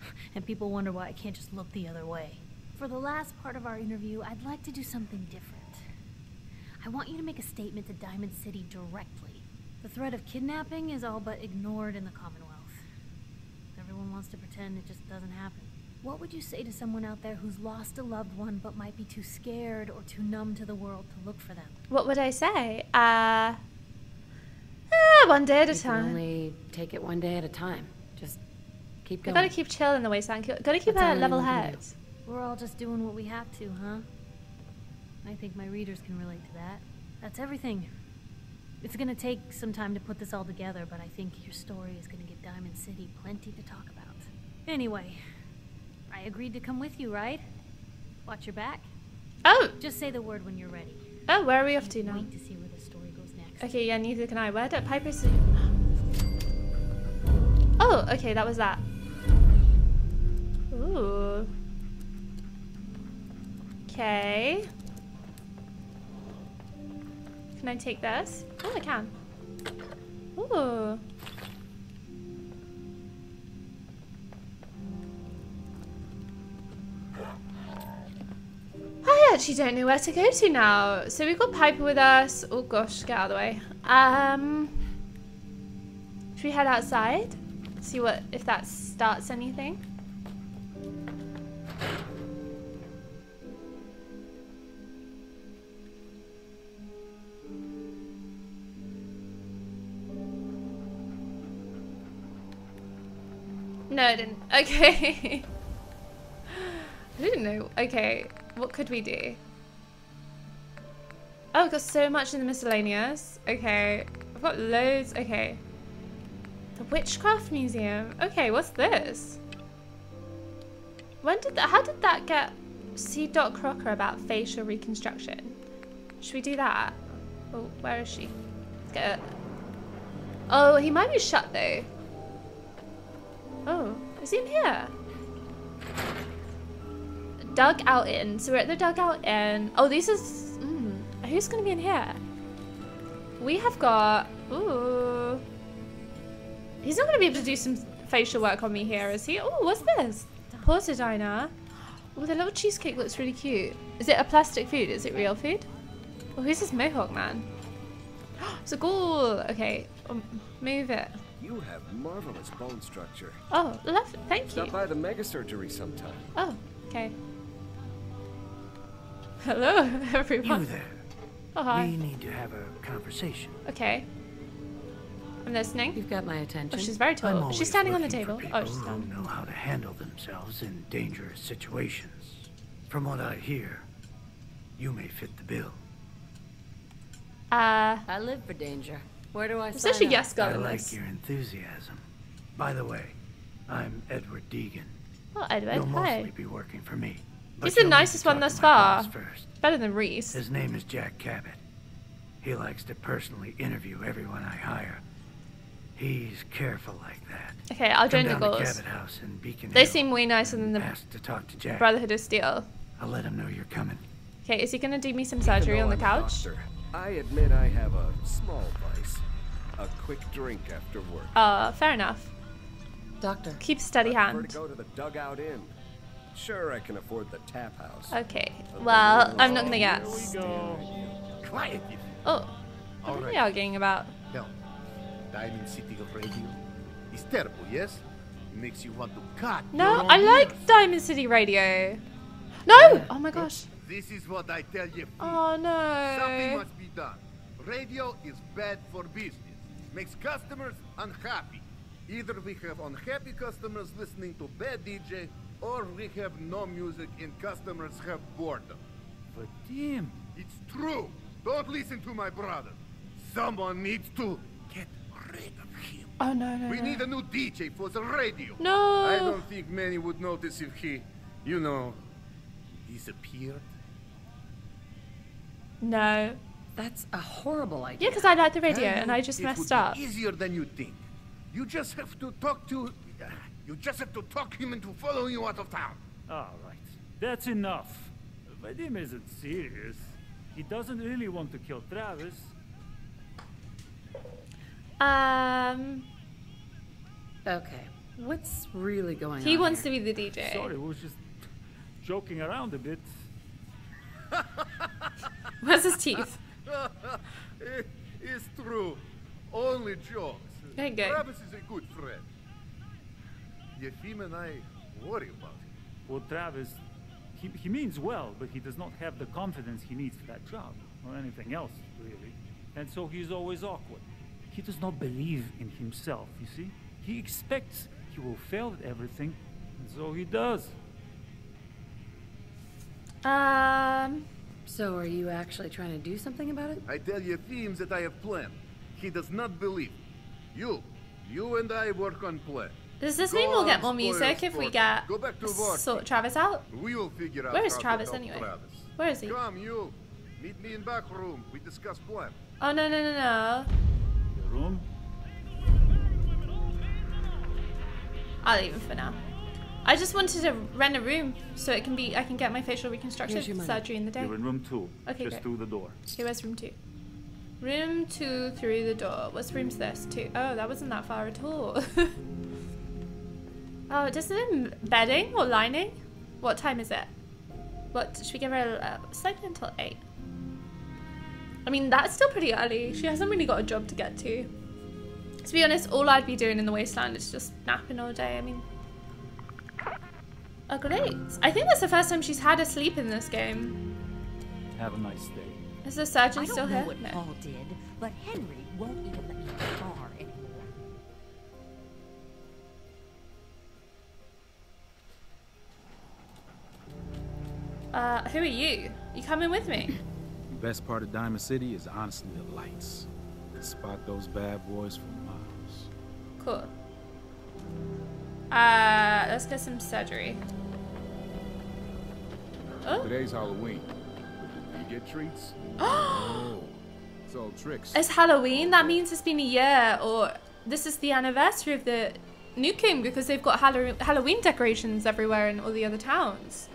And people wonder why I can't just look the other way. For the last part of our interview, I'd like to do something different. I want you to make a statement to Diamond City directly. The threat of kidnapping is all but ignored in the Commonwealth. Everyone wants to pretend it just doesn't happen. What would you say to someone out there who's lost a loved one but might be too scared or too numb to the world to look for them? What would I say? Uh, ah, one day at a You can time. only take it one day at a time. Just keep going. You going. gotta keep chill in the wasteland. Gotta keep That's a level head. We're all just doing what we have to, huh? I think my readers can relate to that. That's everything. It's gonna take some time to put this all together, but I think your story is gonna give Diamond City plenty to talk about. Anyway, I agreed to come with you, right? Watch your back. Oh! Just say the word when you're ready. Oh, where are we off to now? Wait to see where the story goes next. Okay, yeah, neither can I. Where did Piper see? Oh, okay, that was that. Ooh. Okay. Can I take this? Oh, I can. Ooh. Actually don't know where to go to now. So we've got Piper with us. Oh gosh, get out of the way. Um, should we head outside? See what if that starts anything. No, I didn't. Okay. I didn't know. Okay, what could we do? Oh, got so much in the miscellaneous. Okay, I've got loads. Okay. The Witchcraft Museum. Okay, what's this? When did that, how did that get, see Doc Crocker about facial reconstruction? Should we do that? Oh, where is she? Let's get it. Oh, he might be shut though. Oh, is he in here? Dugout Inn. So we're at the Dugout Inn. Oh, this is... Mm, who's going to be in here? We have got... Ooh. He's not going to be able to do some facial work on me here, is he? Oh, what's this? Porter Diner. Oh, the little cheesecake looks really cute. Is it a plastic food? Is it real food? Oh, who's this Mohawk man? It's a ghoul. Okay, um, move it. You have marvelous bone structure. Oh, love it. Thank Stop you. by the mega surgery sometime. Oh, okay. Hello, everyone. You there. Oh, hi. We need to have a conversation. Okay. I'm listening. You've got my Oh, attention. she's very I'm tall. She's standing on the looking for table. people Oh, she's who standing. know how to handle themselves in dangerous situations. From what I hear, you may fit the bill. Uh, I live for danger. Where do I There's sign actually up? yes go I like this. your enthusiasm. By the way, I'm Edward Deegan. Oh, Edward, You'll hi. mostly be working for me. But He's the you'll need to nicest one thus far. Better than Rhys. His name is Jack Cabot. He likes to personally interview everyone I hire. He's careful like that. Okay, I'll Come join the down to goals. Cabot House in Beacon They Hill. seem way nicer than the Ask to talk to Jack. Brotherhood of Steel. I'll let him know you're coming. Okay, is he gonna do me some surgery on the couch? Doctor, I admit I have a small vice. A quick drink after work. Uh, fair enough. Doctor. Keep a steady I prefer hand. to go to the dugout inn. Sure, I can afford the tap house. Okay, well, I'm not gonna get. Quiet, you. Oh, All what are right. we arguing about? Now, Diamond City Radio is terrible, yes? It makes you want to cut. your No, own I ears. like Diamond City Radio. No! Oh my gosh. This is what I tell you. Oh no. Something must be done. Radio is bad for business. Makes customers unhappy. Either we have unhappy customers listening to bad DJ, or we have no music and customers have boredom. But Tim, It's true. Don't listen to my brother. Someone needs to get rid of him. Oh no no. We no. need a new DJ for the radio. No. I don't think many would notice if he, you know, disappeared. No. That's a horrible idea. Yeah, because I like the radio Tell and I just messed would be up. Easier than you think. You just have to talk to. You just have to talk him into following you out of town. all right, that's enough. Vadim isn't serious. He doesn't really want to kill Travis. Um, Okay. What's really going he on? He wants here? to be the DJ. Sorry, we was just joking around a bit. Where's his teeth? It- it's true. Only jokes. Very good. Travis is a good friend. Yefim and I worry about him. Well, Travis, he, he means well, but he does not have the confidence he needs for that job, or anything else, really. And so he's always awkward. He does not believe in himself, you see? He expects he will fail at everything, and so he does. Um, So, are you actually trying to do something about it? I tell Yefim that I have planned. He does not believe. You, you and I work on plan. Does this Go mean we'll get more music if we get Go back to work. sort Travis out? We will figure out Where is Travis anyway? Travis. Where is he? Come, you. Meet me in back room. We discuss plan. Oh no no no no! The room? I'll leave him for now. I just wanted to rent a room so it can be I can get my facial reconstruction Here's your money. surgery in the day. You're in room two, Okay, just great. through the door. Okay, where's room two? Room two through the door. What's room's this? Two. Oh, that wasn't that far at all. oh, does it have bedding or lining? What time is it? What should we give her? Uh, slightly until eight. I mean, that's still pretty early. She hasn't really got a job to get to. To be honest, all I'd be doing in the wasteland is just napping all day. I mean, oh great! I think that's the first time she's had a sleep in this game. Have a nice day. Is the surgeon I don't still know here? what No. Paul did, but Henry won't even let me in Uh, who are you? You coming with me? The best part of Diamond City is honestly the lights. You can spot those bad boys from miles. Cool. Uh, let's get some surgery. Oh, Today's Halloween. You get treats? Oh. It's all tricks. it's Halloween. That means it's been a year, or this is the anniversary of the Nukem because they've got Hallow- Halloween decorations everywhere in all the other towns.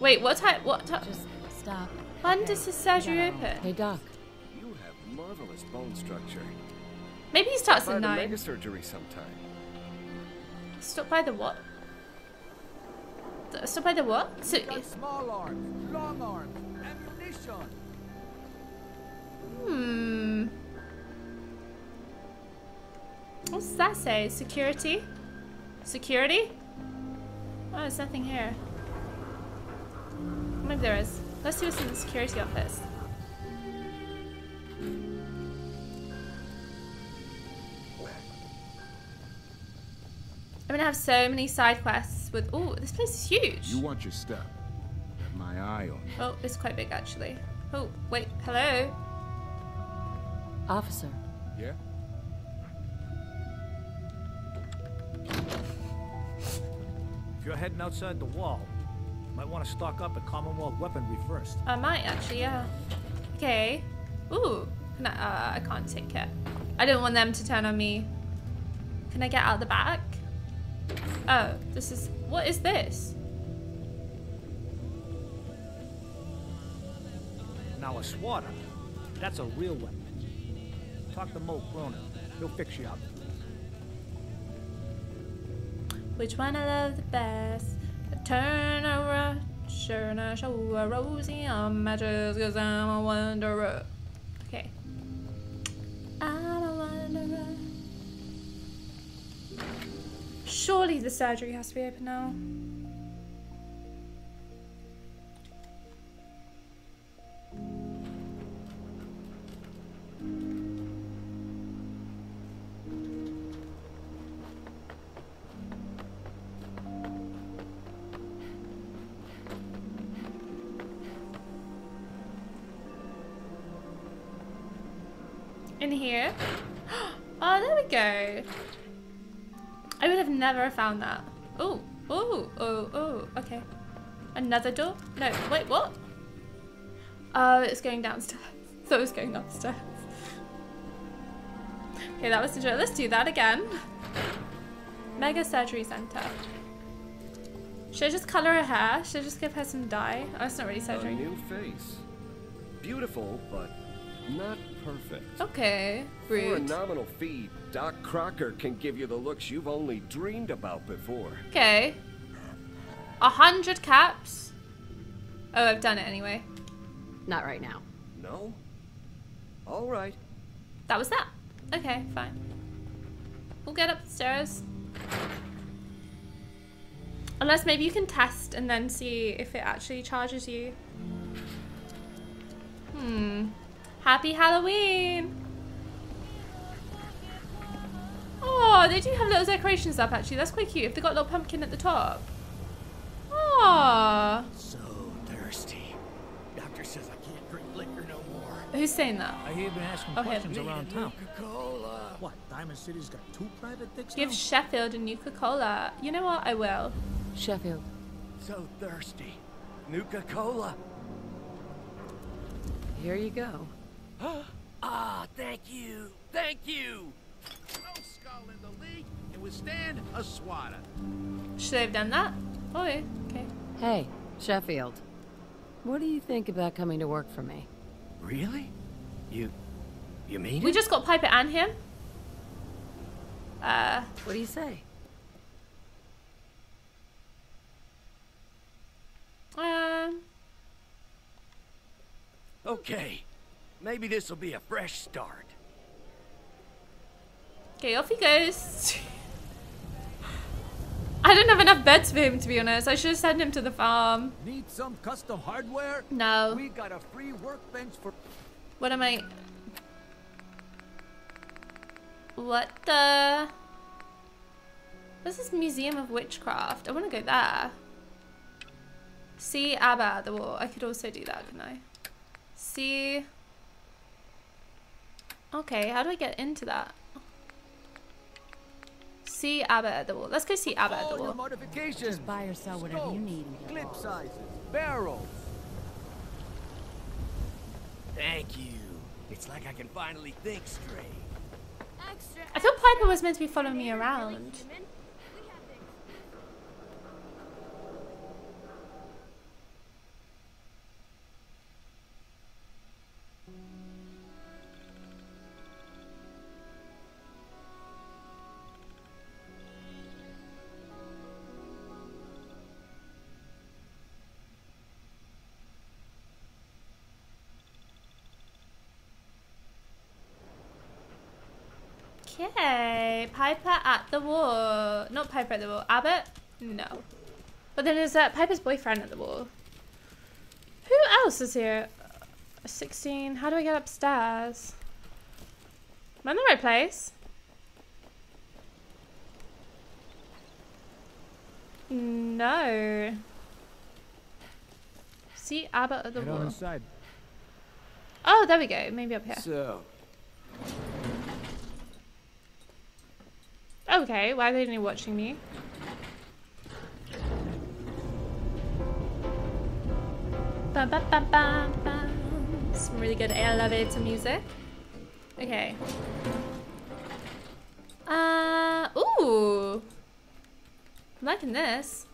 Wait, what time? What time? Just stop. When does his surgery open? Hey, Doc. You have marvelous bone structure. Maybe he starts By at the nine. mega surgery sometime. Stop by the what? Stop by the what? So, Small arms, long arms, ammunition. Hmm. What does that say? Security? Security? Oh, there's nothing here. Maybe there is. Let's see what's in the security office. I'm gonna have so many side quests with. Oh, this place is huge. You want your stuff. Have my eye on you. Oh, it's quite big actually. Oh, wait, hello? Officer. Yeah? If you're heading outside the wall, you might want to stock up at Commonwealth weaponry first. I might actually, yeah. Okay. Ooh. Can I, uh, I can't take it. I didn't want them to turn on me. Can I get out the back? Oh, this is... What is this? Now a swatter, that's a real weapon. Talk to Moe Cronin. He'll fix you up. Which one I love the best? Turn a rush and I show a rosy on matches cause I'm a wanderer. Okay. I'm a wanderer. Surely the surgery has to be open now. In here. Oh, there we go. I would have never found that. Oh, oh, oh, oh, okay. Another door? No, wait, what? Oh, it's going downstairs. So it was going upstairs. Okay, that was the joke. Let's do that again. Mega Surgery Center. Should I just color her hair? Should I just give her some dye? Oh, it's not really surgery. A new face. Beautiful, but not perfect. Okay, For a nominal fee, Doc Crocker can give you the looks you've only dreamed about before. Okay. A hundred caps. Oh, I've done it anyway. Not right now. No? All right. That was that. Okay, fine. We'll get upstairs. Unless maybe you can test and then see if it actually charges you. Hmm. Happy Halloween! Oh, they do have little decorations up actually. That's quite cute. If they got a little pumpkin at the top. Oh. So thirsty. Doctor says I can't drink liquor no more. Who's saying that? I hear you've been asking Oh, him. questions around town. Coca-Cola. What? Diamond City's got two private dicks Give now? Sheffield a Nuka-Cola. You know what? I will. Sheffield. So thirsty. Nuka-Cola. Here you go. Ah, thank you. Thank you. No skull in the league can withstand a swatter. Should I have done that? Oh, yeah. okay. Hey, Sheffield. What do you think about coming to work for me? Really? You, you mean We just got Piper and him. Uh, What do you say? um, Okay. Maybe this will be a fresh start. okay, off he goes. I don't have enough beds for him, to be honest. I should have sent him to the farm. Need some custom hardware? No. We got a free workbench for. What am I? What the? What's this Museum of Witchcraft? I want to go there. See Abbott at the wall. I could also do that, couldn't I? See. Okay, how do I get into that? See Abbott at the wall. Let's go see Abbott at All the your wall. modifications. Just buy or sell whatever you need Clip sizes, barrels. Thank you. It's like I can finally think straight. I thought Piper was meant to be following me around. Okay, Piper at the wall. Not Piper at the wall. Abbott? No. But then there's uh, Piper's boyfriend at the wall. Who else is here? Uh, 16. How do I get upstairs? Am I in the right place? No. See Abbott at the Head wall. Oh, there we go. Maybe up here. So, Okay, why are they only watching me? Bum, bum, bum, bum, bum. Some really good elevator music. Okay. Uh, ooh. I'm liking this.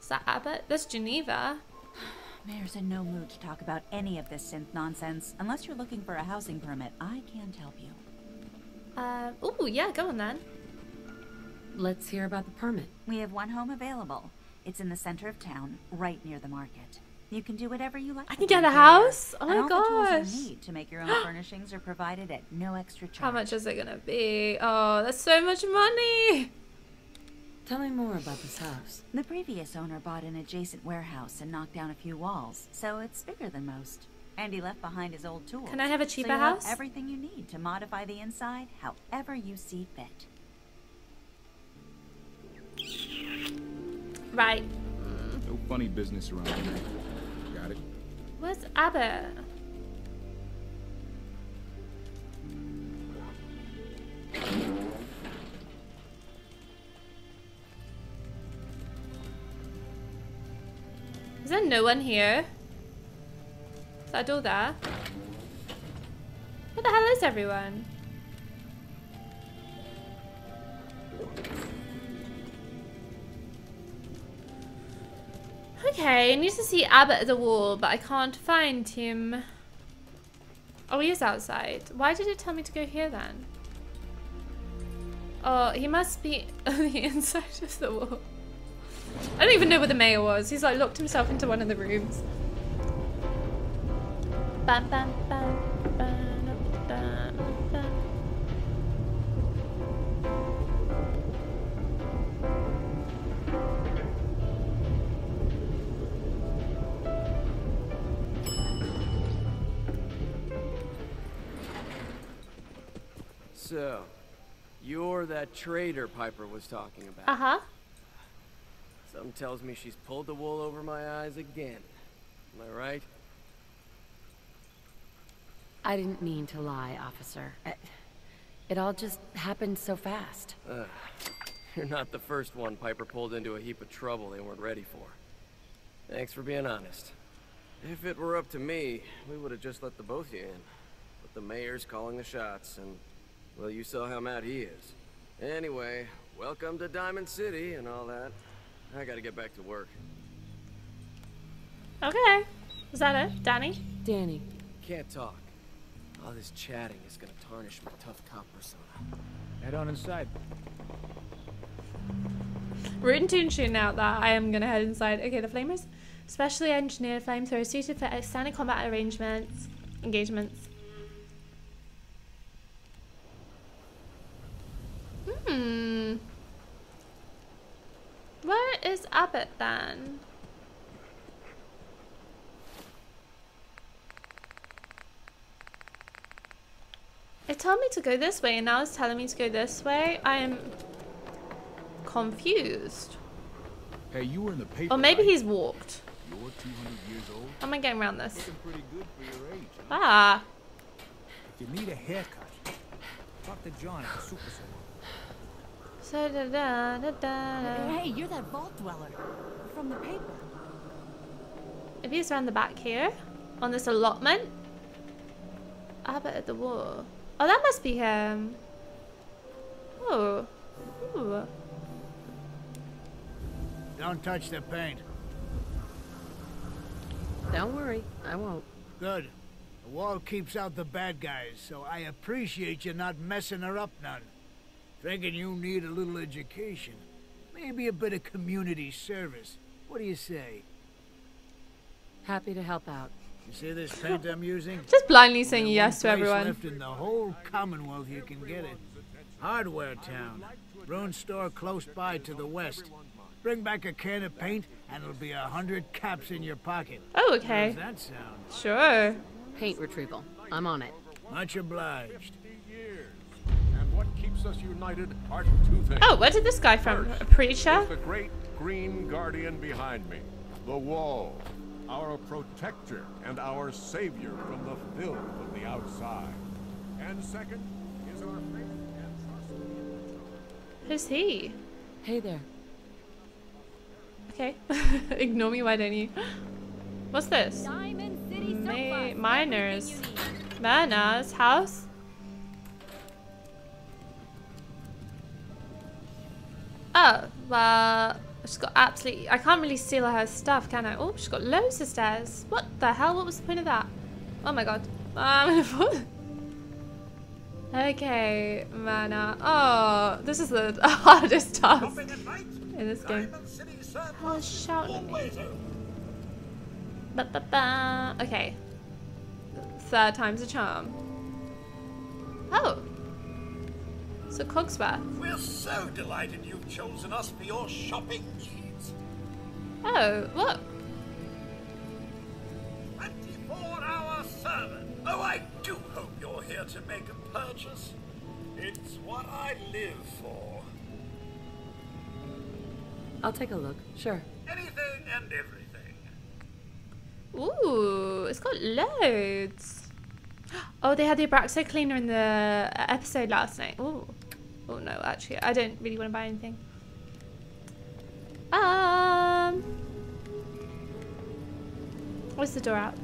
Is that Abbott? That's Geneva. Mayor's in no mood to talk about any of this synth nonsense. Unless you're looking for a housing permit, I can't help you. Uh, ooh, yeah, go on then. Let's hear about the permit. We have one home available. It's in the center of town, right near the market. You can do whatever you like. I can get a house? Oh and my all the tools you need to make your own furnishings are provided at no extra charge. How much is it gonna be? Oh, that's so much money. Tell me more about this house. The previous owner bought an adjacent warehouse and knocked down a few walls, so it's bigger than most. And he left behind his old tools. Can I have a so cheaper you'll have house? everything you need to modify the inside however you see fit. Right. No funny business around here. Got it? Where's Abbott? Is there no one here? Is that door there? Where the hell is everyone? Okay, I need to see Abbott at the wall, but I can't find him. Oh, he is outside. Why did it tell me to go here then? Oh, he must be on the inside of the wall. I don't even know where the mayor was. He's like locked himself into one of the rooms. Bam, bam, bam, So, you're that trader Piper was talking about. Uh huh. Something tells me she's pulled the wool over my eyes again. Am I right? I didn't mean to lie, officer. I- It all just happened so fast. Ugh. You're not the first one Piper pulled into a heap of trouble they weren't ready for. Thanks for being honest. If it were up to me, we would have just let the both of you in. But the mayor's calling the shots, and, well, you saw how mad he is. Anyway, welcome to Diamond City and all that. I gotta get back to work. Okay. Is that it? Danny? Danny. Can't talk. All this chatting is gonna tarnish my tough cop persona. Head on inside. Rootin' tune shooting out that I am gonna head inside. Okay, the flamers. Specially engineered flamethrower suited for extended combat arrangements, engagements. Hmm. Where is Abbott then? It told me to go this way and now it's telling me to go this way. I am confused. Hey, you were in the paper. Or maybe right? he's walked. You're 200 years old. How am I getting around this? Looking pretty good for your age. Ah. If you need a haircut, talk to John at the super salon. So da da da da. Hey, you're that vault dweller from the paper. If he's around the back here, on this allotment. Abbott at the wall. Oh, that must be him. Oh. Ooh. Don't touch the paint. Don't worry, I won't. Good. The wall keeps out the bad guys, so I appreciate you not messing her up none. Thinking you need a little education. Maybe a bit of community service. What do you say? Happy to help out. You see this paint I'm using? Just blindly saying yes to everyone. left in the whole Commonwealth you can get it. Hardware Town. Rune store close by to the west. Bring back a can of paint, and it'll be a hundred caps in your pocket. Oh, okay. How's that sound? Sure. Paint retrieval. I'm on it. Much obliged. And what keeps us united are two things. Oh, where did this guy from? First A preacher? the great green guardian behind me, the wall, our protector and our savior from the filth of the outside. And second is our faith and trust. Who's he? Hey there. Okay. Ignore me, why don't you? What's this? Ma miners. Myrna's house? Oh, well, she's got absolutely... I can't really steal her stuff, can I? Oh, she's got loads of stairs. What the hell? What was the point of that? Oh my god. Gonna Okay, Myrna. Oh, this is the hardest task in this game. Oh, shouting at me. Ba -ba -ba. Okay. Third time's a charm. Oh. So Cogsworth. We're so delighted you've chosen us for your shopping needs. Oh, look. 24-hour service. Oh, I do hope you're here to make a purchase. It's what I live for. I'll take a look, sure. Anything and everything. Ooh, it's got loads. Oh, they had the Abraxo cleaner in the uh, episode last night. Ooh. Oh no, actually, I don't really want to buy anything. Um, where's the door out?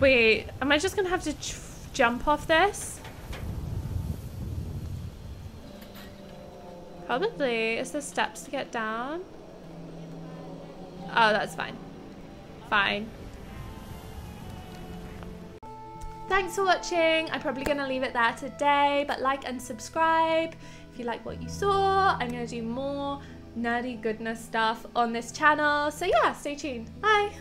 Wait, am I just gonna have to jump off this? Probably. Is there steps to get down? Oh, that's fine. Fine. Thanks for watching. I'm probably going to leave it there today, but like and subscribe if you like what you saw. I'm going to do more nerdy goodness stuff on this channel. So yeah, stay tuned. Bye.